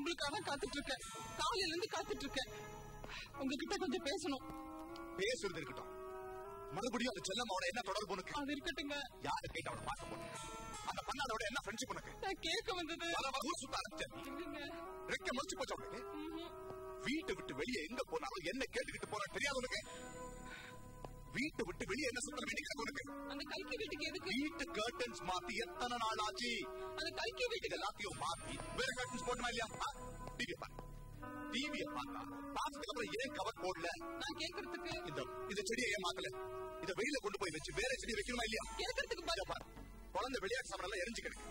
உங்களுக்காக தான் காத்துட்டு இருக்கேன் காலையில இருந்து காத்துட்டு இருக்கேன் உங்ககிட்ட கொஞ்சம் பேசணும். பேசுறது இருக்கட்டும். மறுபடியும் அந்த செல்லம்மாவோட என்ன தொடர்பு உனக்கு? அது இருக்கட்டுங்க. யாரு கேட்டு அவனை பார்க்க போனீங்க அந்த பண்ணாதோட என்ன ஃப்ரெண்ட்ஷிப் உனக்கு? நான் கேட்க வந்தது. ஊர் சுத்த ஆரம்பிச்ச ரெக்க முடிச்சு போச்சு உனக்கு? வீட்டை விட்டு வெளியே எங்க போனாலும் என்ன கேட்டுக்கிட்டு போற தெரியாது உனக்கு? வீட்டை விட்டு வெளியே என்ன சொல்ற வேண்டியது உனக்கு அந்த கல்கி வீட்டுக்கு எதுக்கு? வீட்டு கர்டன்ஸ் மாத்தி எத்தனை நாள் ஆச்சு அந்த கல்கி வீட்டுக்கு எல்லாத்தையும் மாத்தி வேற கர்டன்ஸ் போடணுமா இல்லையா? டிவி பாரு. டிவிய பார்த்தா பார்த்ததுக்கு அப்புறம் ஏன் கவர் போடல? நான் கேக்குறதுக்கு. இந்த இந்த செடியை ஏன் மாத்தல? இத வெளியில கொண்டு போய் வச்சு வேற செடி வைக்கணுமா இல்லையா? கேக்குறதுக்கு பாரு பாரு. குழந்தை விளையாட்டு சாப்பிட எல்லாம் எரிஞ்சு கிடக்கு.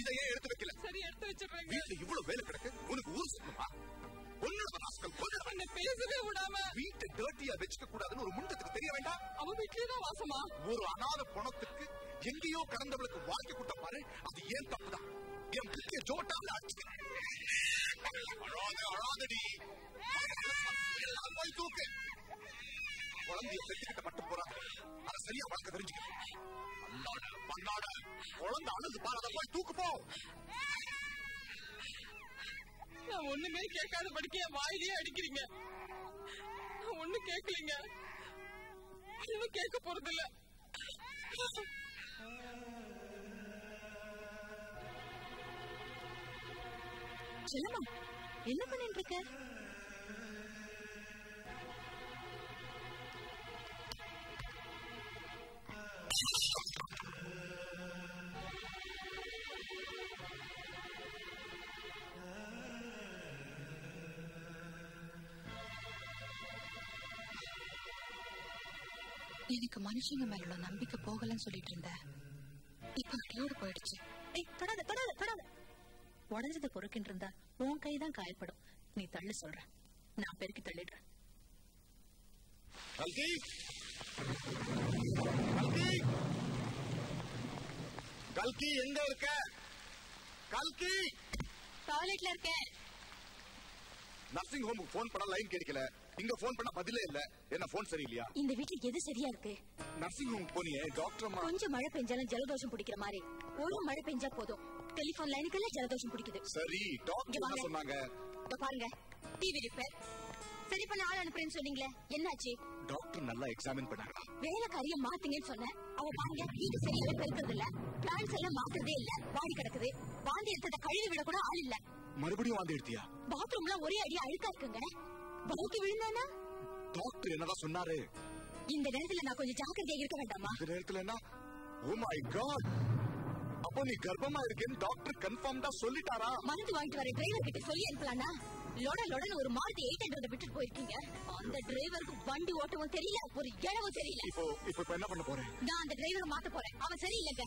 இதை ஏன் எடுத்து வைக்கல? சரி எடுத்து வச்சிடுறேங்க. வீட்டுல இவ்வளவு வேலை கிடக்கு? உனக்கு ஊர் சுத்தமா? உன்னை பேசவே விடாம. வீட்டை டர்ட்டியா வச்சுக்க கூடாதுன்னு ஒரு முண்டத்துக்கு தெரிய வேண்டாம். அவன் வீட்லயே தான் வாசமா? ஒரு அனாத பணத்துக்கு எங்கேயோ கடந்தவளுக்கு வாழ்க்கை கொடுத்த பாரு அது ஏன் தப்புதான் என் முக்கிய ஜோட்டால அடிச்சு அழாத அழாதடி. எல்லாம் போய் தூக்கு. குழந்தைய பெற்றுக்கிட்ட மட்டும் போறாங்க அதை சரியா வளர்க்க தெரிஞ்சுக்க. பண்ணாட பண்ணாட குழந்தை அழுது பாரு அதை போய் தூக்கு போ. நான் ஒண்ணுமே கேட்காத படிக்க என் வாயிலேயே அடிக்கிறீங்க. நான் ஒண்ணும் கேட்கலீங்க. இன்னும் கேட்க போறதில்ல. இல்ல என்ன பண்ணிட்டு இருக்க எனக்கு மனுஷங்க மேல உள்ள நம்பிக்கை போகலன்னு சொல்லிட்டு இருந்தேன் இப்ப அடியோடு போயிடுச்சு? ஏய் தொடாத தொடாத தொடாத. உடஞ்சதை பொறுக்கின்னு இருந்தா உன் கை தான் காயப்படும். நீ தள்ளு சொல்ற. நான் பெருக்கி தள்ளிடுறேன். கல்கி! கல்கி! கல்கி எங்க இருக்க? கல்கி! டாய்லெட்ல இருக்கேன். நர்சிங் ஹோமுக்கு ஃபோன் பண்ணா லைன் கிடைக்கல இங்க ஃபோன் பண்ணா பதிலே இல்ல. என்ன ஃபோன் சரியில்லையா? இந்த வீட்டுல எது சரியா இருக்கு? நர்சிங் ஹோமுக்கு போனியே டாக்டர் அம்மா கொஞ்சம் மழை பெஞ்சாலும் ஜலதோஷம் பிடிக்கிற மாதிரி. ஒரு மழை பெஞ்சா போதும். டெலிபோன் லைனுக்கெல்லாம் ஜலதோஷம் பிடிக்குது. சரி டாக்டர் என்ன. சொன்னாங்க? இதோ பாருங்க. டிவி ரிப்பேர் சரி பண்ண ஆள் அனுப்புறேன்னு சொன்னீங்களே என்னாச்சு? டாக்டர் நல்லா எக்ஸாமின் பண்ணாங்களா வேலைக்காரிய மாத்துங்கன்னு சொன்னேன். அவ பாருங்க வீடு சரியாவே பெருக்கிறது இல்ல பிளான்ஸ் எல்லாம் மாத்துறதே இல்ல. வாடி கிடக்குது. வாந்தி எடுத்தத கழுவி விட கூட ஆள் இல்ல. மறுபடியும் வந்து எடுத்தியா? பாத்ரூம்ல ஒரே அடி அழுக்கா இருக்குங்க. பவுக்கு விழுந்தானா டாக்டர் என்னதான் சொன்னாரு? இந்த நேரத்துல நான் கொஞ்சம் ஜாக்கிரதையா இருக்க வேண்டாமா? இந்த நேரத்துல என்ன? ஓ மை காட் அப்போ நீ கர்ப்பமா இருக்கேன்னு டாக்டர் கன்ஃபார்ம்டா சொல்லிட்டாரா? மருந்து வாங்கிட்டு வர டிரைவர் கிட்ட சொல்லி அனுப்பலானா லொட லொடன்னு ஒரு மாருதி எயிட் ஹண்ட்ரட் விட்டுட்டு போயிருக்கீங்க. அந்த டிரைவருக்கு வண்டி ஓட்டவும் தெரியல ஒரு இடமும் தெரியல. இப்போ இப்போ என்ன பண்ண போறேன்? நான் அந்த டிரைவரை மாத்த போறேன். அவன் சரியில்லைங்க.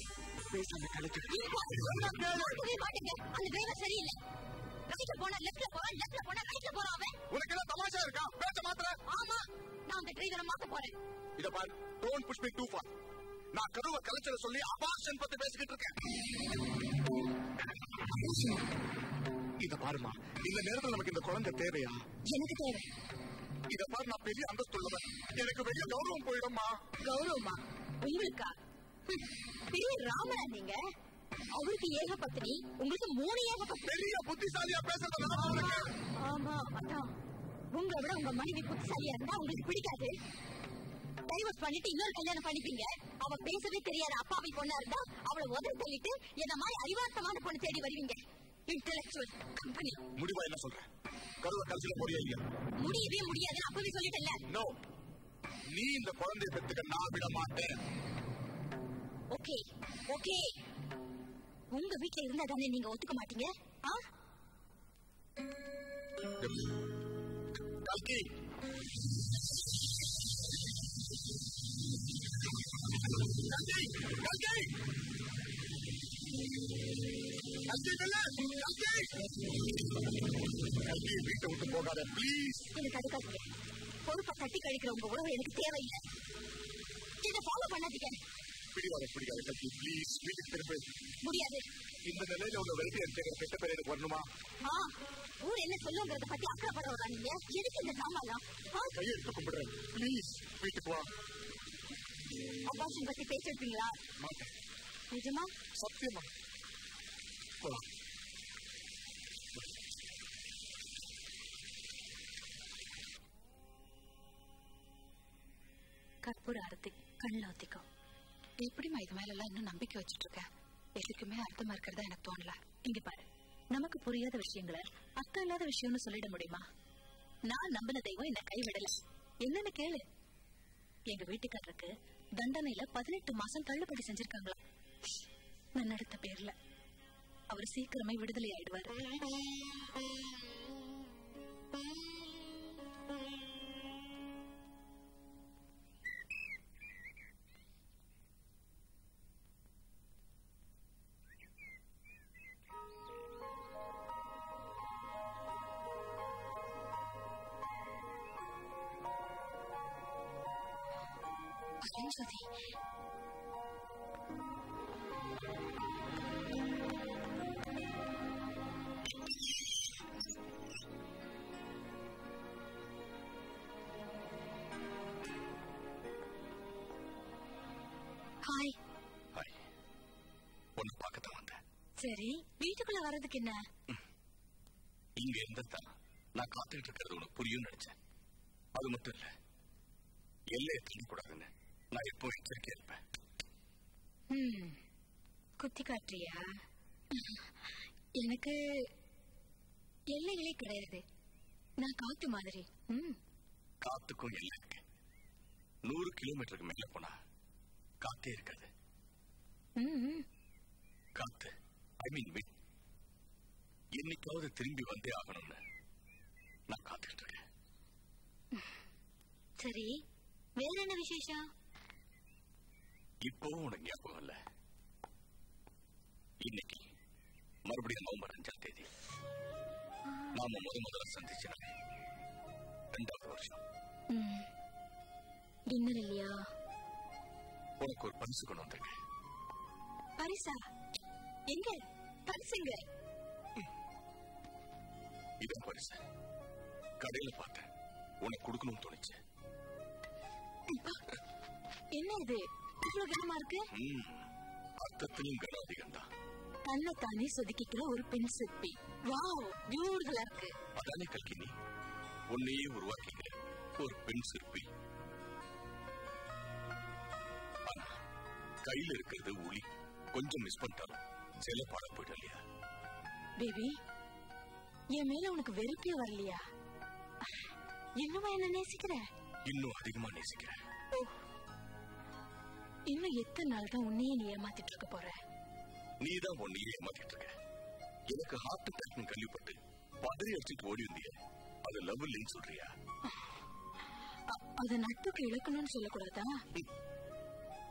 பேசாம மாட்டவே மாட்டேங்க. அந்த டிரைவர் சரியில்லை. ரைட்ல போனா லெஃப்ட்ல போறான் லெஃப்ட்ல போனா ரைட்ல போறான் அவன். உனக்கு என்ன தமாஷா இருக்கா? பேச மாத்திர ஆமா நான் அந்த டிரைவரை மாத்த போறேன். இத பாரு don't push me too far நான் கருவை கலைச்சல சொல்லி அபார்ஷன் பத்தி பேசிக்கிட்டு இருக்கேன். இத பாருமா இந்த நேரத்துல நமக்கு இந்த குழந்தை தேவையா? எனக்கு தேவை. இத பாரு நான் பெரிய அந்தஸ்துள்ளவன் எனக்கு பெரிய கௌரவம் போயிடும்மா. கௌரவமா? உங்களுக்கா? பெரிய ராமனா நீங்க? அவருக்கு ஏக பத்தினி உங்களுக்கு மூணு ஏக பெரிய புத்திசாலியா பேசுறது ஆமா அதான். உங்களை விட உங்க மனைவி புத்திசாலியா இருந்தா உங்களுக்கு பிடிக்காது. டைவர்ஸ் பண்ணிட்டு இன்னொரு கல்யாணம் பண்ணிப்பீங்க. அவ பேசவே தெரியாத. அப்பாவி பொண்ணா இருந்தா அவளை உதவி தள்ளிட்டு என்ன மாதிரி அறிவார்த்தமான பொண்ணு தேடி வருவீங்க. இன்டெலக்சுவல் கம்பெனி முடிவா என்ன சொல்ற? கருவை கலைச்சல போறியா இல்லையா? முடியவே முடியாது. அப்பவே சொல்லிட்டேன்ல. நோ நீ இந்த குழந்தைய பெத்துக்க நான் விட மாட்டேன். ஓகே ஓகே உங்க வீட்ல இருந்தா தானே நீங்க ஒத்துக்க மாட்டீங்க? வீட்டை விட்டு போகாத ப்ளீஸ் எனக்கு அதுக்காக பொறுப்பை தட்டி கழிக்கிற உங்க உறவு எனக்கு தேவையில்லை. இதை ஃபாலோ பண்ணாதீங்க. பிடிவாத பிடிக்காத கல்கி ப்ளீஸ் வீட்டுக்கு திரும்ப முடியாது இந்த நிலையில உங்க வெல்தி எனக்கு கெட்ட பேர் எனக்கு வரணுமா ஊர் என்ன சொல்லுங்கிறத பத்தி அக்கறைப்படுறவரா நீங்க எதுக்கு இந்த சாமாலாம் கையெடுத்து கும்பிடுறேன் ப்ளீஸ் வீட்டுக்கு வா அபாஷன் பத்தி பேசிருப்பீங்களா நிஜமா சத்தியமா வா கற்பூர கண்ணில் ஊத்திக்கோ எப்படிமா இது மேல எல்லாம் இன்னும் நம்பிக்கை வச்சுட்டு இருக்க எதுக்குமே அர்த்தமா இருக்கிறதா எனக்கு தோணல. இங்க பாரு. நமக்கு புரியாத விஷயங்களை அர்த்தம் இல்லாத விஷயம்னு சொல்லிட முடியுமா? நான் நம்பின தெய்வம் என்ன கைவிடல. என்னன்னு கேளு. எங்க வீட்டுக்காரருக்கு தண்டனையில பதினெட்டு மாசம் தள்ளுபடி செஞ்சிருக்காங்களா நன்னடத்த பேர்ல. அவர் சீக்கிரமே விடுதலை ஆயிடுவாரு. சரி வீட்டுக்குள்ள வர்றதுக்கு என்ன? இங்க இருந்ததா நான் காத்துக்கிட்டு இருக்கிறது உனக்கு புரியும் நினைச்சேன். அது மட்டும் இல்ல எல்லையை தாண்டக்கூடாதுன்னு நான் எப்போ எச்சரிக்கையா இருப்பேன். குத்தி காட்டுறியா? எனக்கு எல்லைகளே கிடையாது. நான் காத்து மாதிரி. காத்துக்கும் எல்லை இருக்கு. நூறு கிலோமீட்டருக்கு மேல போனா காத்தே இருக்காது. காத்து. ஐ மீன் விட் என்னைக்காவது திரும்பி வந்தே ஆகணும்னு நான் காத்துக்கிட்டு இருக்கேன் <laughs> சரி வேற என்ன விசேஷம்? இப்பவும் உனக்கு ஞாபகம் இல்ல. இன்னைக்கு மறுபடியும் நவம்பர் அஞ்சாம் தேதி. நாம முத முதல்ல சந்திச்ச ரெண்டாவது வருஷம். டின்னர் இல்லையா? உனக்கு ஒரு பரிசு கொண்டு வந்திருக்கேன். பரிசா? எங்க? பரிசுங்க. இதான் பரிசு. கடையில பார்த்தேன். உனக்கு கொடுக்கணும்னு தோணுச்சு. என்ன இது? இவ்வளவு கனமா இருக்கு? அர்த்தத்திலும் கன தன்னை தானே சொதுக்கிக்கிற ஒரு பெண் சிற்பி. வாவ் பியூட்டிஃபுல்லா இருக்கு. அதானே கல்கினி? உன்னையே உருவாக்கிங்க ஒரு பெண் சிற்பி. கையில இருக்கிறது உளி. கொஞ்சம் மிஸ் பண்ணிட்டாலும். சில பாட போயிடும் இல்லையா பேபி என் மேல உனக்கு வெறுப்பே வரலையா? இன்னுமா என்ன நேசிக்கிற? இன்னும் அதிகமா நேசிக்கிறேன் இன்னும் எத்தனை நாள் தான் உன்னையே நீ ஏமாத்திட்டு இருக்க போற? நீதான் உன்னையே ஏமாத்திட்டு இருக்க. எனக்கு ஹார்ட் அட்டாக்னு கேள்விப்பட்டு பதறி அடிச்சுட்டு ஓடி வந்திய. அது லவ் இல்லைன்னு சொல்றியா? அத நட்புக்கு இழக்கணும்னு சொல்லக்கூடாதா?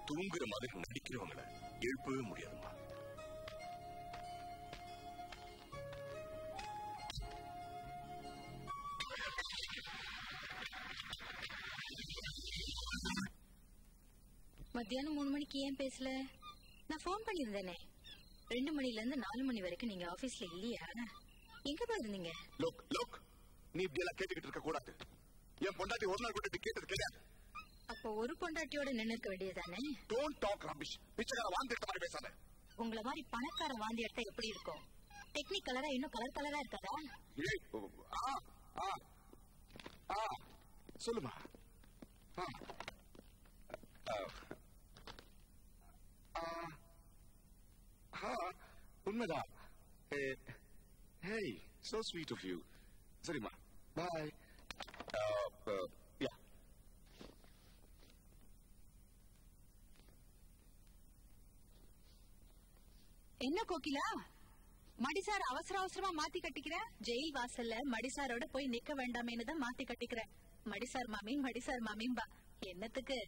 தூங்குற மாதிரி நடிக்கிறவங்கள எழுப்பவே முடியாதுமா மத்தியானம் மூணு மணிக்கு ஏன் பேசல? நான் ஃபோன் பண்ணியிருந்தேனே. ரெண்டு மணில இருந்து நாலு மணி வரைக்கும் நீங்க ஆபீஸ்ல இல்லையா? எங்க போயிருந்தீங்க லோக் லோக் நீ இப்படி எல்லாம் கேட்டுக்கிட்டு இருக்க கூடாது. என் பொண்டாட்டி ஒரு நாள் கூட இப்படி கேட்டது கிடையாது. அப்போ ஒரு பொண்டாட்டியோட நின்னு இருக்க வேண்டியதானே டோன்ட் டாக் ரபிஷ் பிச்சைக்கார வாழ்ந்துட்ட மாதிரி பேசாத. உங்கள மாதிரி பணக்கார வாந்தி எடுத்தா எப்படி இருக்கும்? டெக்னிக் கலரா இன்னும் கலர் கலரா இருக்காதா? ஓ, ஆ ஆ ஆ. சொல்லுமா ஆ ஆ. ஆ. ஆ, உண்மைதான் hey so sweet of you சரிம்மா பாய் யா என்ன கோகிலா? மடிசார் அவசர அவசரமா மாத்தி கட்டிக்கிற? ஜெயில் வாசல்ல மடிசாரோட போய் நிக்க வேண்டாமேன்னு தான் மாத்தி கட்டிக்கிற. மடிசார் மாமி மடிசார் மாமிம்பா என்னத்துக்கு?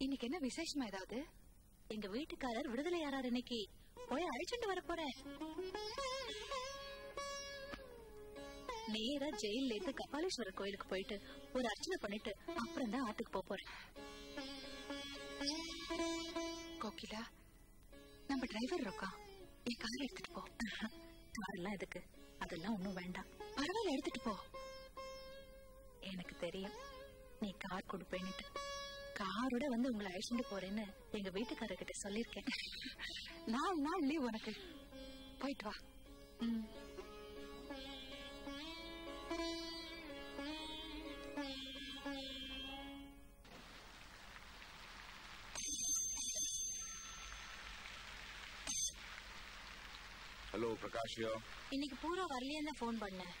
இன்னைக்கு என்ன விசேஷமா ஏதாவது? எங்க வீட்டுக்காரர் விடுதலை யாரார் இன்னைக்கு. போய் அழைச்சிட்டு வர போறேன். நேரா ஜெயில இருந்து கபாலீஸ்வரர் கோயிலுக்கு போயிட்டு ஒரு அர்ச்சனை பண்ணிட்டு அப்புறம் தான் போப் போறேன். கோகிலா நம்ம டிரைவர் இருக்கா? என் கார் எடுத்துட்டு போ. காரெல்லாம் எதுக்கு? அதெல்லாம் ஒண்ணும் வேண்டாம். பரவாயில்ல எடுத்துட்டு போ. எனக்கு தெரியும். நீ கார் கொடுப்பேன்னுட்டு. காரோட வந்து உங்களை அழைச்சிட்டு போறேன்னு எங்க வீட்டுக்காரர்கிட்ட சொல்லிருக்கேன் நாலு நாள் லீவ் உனக்கு. போயிட்டு வா. ஹலோ பிரகாஷ்யா இன்னைக்கு பூரா வரலையே ஃபோன் பண்ணேன்.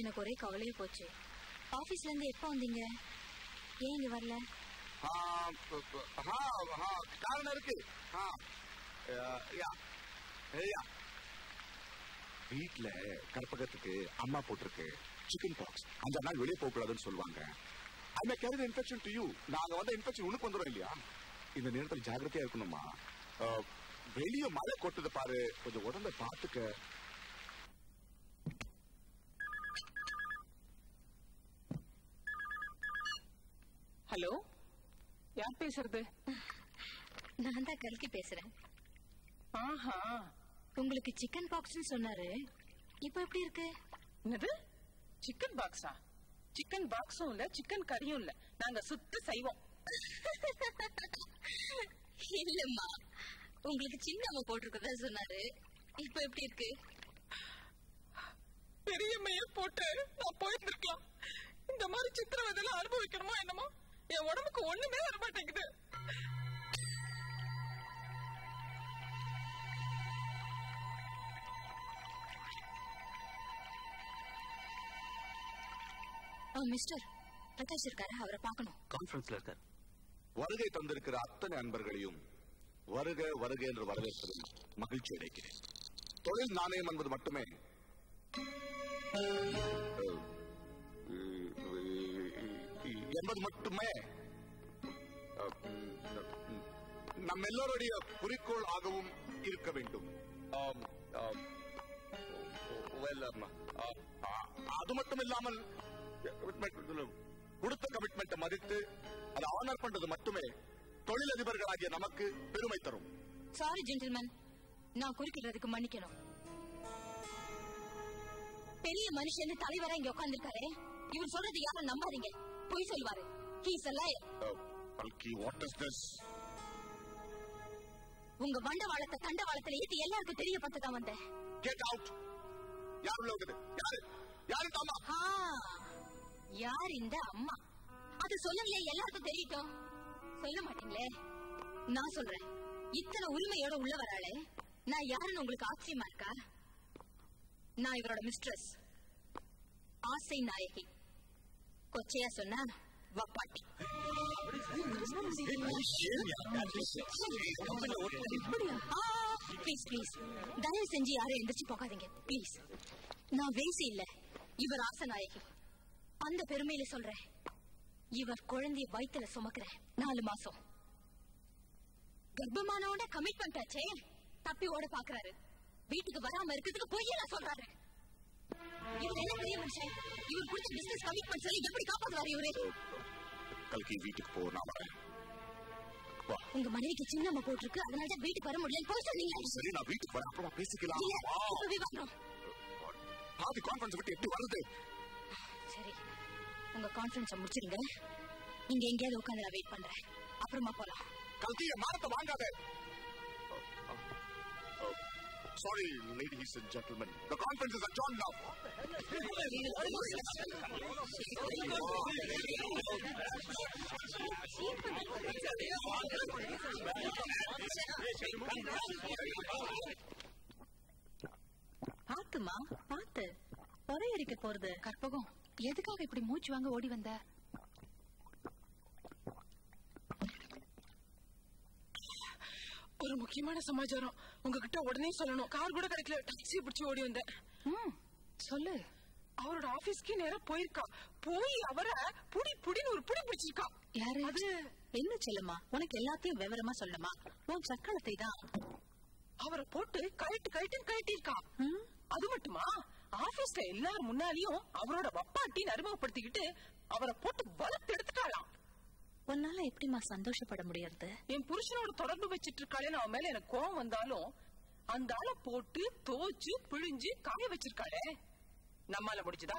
எனக்கு ஒரே கவலையே போச்சு. ஆபீஸ்ல இருந்து எப்போ வந்தீங்க? ஏன் இங்க வரல? காரணம் இருக்கு. வீட்டுல வீட்ல கற்பகத்துக்கு அம்மா போட்டிருக்கு. சிக்கன் பாக்ஸ் அந்த நாள் வெளியே போக கூடாதுன்னு சொல்லுவாங்க. I may carry infection to you நாங்க வந்த இன்ஃபெக்ஷன் உனக்கு வந்துடும் இல்லையா? இந்த நேரத்துல ஜாக்கிரதையா இருக்கணுமா? வெளிய மழை கொட்டுது பாரு. கொஞ்சம் உடம்ப பாத்துக்க ஹலோ? யார் பேசுறது நான் தான் கல்கி பேசுறேன் ஆஹா உங்களுக்கு சிக்கன் பாக்ஸ்னு சொன்னாரு இப்போ எப்படி இருக்கு என்னது சிக்கன் பாக்ஸா சிக்கன் பாக்ஸும் இல்ல சிக்கன் கறியும் இல்ல நாங்க சுத்த செய்வோம் இல்லம்மா உங்களுக்கு சின்னம்மா போட்டிருக்கதா சொன்னாரு இப்போ எப்படி இருக்கு பெரிய மைய போட்டு நான் போயிருந்திருக்கலாம் இந்த மாதிரி சித்திரவதையில அனுபவிக்கணுமா என்னமோ என் உடம்புக்கு ஒண்ணுமே வர மாட்டேங்குது ஆ, மிஸ்டர். பிரகாஷ் இருக்காரு அவரை பார்க்கணும். கான்ஃபரன்ஸ்ல இருக்கார். வருகை தந்திருக்கிற அத்தனை அன்பர்களையும் வருக வருக என்று வரவேற்பதில் மகிழ்ச்சி அடைக்கிறேன் தொழில் நாணயம் என்பது மட்டுமே. என்பது மட்டுமே. நம் எல்லோருடைய குறிக்கோள் ஆகவும் இருக்க வேண்டும். Um, uh, uh, அது மட்டும் இல்லாமல் commitment, கொடுத்த கமிட்மெண்ட் மதித்து அதை ஆனர் பண்றது மட்டுமே தொழிலதிபர்களாகிய நமக்கு பெருமை தரும். சாரி ஜென்டில்மேன் நான் குறுக்கிடுறதுக்கு மன்னிக்கணும். பெரிய மனுஷன் தலைவரா இங்க உட்கார்ந்திருக்காரு. இவர் சொல்றது யாரும் நம்பாதீங்க. பொய் சொல்வாரு. பல்கி வாட் இஸ் திஸ் உங்க வண்டவாளத்தை தண்டவாளத்துல ஏத்தி எல்லாருக்கும் தெரியப்பட்டதான் வந்தேன். கெட் அவுட் யார் உள்ள இருக்குது? யாரு? யாரு இந்த அம்மா யார் இந்த அம்மா? அது சொல்லுங்களே எல்லாருக்கும் தெரியட்டும் சொல்ல மாட்டீங்களே? நான் சொல்றேன். இத்தனை உரிமையோட உள்ள வராளே நான் யாருன்னு உங்களுக்கு ஆச்சரியமா இருக்கா? நான் இவரோட மிஸ்ட்ரஸ் ஆசை நாயகி. கொச்சையா சொன்னா வப்பாட்டி ப்ளீஸ் ப்ளீஸ் தயவு செஞ்சு யாரும் எந்திரிச்சு போகாதீங்க ப்ளீஸ் நான் வேசி இல்ல இவர் ஆசநாயகி அந்த பெருமையில சொல்றேன் இவர் குழந்தைய வயிற்றுல சுமக்கிறேன் நாலு மாசம் கர்ப்பமானவோட கமிட்மெண்ட் ஆச்சே தப்பி ஓட பாக்குறாரு வீட்டுக்கு வராம இருக்கிறதுக்கு பொய்யெல்லாம் சொல்றாரு இவர் என்ன பெரிய மனுஷன் இவர் கொடுத்த பிசினஸ் கமிட்மெண்ட் சொல்லி எப்படி காப்பாத்துவாரு இவரு கல்கி வீட்டுக்கு போ நான் வரேன். உங்க மனைவிக்கு சின்னம்மா போட்டிருக்கு அதனால தான் வீட்டுக்கு வர முடியல. போய் சொன்னீங்க சரி நான் வீட்டுக்கு வரேன். அப்புறமா பேசிக்கலாம். இப்பவே வரணும். பாதி கான்ஃபரன்ஸ் விட்டு எப்படி வருது. சரி. உங்க கான்ஃபரன்ஸ் முடிச்சிருங்க. நீங்க எங்கேயாவது உட்காந்து நான் வெயிட் பண்றேன். அப்புறமா போலாம். கல்கிய மானத்தை வாங்காத. Sorry, ladies and gentlemen. The conference is adjourned now. பாத்துமா பாத்து. பொறையடிக்க போறது. கற்பகம் எதுக்காக இப்படி மூச்சு வாங்க ஓடி வந்த? ஒரு முக்கியமான சமாச்சாரம். உங்ககிட்ட உடனே சொல்லணும். கார் கூட கிடைக்கல. டாக்ஸி பிடிச்சு ஓடி வந்தேன். சொல்லு. அவரோட ஆபீஸ்க்கு நேரா போயிருக்கா. போய் அவரை புடி புடின்னு ஒரு புடி பிடிச்சிருக்கா. யாரு? அது என்ன செல்லம்மா? உனக்கு எல்லாத்தையும் விவரமா சொல்லணுமா? உன் சக்களத்தை தான். அவரை போட்டு கழட்டு கழட்டுன்னு கழட்டிருக்கா அது மட்டுமா? ஆபீஸ்ல எல்லாரும் முன்னாடியும் அவரோட வப்பாட்டின்னு அறிமுகப்படுத்திக்கிட்டு அவரை போட்டு வளர்த்து எடுத்துட்டாளாம். உன்னால எப்படிமா சந்தோஷப்பட முடியாது என் புருஷனோட தொடர்பு வச்சிட்டு இருக்காளேன்னு அவன் மேல எனக்கு கோவம் வந்தாலும் அந்த ஆளை போட்டு தோச்சு பிழிஞ்சு காய வச்சிருக்காளே நம்மால முடிச்சுதா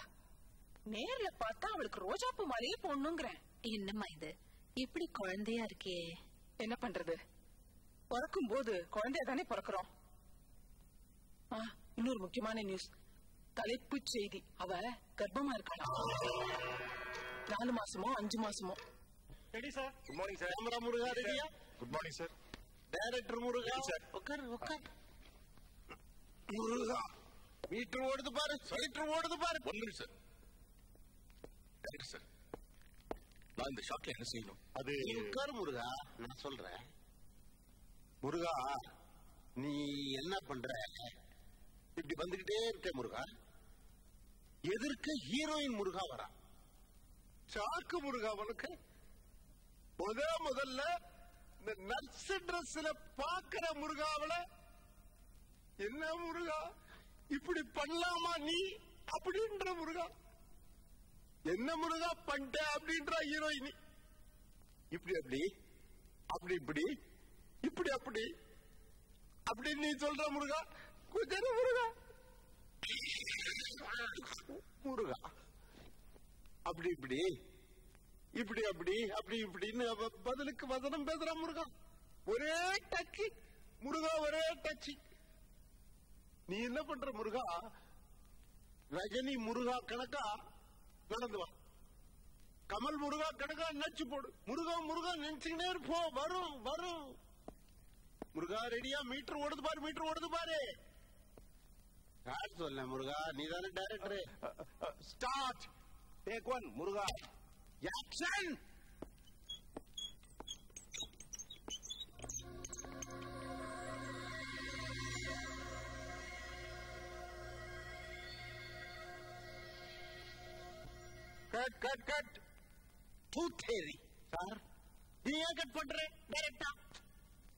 நேர்ல பார்த்தா அவளுக்கு ரோஜாப்பூ மாதிரியே போடணுங்கிறேன். என்னம்மா இது? இப்படி குழந்தையா இருக்கே. என்ன பண்றது? பிறக்கும் போது குழந்தைய தானே பிறக்கிறோம். இன்னொரு முக்கியமான நியூஸ் தலைப்பு செய்தி. அவ கர்ப்பமா இருக்காளா? நாலு மாசமோ அஞ்சு மாசமோ? Ready sir good morning sir camera Muruga ரெடியா good morning sir director Muruga உட்கார் உட்கார் முருகா மீட்டர் ஓடுது பாரு மீட்டர் ஓடுது பாரு. மினிட் சார் டைரக்டர் சார் நான் இந்த ஷாட்ல என்ன செய்யணும்? அது உட்கார் முருகா. நான் சொல்றேன். முருகா நீ என்ன பண்ற? இப்படி வந்துகிட்டே இருக்க முருகா. எதிர்க்க ஹீரோயின் முருகா வரா. சாக்கு முருகா உனக்கு முத முதல்ல இந்த நர்ஸ் ட்ரெஸ்ல பாக்குற முருகாவல என்ன முருகா? இப்படி பண்ணலாமா நீ? அப்படின்ற முருகா. என்ன முருகா பண்ணிட்ட அப்படின்ற ஹீரோயினி இப்படி அப்படி. அப்படி இப்படி. இப்படி அப்படி. அப்படி நீ சொல்ற முருகா? கொஞ்சம் முருகா. முருகா. அப்படி இப்படி. இப்படி அப்படி அப்படி இப்படின்னு பதிலுக்கு வசனம் பேசுற முருகா. ஒரே டச்சு முருகா ஒரே டச்சு நீ என்ன பண்ற முருகா? ரஜினி முருகா கணக்கா நடந்து வா. கமல் முருகா கணக்கா நச்சு போடு. முருகா முருகா நினைச்சுக்கிட்டே இருப்போ. வரும் வரும். முருகா ரெடியா மீட்டர் ஓடுது பாரு மீட்டர் ஓடுது பாரு. யார் சொல்ல முருகா? நீ தானே director start take one Muruga. Action cut cut cut தூத்தேரி sir நீ ஏன் கட் பண்ற? டைரக்டா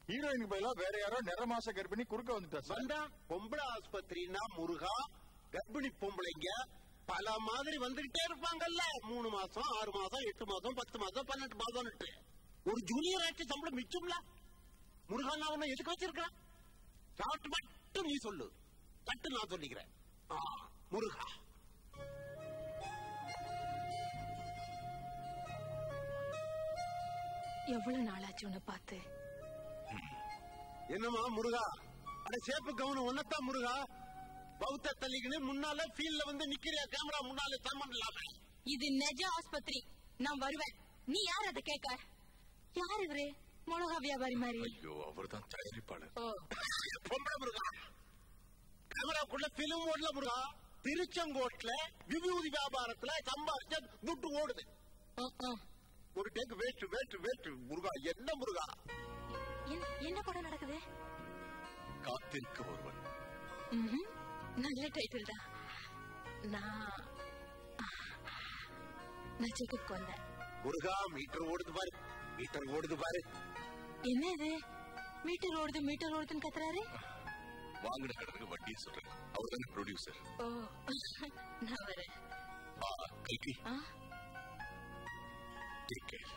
ஹீரோயினுக்கு பதிலா வேற யாரோ நிறமாச கர்ப்பிணி குறுக்க வந்துட்டா வந்தா பொம்பளை ஆஸ்பத்திரினா முருகா கர்ப்பிணி பொம்பளைங்க பல மாதிரி வந்துகிட்டே இருப்பாங்கல்ல. மூணு மாசம் ஆறு மாசம் எட்டு மாசம் பத்து மாசம் பன்னெண்டு மாசம்னுட்டு. ஒரு ஜூனியர் ஆக்டர் சம்பளம் மிச்சம்ல. முருகன் அவனை எதுக்கு வச்சிருக்கான் ஷார்ட் மட்டும் நீ சொல்லு. தட்டு நான் சொல்லிக்கிறேன். முருகா. எவ்வளவு நாளாச்சு உன்னை பார்த்து? என்னமா முருகா? அட சேப்பு கவுனு ஒன்னத்தான் முருகா. பௌத்த தள்ளிக்கின்னு முன்னால ஃபீல்ட்ல வந்து நிக்கிறியா? கேமரா முன்னால இல்லாம இது நிஜ ஆஸ்பத்திரி. நான் வருவேன். நீ யார் அதை கேட்க? யார் இவரு? மிளகா வியாபாரி மாதிரி. ஐயோ அவர்தான் தயாரிப்பாளர். ஓ. பொம்பளை முருகா. கேமராக்குள்ள பிலிம் ஓடல முருகா. திருச்செங்கோட்ல விபூதி வியாபாரத்துல சம்பாதிச்ச துட்டு ஓடுது. ஒரு take waste waste waste Muruga. என்ன முருகா? என்ன- என்ன படம் நடக்குது? காத்திருக்க ஒருவன். நல்ல டைட்டில் தான் நான் நான் செக்கப் வந்தேன். முருகா மீட்டர் ஓடுது பாரு. மீட்டர் ஓடுது பாரு. என்ன இது மீட்டர் ஓடுது மீட்டர் ஓடுதுன்னு கத்துறாரு? வாங்கின கடனுக்கு வட்டியை சொல்றேன். அவர் தானே ப்ரொடியூசர் ஓ நான் வரேன். கல்கி. ஆ? டேக் கேர்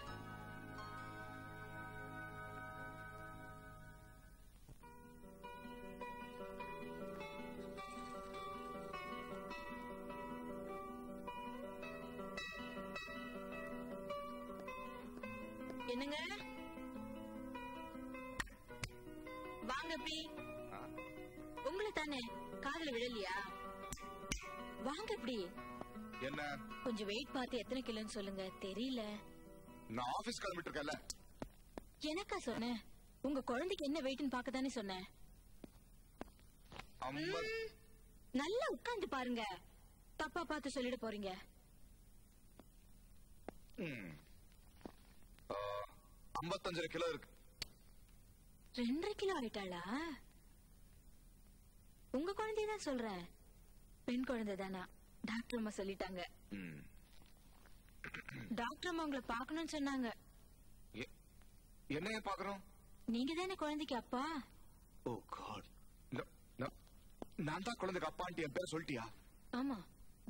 வெயிட் பார்த்து எத்தனை கிலோன்னு சொல்லுங்க. தெரியல. நான் ஆபீஸ் கிளம்பிட்டு இருக்கேன்ல எனக்கா சொன்னேன்? உங்க குழந்தைக்கு என்ன வெயிட்னு பார்க்க தானே சொன்னேன். நல்லா உட்கார்ந்து பாருங்க. தப்பா பார்த்து சொல்லிட போறீங்க. ஐம்பத்தஞ்சரை கிலோ இருக்கு. ரெண்டரை கிலோ ஆயிட்டாளா? உங்க குழந்தைய தான் சொல்றேன். பெண் குழந்தை தானா டாக்டர் அம்மா சொல்லிட்டாங்க. டாக்டர் அம்மா உங்களை பார்க்கணும்னு சொன்னாங்க. என்னைய பாக்குறோம் நீங்க தானே குழந்தைக்கு அப்பா? Oh God. நான் தான் குழந்தைக்கு அப்பான்ட்டு என் பேர் சொல்லிட்டியா? ஆமா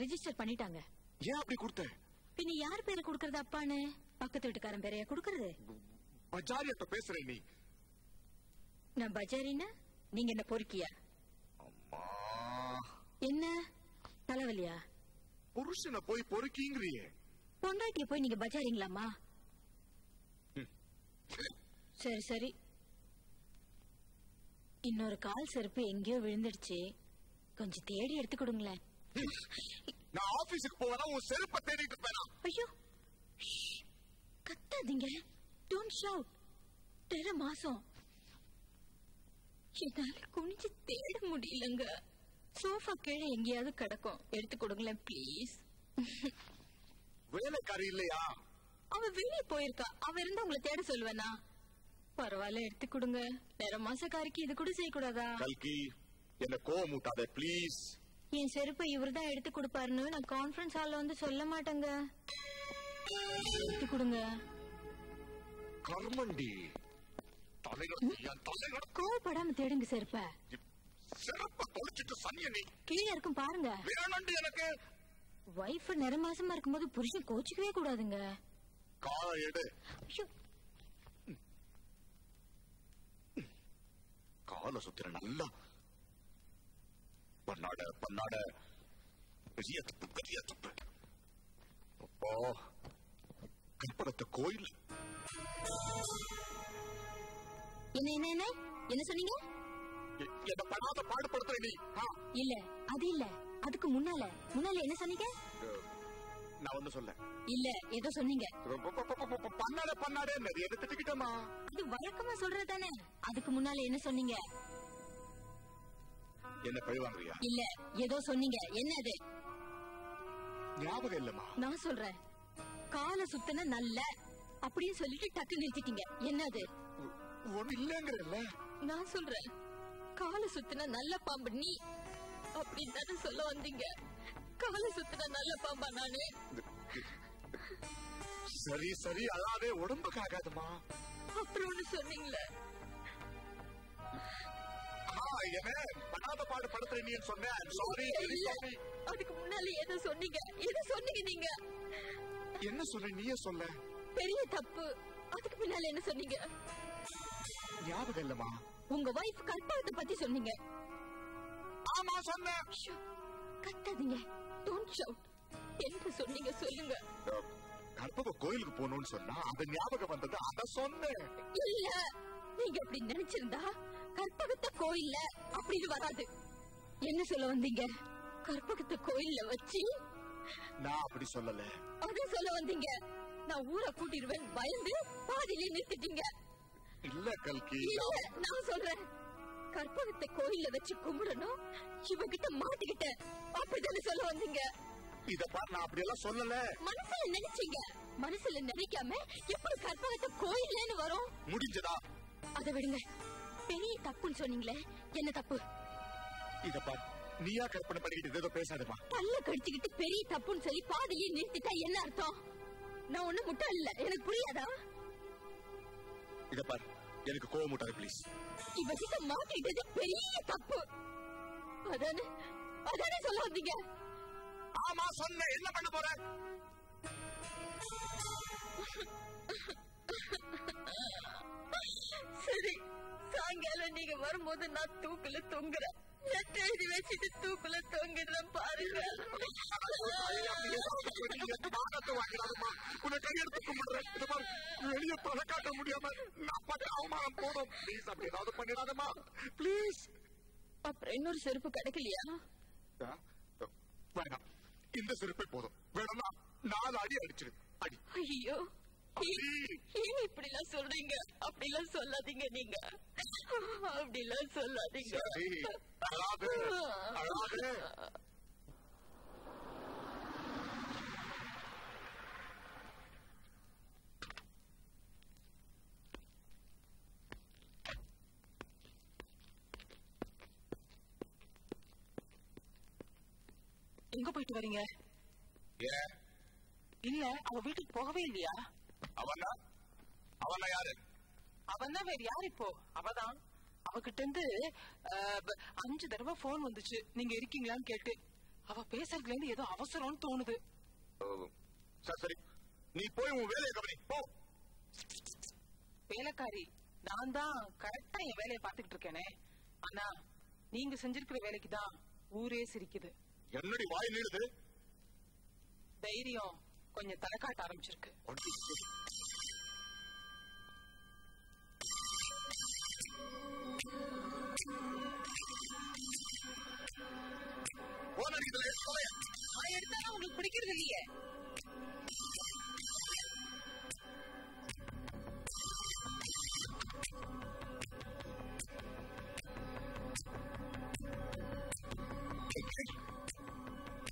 ரெஜிஸ்டர் பண்ணிட்டாங்க. ஏன் அப்படி கொடுத்த? பின்ன யார் பேரை குடுக்கறது அப்பான்னு? பக்கத்து வீட்டுக்காரன் பேரையா குடுக்கறது? பஜாரியத்த பேசுற நீ. நான் பஜாரின்னா நீங்க என்ன பொறுக்கியா? என்ன? தலைவலியா? புருஷனை போய் பொறுக்கிங்கிறியே. பொண்டாட்டிய போய் நீங்க பஜாரிங்களாமா சரி சரி. இன்னொரு கால் செருப்பு எங்கேயோ விழுந்துடுச்சு. கொஞ்சம் தேடி எடுத்து கொடுங்களேன். நான் ஆபீஸுக்கு போவேனா உன் செருப்பை தேடிட்டு இருப்பேனா? ஐயோ! கத்தாதீங்க. டோன்ட் ஷவுட் தெர மாசம். என்னால குனிஞ்சு தேட முடியலங்க. சோஃபா கீழே எங்கேயாவது கிடக்கும். எடுத்து கொடுங்களேன் ப்ளீஸ் வேலைக்காரி இல்லையா அவ வெளியே போயிருக்கா. அவ இருந்தா உங்களை தேட சொல்லுவேனா பரவாயில்ல எடுத்து கொடுங்க. நேர மாசக்காரிக்கு இது கூட செய்யக்கூடாதா? கல்கி என்ன கோவம் மூட்டாத ப்ளீஸ் என் செருப்பை இவர்தான் எடுத்து கொடுப்பாருன்னு நான் கான்ஃபரன்ஸ் ஹால்ல வந்து சொல்ல மாட்டேங்க. எடுத்து கொடுங்க. கர்மண்டி கோவப்படாம தேடுங்க செருப்ப. சிறப்ப தொலைச்சிட்டு சனிய நீ கீழே இருக்கும் பாருங்க. வேணாண்டி எனக்கு வைஃப் நிற மாசமா இருக்கும்போது புருஷன் கோச்சிக்கவே கூடாதுங்க. கால எடு கால சுத்துற நல்லா. பண்ணாட பண்ணாட. பெரிய தப்பு பெரிய தப்பு. அப்பா கற்பகத்த கோயில். என்ன என்ன என்ன? என்ன சொன்னீங்க? என்ன பண்ணாத பாடுபடுத்துற நீ இல்ல அது இல்ல. அதுக்கு முன்னால முன்னால என்ன சொன்னீங்க? நான் ஒண்ணு சொல்ல. இல்ல ஏதோ சொன்னீங்க. பண்ணாட பண்ணாட நிறைய திட்டுக்கிட்டமா? அது வழக்கமா சொல்றது தானே. அதுக்கு முன்னால என்ன சொன்னீங்க? என்ன பழி வாங்குறியா? இல்ல ஏதோ சொன்னீங்க. என்ன அது? ஞாபகம் இல்லம்மா. நான் சொல்றேன். காலை சுத்தன நல்ல அப்படின்னு சொல்லிட்டு டக்கு நிறுத்திட்டீங்க. என்ன அது? ஒண்ணு இல்லங்கறல்ல. நான் சொல்றேன். காலை சுத்தின நல்ல பாம்பு நீ. அப்படின்னு தானே சொல்ல வந்தீங்க. காலை சுத்தின நல்ல பாம்பா நானு. சரி சரி அழாதே உடம்புக்கு ஆகாதுமா அப்புறம் ஒண்ணு சொன்னீங்களே. படாத பாடு படுத்துற நீ சொன்னேன். சாரி அதுக்கு முன்னால எதை சொன்னீங்க? எதை சொன்னீங்க நீங்க? என்ன சொல்ற நீயே சொல்ல. பெரிய தப்பு. அதுக்கு பின்னால என்ன சொன்னீங்க? ஞாபகம் உங்க வைஃப் கற்பகத்தை பத்தி சொன்னீங்க. ஆமா சொன்னேன். கத்தாதீங்க. டோன்ட் ஷவுட் என்ன சொன்னீங்க சொல்லுங்க. கற்பக கோயிலுக்கு போகணும்னு சொன்னா அந்த ஞாபகம் வந்தது அத சொன்னேன். இல்ல நீங்க அப்படி நினைச்சிருந்தா கற்பகத்தை கோயில்ல அப்படின்னு வராது. என்ன சொல்ல வந்தீங்க? கற்பகத்தை கோயில்ல வச்சு? நான் அப்படி சொல்லல. அத சொல்ல வந்தீங்க. நான் ஊரை கூட்டிடுவேன் பயந்து பாதியிலே நிறுத்திட்டீங்க. இல்ல கல்கி. நான் சொல்றேன். கற்பகத்தை கோயில்ல வச்சு கும்பிடணும். இவகிட்ட மாட்டிக்கிட்ட அப்படிதானே சொல்ல வந்தீங்க? இத பாரு நான் அப்படி எல்லாம் சொல்லல. மனசுல நினைச்சீங்க. மனசுல நினைக்காம எப்படி கற்பகத்தை கோயில்லன்னு வரும்? முடிஞ்சதா? அதை விடுங்க. பெரிய தப்புன்னு சொன்னீங்களே என்ன தப்பு? இத பாரு நீயா கற்பனை பண்ணிக்கிட்டு ஏதோ பேசாதமா பல்ல கடிச்சுக்கிட்டு பெரிய தப்புன்னு சொல்லி பாதியிலே நிறுத்திட்டா என்ன அர்த்தம்? நான் ஒண்ணு முட்டாள் இல்ல. எனக்கு புரியாதா? இத பாரு எனக்கு கோவம் முட்டாது ப்ளீஸ் இவகிட்ட மாட்டிக்கிட்டது பெரிய தப்பு. அதானே? அதானே சொல்ல வந்தீங்க ஆமா சொன்ன என்ன பண்ண போற? சரி சாயங்காலம் நீங்க வரும்போது நான் தூக்குல தொங்குறேன். லெட்டர் எழுதி வச்சுட்டு தூக்குல தொங்கிடுறேன் பாருங்க உன்னை கையெடுத்து கும்பிடுறேன் இத பாரு வெளியே தலை காட்ட முடியாம நான் பண்ண அவமானம் ப்ளீஸ் அப்படி ஏதாவது பண்ணிடாதமா ப்ளீஸ் அப்புறம் இன்னொரு செருப்பு கிடைக்கலையா? வேணாம். இந்த செருப்பே போதும். வேணும்னா நாலு அடி அடிச்சிரு. அடி. ஐயோ. <laughs> ஏன் இப்படி எல்லாம் சொல்றீங்க அப்படி எல்லாம் சொல்லாதீங்க. நீங்க அப்படி எல்லாம் சொல்லாதீங்க எங்க போயிட்டு வரீங்க? இல்ல அவ வீட்டுக்கு போகவே இல்லையா? அவனா அவனா யாரு? அவன் வேற யார் இப்போ? அவதான். அவகிட்ட இருந்து அஞ்சு தடவை போன் வந்துச்சு. நீங்க இருக்கீங்களான்னு கேட்டு. அவ பேசுறதுல இருந்து ஏதோ அவசரம்னு தோணுது. சரி நீ போய் உன் வேலையை கவனி. போ. வேலைக்காரி நான் தான் கரெக்டா என் வேலையை பாத்துக்கிட்டு இருக்கேனே. ஆனா நீங்க செஞ்சிருக்கிற வேலைக்கு தான் ஊரே சிரிக்குது. என்னடி வாய் நீளுது? தைரியம். கொஞ்சம் தலை காட்ட ஆரம்பிச்சிருக்கு உங்களுக்கு பிடிக்கிறது இல்லையே.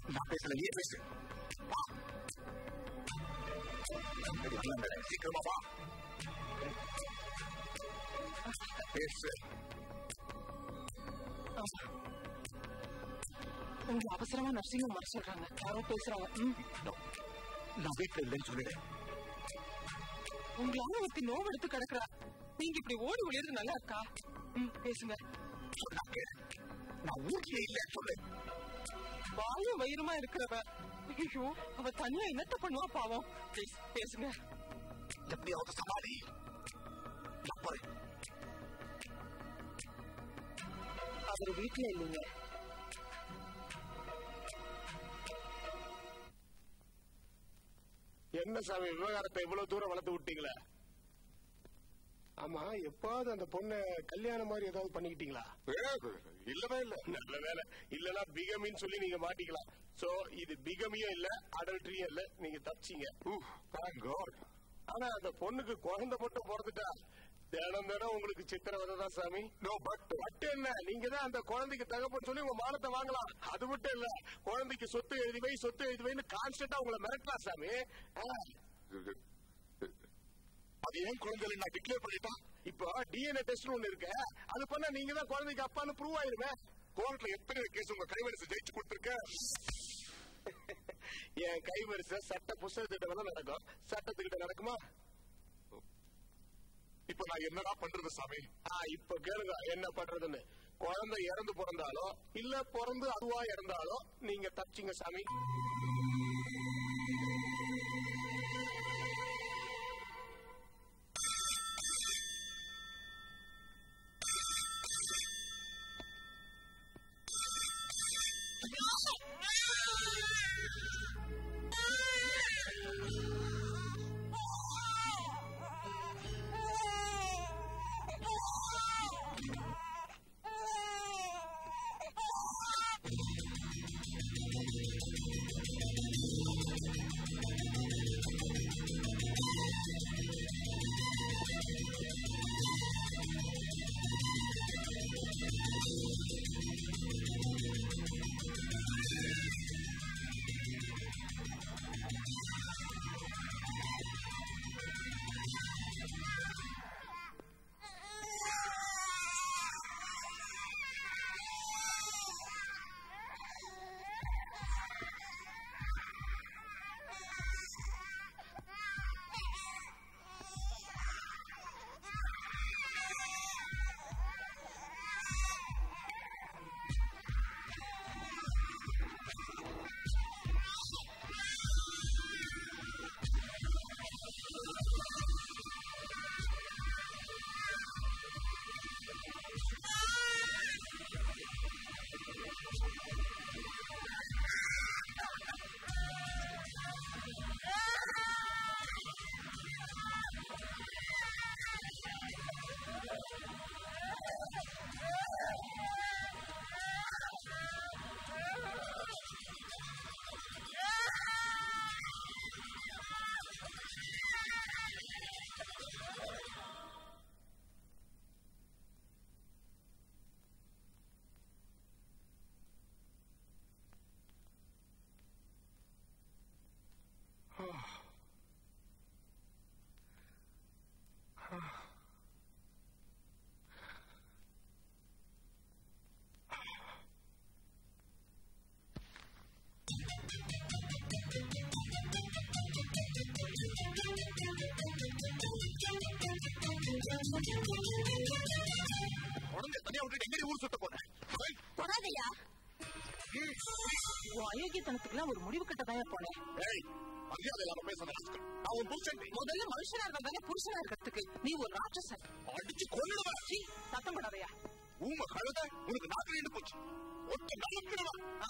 நான் பேசல நீ பேசு. வா உங்களை அவசரமா நர்சிங் ஹோம் வர சொல்றாங்க யாரோ பேசுறாங்க நான் வீட்டுல இல்லைன்னு சொல்லிடுறேன் உங்களால ஒருத்தி நோவு எடுத்து கிடக்குறா நீங்க இப்படி ஓடி ஒளியது நல்லா இருக்கா ம் பேசுங்க. நான் ஊர்லயே இல்ல சொல்லு வாயும் வயிறுமா இருக்கிறவ. ஐயோ அவ தனியா என்னத்த பண்ணுவா பாவம் ப்ளீஸ் பேசுங்க எப்படியாவது சமாளி நான் அவர் வீட்டுல இல்லைங்க என்ன சாமி விவகாரத்தை இவ்வளவு தூரம் வளர்த்து விட்டீங்களே? ஆமா எப்பாவது அந்த பொண்ணை கல்யாணம் மாதிரி ஏதாவது பண்ணிக்கிட்டீங்களா? இல்லவே இல்ல. நல்ல வேலை. இல்லனா பிகமின்னு சொல்லி நீங்க மாட்டிக்கலாம். சோ இது பிகமியும் இல்ல அடல்ட்ரியும் இல்ல. நீங்க தப்பிச்சீங்க. ஆனா அந்த பொண்ணுக்கு குழந்தை மட்டும் பிறந்துட்டா தினம் தினம் உங்களுக்கு சித்திரவதை தான் சாமி? நோ பட் பட் என்ன? நீங்க தான் அந்த குழந்தைக்கு தகப்பன்னு சொல்லி உங்க மானத்தை வாங்கலாம். அது மட்டும் இல்ல குழந்தைக்கு சொத்து எழுதி வை சொத்து எழுதி வைன்னு கான்ஸ்டன்டா உங்களை மிரட்டலாம் சாமி. அது ஏன் குழந்தைகளை நான் டிக்ளேர் பண்ணிட்டேன் இப்போ டிஎன்ஏ டெஸ்ட் ஒண்ணு இருக்கு. அது பண்ணா நீங்க தான் குழந்தைக்கு அப்பான்னு ப்ரூவ் ஆயிருவேன் கோர்ட்ல எத்தனை கேஸ் உங்க கைவரிசை ஜெயிச்சு கொடுத்துருக்க? <laughs> என் கைவரிசை சட்ட புஸ்தகத்திட்ட வேணா நடக்கும். சட்டத்துக்கிட்ட நடக்குமா? இப்ப நான் என்னடா பண்றது சாமி? இப்ப கேளுங்க என்ன பண்றதுன்னு. குழந்தை இறந்து பிறந்தாலோ இல்ல பிறந்து அதுவா இறந்தாலோ நீங்க தப்பிச்சிங்க சாமி. குழந்தை தனியா விட்டுட்டு எங்க ஊர் சுத்த போறேன் தொடாதையா? உன் அயோக்கியத்தனத்துக்குலாம் ஒரு முடிவு கட்ட தான் போனேன் ஏய் மரியாதை இல்லாம பேசுறேன் நான் உன் புருஷன். முதல்ல மனுஷனா இருந்தா தானே புருஷனா இருக்கிறதுக்கு நீ ஒரு ராட்சசன். அடிச்சு கொல்லுடுவேன் சீ, சத்தம் போடாதயா. ஊம கழுத உனக்கு நாக்கு போச்சு. ஒட்ட ஆ,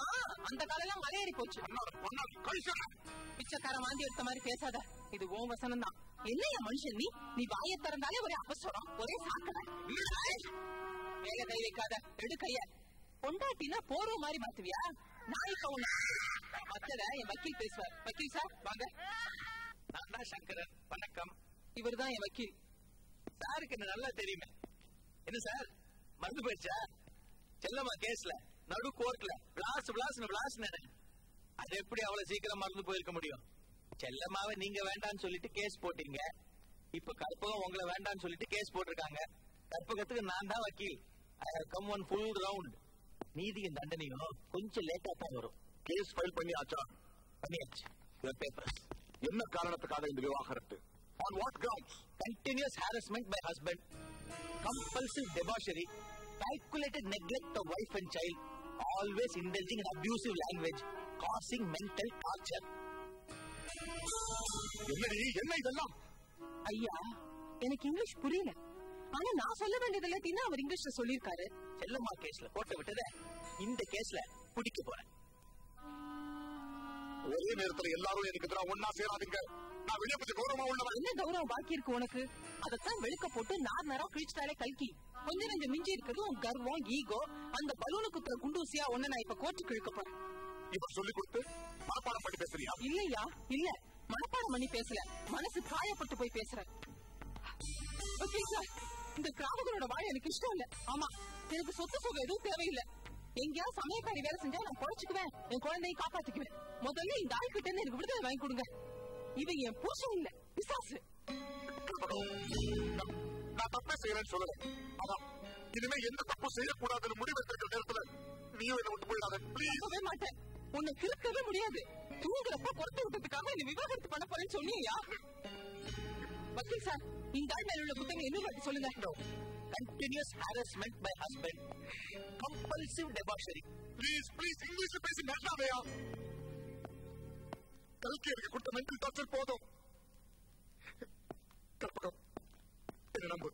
அந்த காலெல்லாம் மலையேறி போச்சு. பிச்சைக்கார வாந்தி எடுத்த மாதிரி பேசாத. இது உன் வசனம் தான் என்னையா மனுஷன் நீ? நீ வாயை திறந்தாலே ஒரே அவசரம் ஒரே சாக்கடை. மேல கை வைக்காத எடு கைய. பொண்டாட்டினா போர்வ மாதிரி மாத்துவியா இப்ப உன்னை மத்தத என் வக்கீல் பேசுவார். வக்கீல் சார் வாங்க. நான் தான் சங்கரன். வணக்கம். இவர்தான் என் வக்கீல். சாருக்கு என்ன நல்லா தெரியுமே. என்ன சார் மறந்து போயிடுச்சா? செல்லம்மா கேஸ்ல. நடு கோர்ட்ல பிளாஸ் பிளாஸ் பிளாஸ் அது எப்படி அவ்வளவு சீக்கிரம் மறந்து போயிருக்க முடியும்? செல்லமாவே நீங்க வேண்டாம்னு சொல்லிட்டு கேஸ் போட்டீங்க. இப்ப கற்பகம் உங்களை வேண்டாம்னு சொல்லிட்டு கேஸ் போட்டிருக்காங்க. கற்பகத்துக்கு நான் தான் வக்கீல். I have come one full round நீதியின் தண்டனையும் கொஞ்சம் லேட்டா தான் வரும். கேஸ் ஃபைல் பண்ணியாச்சா? பண்ணியாச்சு. யுவர் பேப்பர்ஸ் என்ன காரணத்துக்காக இந்த விவாகரத்து? On what grounds continuous harassment by husband compulsive debauchery calculated neglect of wife and child, always indulging in abusive language, causing mental torture. என்னடி என்ன இதெல்லாம்? ஐயா எனக்கு இங்கிலீஷ் புரியல. ஆனா நான் சொல்ல வேண்டியது எல்லாத்தையும் அவர் இங்கிலீஷ்ல சொல்லியிருக்காரு. செல்லம்மா கேஸ்ல போட்டு விட்டத இந்த கேஸ்ல பிடிக்க போறேன். ஒரே நேரத்துல எல்லாரும் எனக்கு எதிராக ஒன்னா சேராதீங்க. கொஞ்சம் கௌரவமா உள்ளவன் என்ன கௌரவம் பாக்கி இருக்கு உனக்கு? அதத்தான் வெளுக்க போட்டு நார் நேரம் கிழிச்சிட்டாலே கல்கி நெஞ்சம் மிஞ்சி இருக்கிறது உன் கர்வம் ஈகோ. அந்த பலூனு குத்துற குண்டூசியா ஒண்ணு நான் இப்ப இழுக்க போறேன். இப்ப சொல்லி கொடுத்து மனப்பாடம் பண்ணி பேசுறியா? இல்லையா? இல்ல. மனப்பாடம் பண்ணி பேசல. மனசு காயப்பட்டு போய் பேசுறேன் ஓகே சார். இந்த கிராமங்களோட வாழ எனக்கு இஷ்டம் இல்ல. ஆமா. எனக்கு சொத்து சுகம் எதுவும் தேவையில்லை. எங்கேயாவது சமயக்காரி வேலை செஞ்சா நான் பொழைச்சுக்குவேன். என் குழந்தையை காப்பாத்திக்குவேன். முதல்ல இந்த ஆள் கிட்ட இருந்து எனக்கு விடுதலை வாங்கி கொடுங்க. இவன் என் புருஷன் இல்ல. பிசாசு. நான் தப்பே செய்யறேன்னு சொல்லல. அதான் இனிமே எந்த தப்பு செய்யக்கூடாதுன்னு முடிவெடுத்திருக்கிற நேரத்துல நீயும் என்ன விட்டு போயிடாத. ப்ளீஸ் மாட்டேன். உன்னை கிறுக்கவே முடியாது. தூங்குறப்ப பொறுத்து விட்டதுக்காக நீ விவாகரத்து பண்ண போறேன்னு சொன்னியா? வக்கீல் சார் இந்த ஆள் மேல உள்ள குத்தங்க இன்னும் வாட்டி சொல்லுங்க. Continuous harassment by husband compulsive debauchery please please இங்கிலீஷ்ல பேசி மாட்டாதையா கல்கி எனக்கு கொடுத்த மென்டல் டார்ச்சர் போதும். கற்பகம். என்ன நம்பு?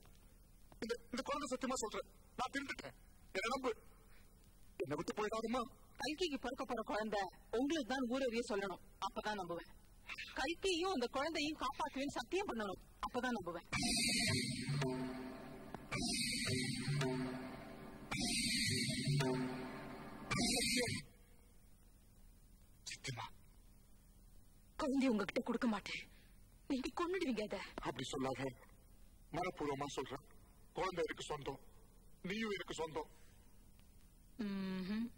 இந்த இந்த குழந்தை சத்தியமா சொல்றேன். நான் திருந்துட்டேன் என்ன நம்பு? என்ன விட்டு போயிடாதுமா கல்கிக்கு பிறக்க போற குழந்தை உங்களுக்கு தான் ஊரறிய சொல்லணும். அப்பதான் நம்புவேன். கல்கியையும் அந்த குழந்தையும் காப்பாற்றுவேன்னு சத்தியம் பண்ணணும். அப்பதான் நம்புவேன். சத்தியமா? குழந்தைய உங்ககிட்ட கொடுக்க மாட்டேன். நீங்க கொன்னுடுவீங்க அத. அப்படி சொல்லாத. மனப்பூர்வமா சொல்றேன். குழந்தை எனக்கு சொந்தம். நீயும் எனக்கு சொந்தம். ம்ஹும்.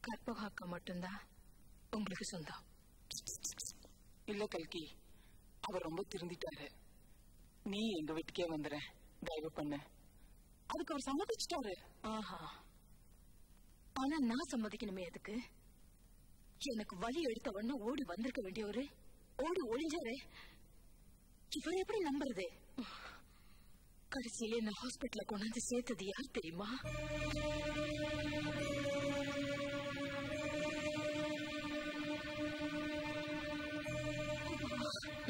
கற்பகாக்க மட்டும்தான் உங்களுக்கு சொந்தம். இல்ல கல்கி அவர் ரொம்ப திருந்திட்டாரு. நீ எங்க வீட்டுக்கே வந்துற தயவு பண்ணு. அதுக்கு அவர் சம்மதிச்சிட்டாரு. ஆஹா. ஆனா நான் சம்மதிக்கணுமே அதுக்கு எனக்கு வழி எடுத்த உடனே ஓடி வந்திருக்க வேண்டியவரு? ஓடி ஒளிஞ்சாரே? இவர் எப்படி நம்புறது? கடைசியில என்ன ஹாஸ்பிட்டல கொண்டாந்து சேர்த்தது யார் தெரியுமா?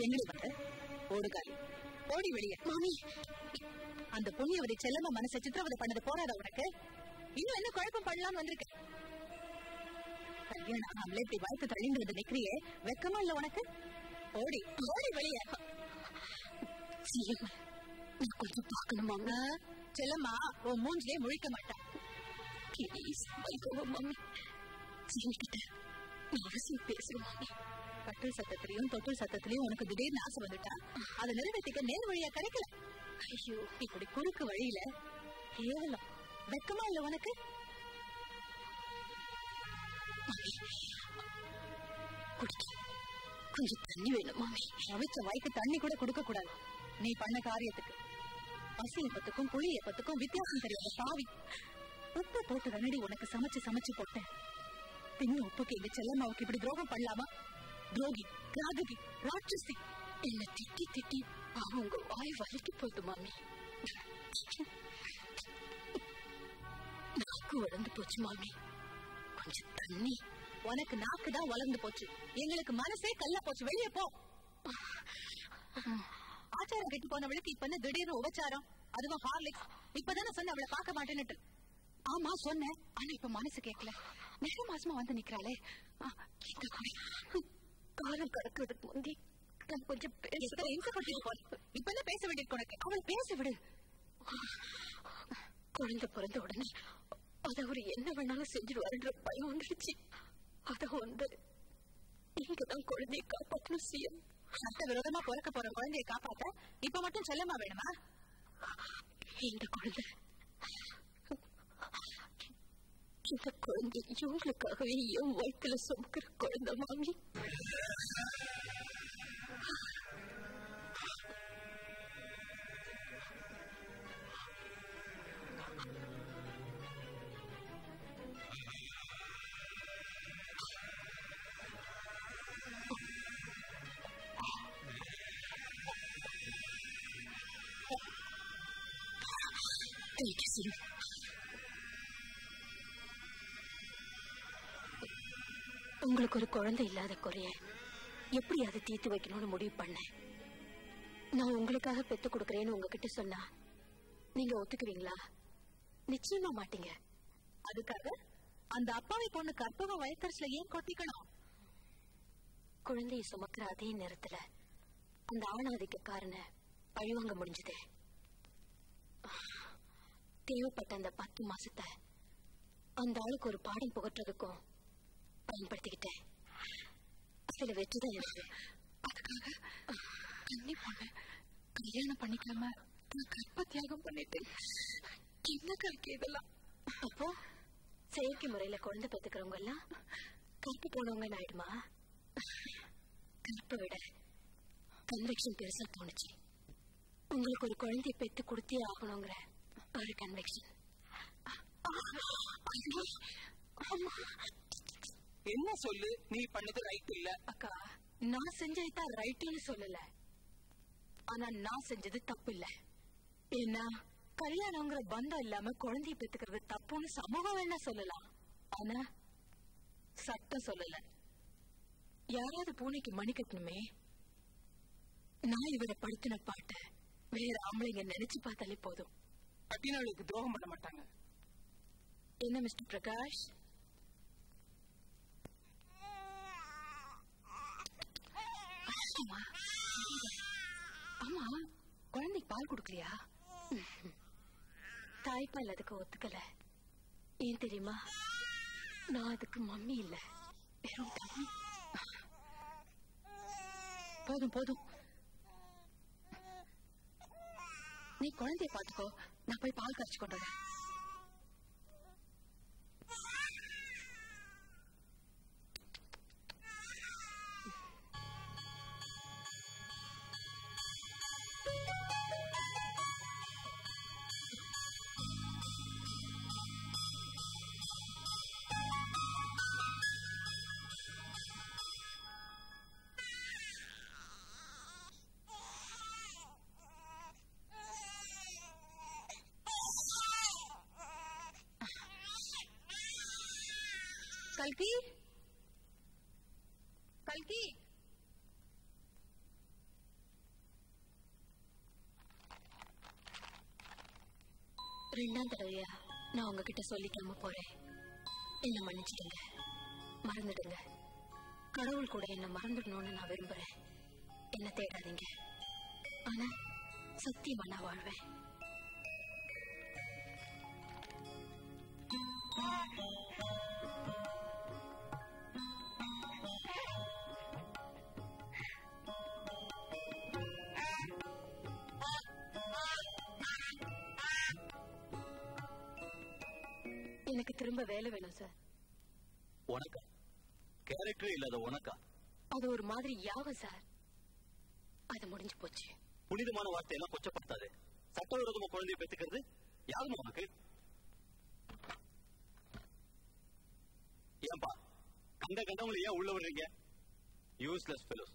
எங்கடி வந்த ஓடுகாலி ஓடி வெளியே. மாமி அந்த பொண்ணு அவரை செல்லமா மனசை சித்திரவதை பண்ணது போறாதா உனக்கு? இன்னும் என்ன குழப்பம் பண்ணலாம்னு வந்திருக்கேன் ஏன்னா ஆகாமலே இப்படி வாய்ப்பு தள்ளின்றது நிக்கிறியே வெக்கமா இல்ல உனக்கு? ஓடி ஓடி வெளியே. நான் கொஞ்சம் பார்க்கணுமாங்க செல்லம்மா உன் மூஞ்சிலே முழிக்க மாட்டான். ப்ளீஸ் நான் அவசியம் பேசுறேன் மாமி கட்டில் சத்தத்திலையும் தொட்டில் சத்தத்திலையும் உனக்கு திடீர்னு ஆசை வந்துட்டா? அதை நிறைவேற்றிக்க நேர் வழியா கிடைக்கல. ஐயோ இப்படி குறுக்கு வழியில கேவலம். வெக்கமா இல்ல உனக்கு? மாமி, குடிக்க. கொஞ்சம் தண்ணி வேணும் மாமி. அவிச்ச வாய்க்கு தண்ணி கூட கொடுக்க கூடாது நீ பண்ண காரியத்துக்கு. பசி எப்பத்துக்கும் புளி எப்பத்துக்கும் வித்தியாசம் தெரியாத சாவி உப்பு போட்டு தானடி உனக்கு சமைச்சு சமைச்சு போட்டேன். பின்ன உப்புக்கு எங்க செல்லம்மாவுக்கு இப்படி துரோகம் பண்ணலாமா? துரோகி ராககி ராட்சசி. என்ன திட்டி திட்டி அவங்க வாய் வலிக்கு போகுது மாமி. நாக்கு உடந்து போச்சு மாமி. தண்ணி உனக்கு நாக்கு தான் வளர்ந்து போச்சு. எங்களுக்கு மனசே கல்ல போச்சு. வெளியே போ. ஆச்சாரம் கெட்டு போனவளுக்கு இப்ப என்ன திடீர்னு உபச்சாரம்? அதுவும் ஹார்லிக்ஸ்? இப்பதானே சொன்ன அவளை பார்க்க மாட்டேன்னுட்டு. ஆமா சொன்னேன். ஆனா இப்ப மனசு கேட்கல நெடு மாசமா வந்து நிக்கிறாளே. இந்த. காலம் கடக்கிறதுக்கு முந்தி. கொஞ்சம் இப்ப என்ன பேச வேண்டியிருக்கு உனக்கு? அவள் பேச விடு. குழந்தை பிறந்த உடனே அதை அவர் என்ன வேணாலும் செஞ்சிருவாருன்ற பயம் வந்துடுச்சு அத வந்து நீங்க தான் குழந்தையை காப்பாற்றணும் சிஎம். சட்ட விரோதமா பிறக்க போற குழந்தையை காப்பாத்த இப்ப மட்டும் செல்லமா வேணுமா? இந்த குழந்தை. இந்த குழந்தை இவங்களுக்காகவே என் வயிற்றுல சுமக்கிற குழந்தை மாமி. குழந்தை இல்லாத குறைய. எப்படி அதை தீர்த்து வைக்கணும்னு முடிவு பண்ணேன் நான் உங்களுக்காக பெத்து கொடுக்கறேன்னு உங்ககிட்ட சொன்னா நீங்க ஒத்துக்குவீங்களா? நிச்சயமா மாட்டீங்க. அதுக்காக அந்த அப்பாவை பொண்ணு கற்பக வயத்தரசுல ஏன் கொட்டிக்கணும்? குழந்தையை சுமக்கிற அதே நேரத்துல அந்த ஆணாதிக்கக்காரனை பழிவாங்க முடிஞ்சது. தேவைப்பட்ட அந்த பத்து மாசத்தை அந்த ஆளுக்கு ஒரு பாடம் புகட்டுறதுக்கும் பயன்படுத்திக்கிட்டேன். அதுல வெற்றிதான் இருக்கு அதுக்காக தண்ணி பொண்ணு கல்யாணம் பண்ணிக்காம நான் கற்ப தியாகம் பண்ணிட்டேன் என்ன கருக்கு இதெல்லாம் அப்போ செயற்கை முறையில குழந்தை பெத்துக்கிறவங்க எல்லாம் கற்பு போனவங்க ஆயிடுமா கற்பை விட கன்வெக்ஷன் பெருசா தோணுச்சு உங்களுக்கு ஒரு குழந்தைய பெத்து கொடுத்தே ஆகணுங்கிற ஒரு கன்வெக்ஷன் என்ன சொல்லு? நீ பண்ணது ரைட் இல்ல. அக்கா நான் செஞ்சது தான் ரைட்டுன்னு சொல்லல. ஆனா நான் செஞ்சது தப்பு இல்ல ஏன்னா கல்யாணங்கிற பந்தம் இல்லாம குழந்தைய பெத்துக்கிறது தப்புன்னு சமூகம் வேணா சொல்லலாம்? ஆனா சட்டம் சொல்லல. யாராவது பூனைக்கு மணி கட்டணுமே? நான் இவரை படுத்தின பாட்ட வேற ஆம்பளைங்க நினைச்சு பார்த்தாலே போதும். கட்டினவளுக்கு துரோகம் பண்ண மாட்டாங்க. என்ன மிஸ்டர் பிரகாஷ்? அம்மா ஆமா குழந்தைக்கு பால் கொடுக்கலையா? தாய்ப்பால் அதுக்கு ஒத்துக்கல. ஏன் தெரியுமா? நான் அதுக்கு மம்மி இல்ல. வெறும் தம்பி. போதும் போதும். நீ குழந்தைய பாத்துக்கோ நான் போய் பால் கரைச்சு கொண்டு வரேன். கல்கி? கல்கி? ரெண்டாம் தடவையா? நான் உங்ககிட்ட சொல்லிக்காம போறேன். என்ன மன்னிச்சிடுங்க. மறந்துடுங்க. கடவுள் கூட என்ன மறந்துடணும்னு நான் விரும்புறேன். என்ன தேடாதீங்க. ஆனா சத்தியமா நான் வாழ்வேன். மாதிரி யாகம் சார். அது முடிஞ்சு போச்சு. புனிதமான வார்த்தை எல்லாம் கொச்சப்படுத்தாது. சட்டவிரோதமா குழந்தைய பெற்றுக்கிறது யாருமா உனக்கு? ஏன்பா கண்ட கண்டவங்களை ஏன் உள்ள விடுறீங்க? யூஸ்லெஸ் ஃபெலோஸ்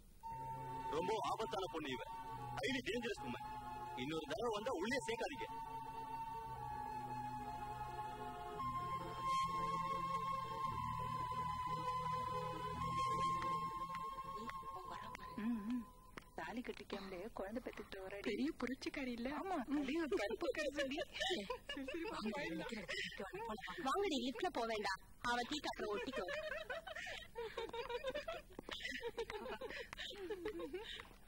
ரொம்ப ஆபத்தான பொண்ணு இவன் ஹைலி டேஞ்சரஸ் உமன் இன்னொரு தடவை வந்தா உள்ளே சேர்க்காதீங்க. புரட்சிக்காரி இல்ல? ஆமா கருப்பு கருசடி வாங்கடி லிப்ட்ல போக வேண்டாம் அவ டீ அப்புறம் ஒட்டிக்கோ. <laughs>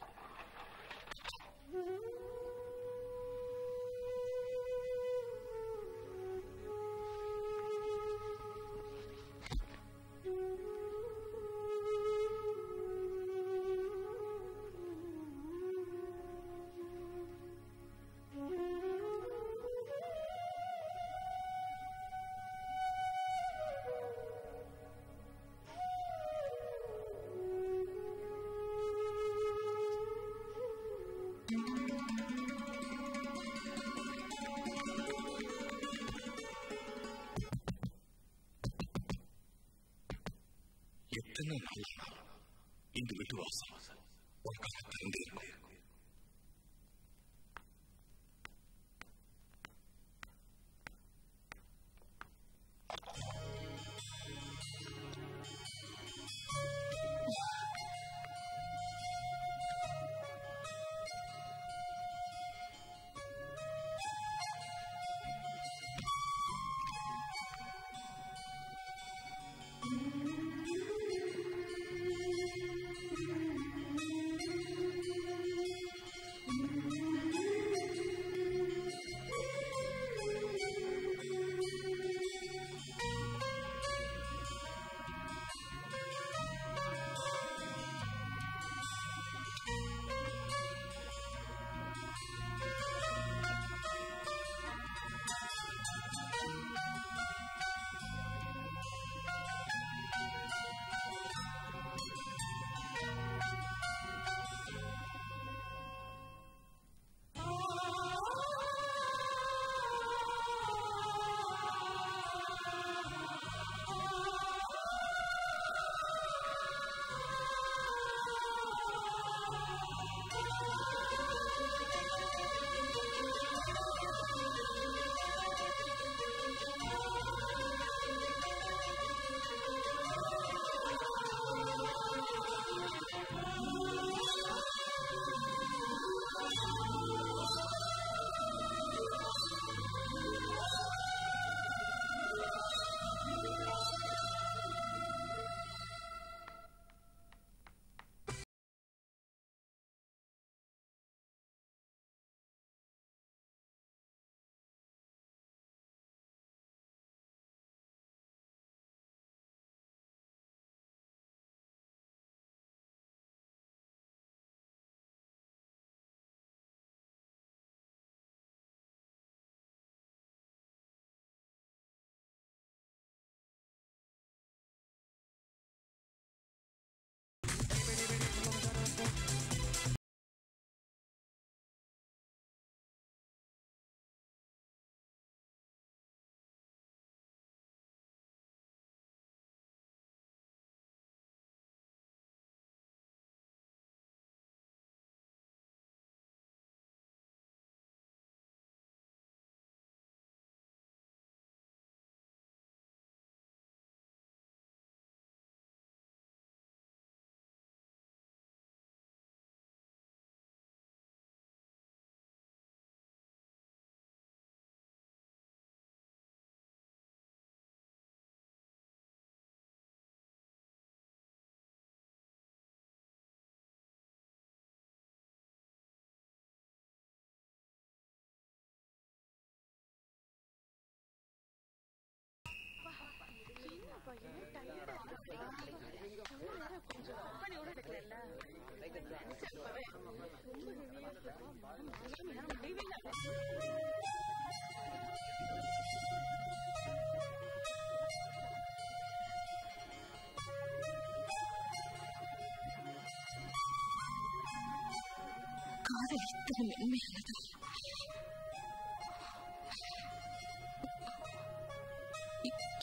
காதல் இத்தனை மென்மையானது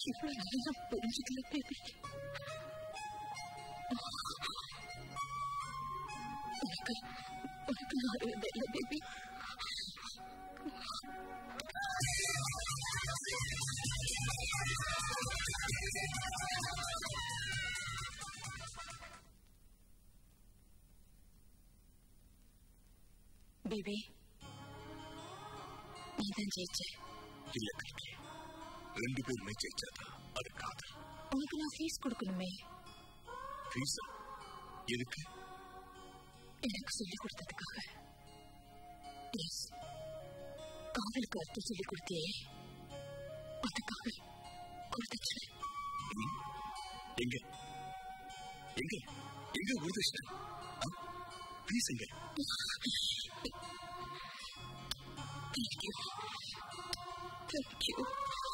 இவ்வளவு நல்லா புரிஞ்சுக்கல பேபி உனக்கு உனக்கு நான் அறியதில்லை பேபி பேபி நீதான் ஜெயிச்ச இல்ல கல்கி ரெண்டு பேருமே ஜெயிச்சாதா அது காதல் உனக்கு நான் ஃபீஸ் கொடுக்கணுமே ஃபீஸா எதுக்கு எனக்கு சொல்லிக் கொடுத்ததுக்காக எஸ் காதலுக்கு அர்த்தம் சொல்லிக் கொடுத்தியே அதுக்காக கொடுத்துச்சு எங்க எங்க எங்க உறுதிஷ்ட ப்ளீஸ் எங்க Thank you. Thank you.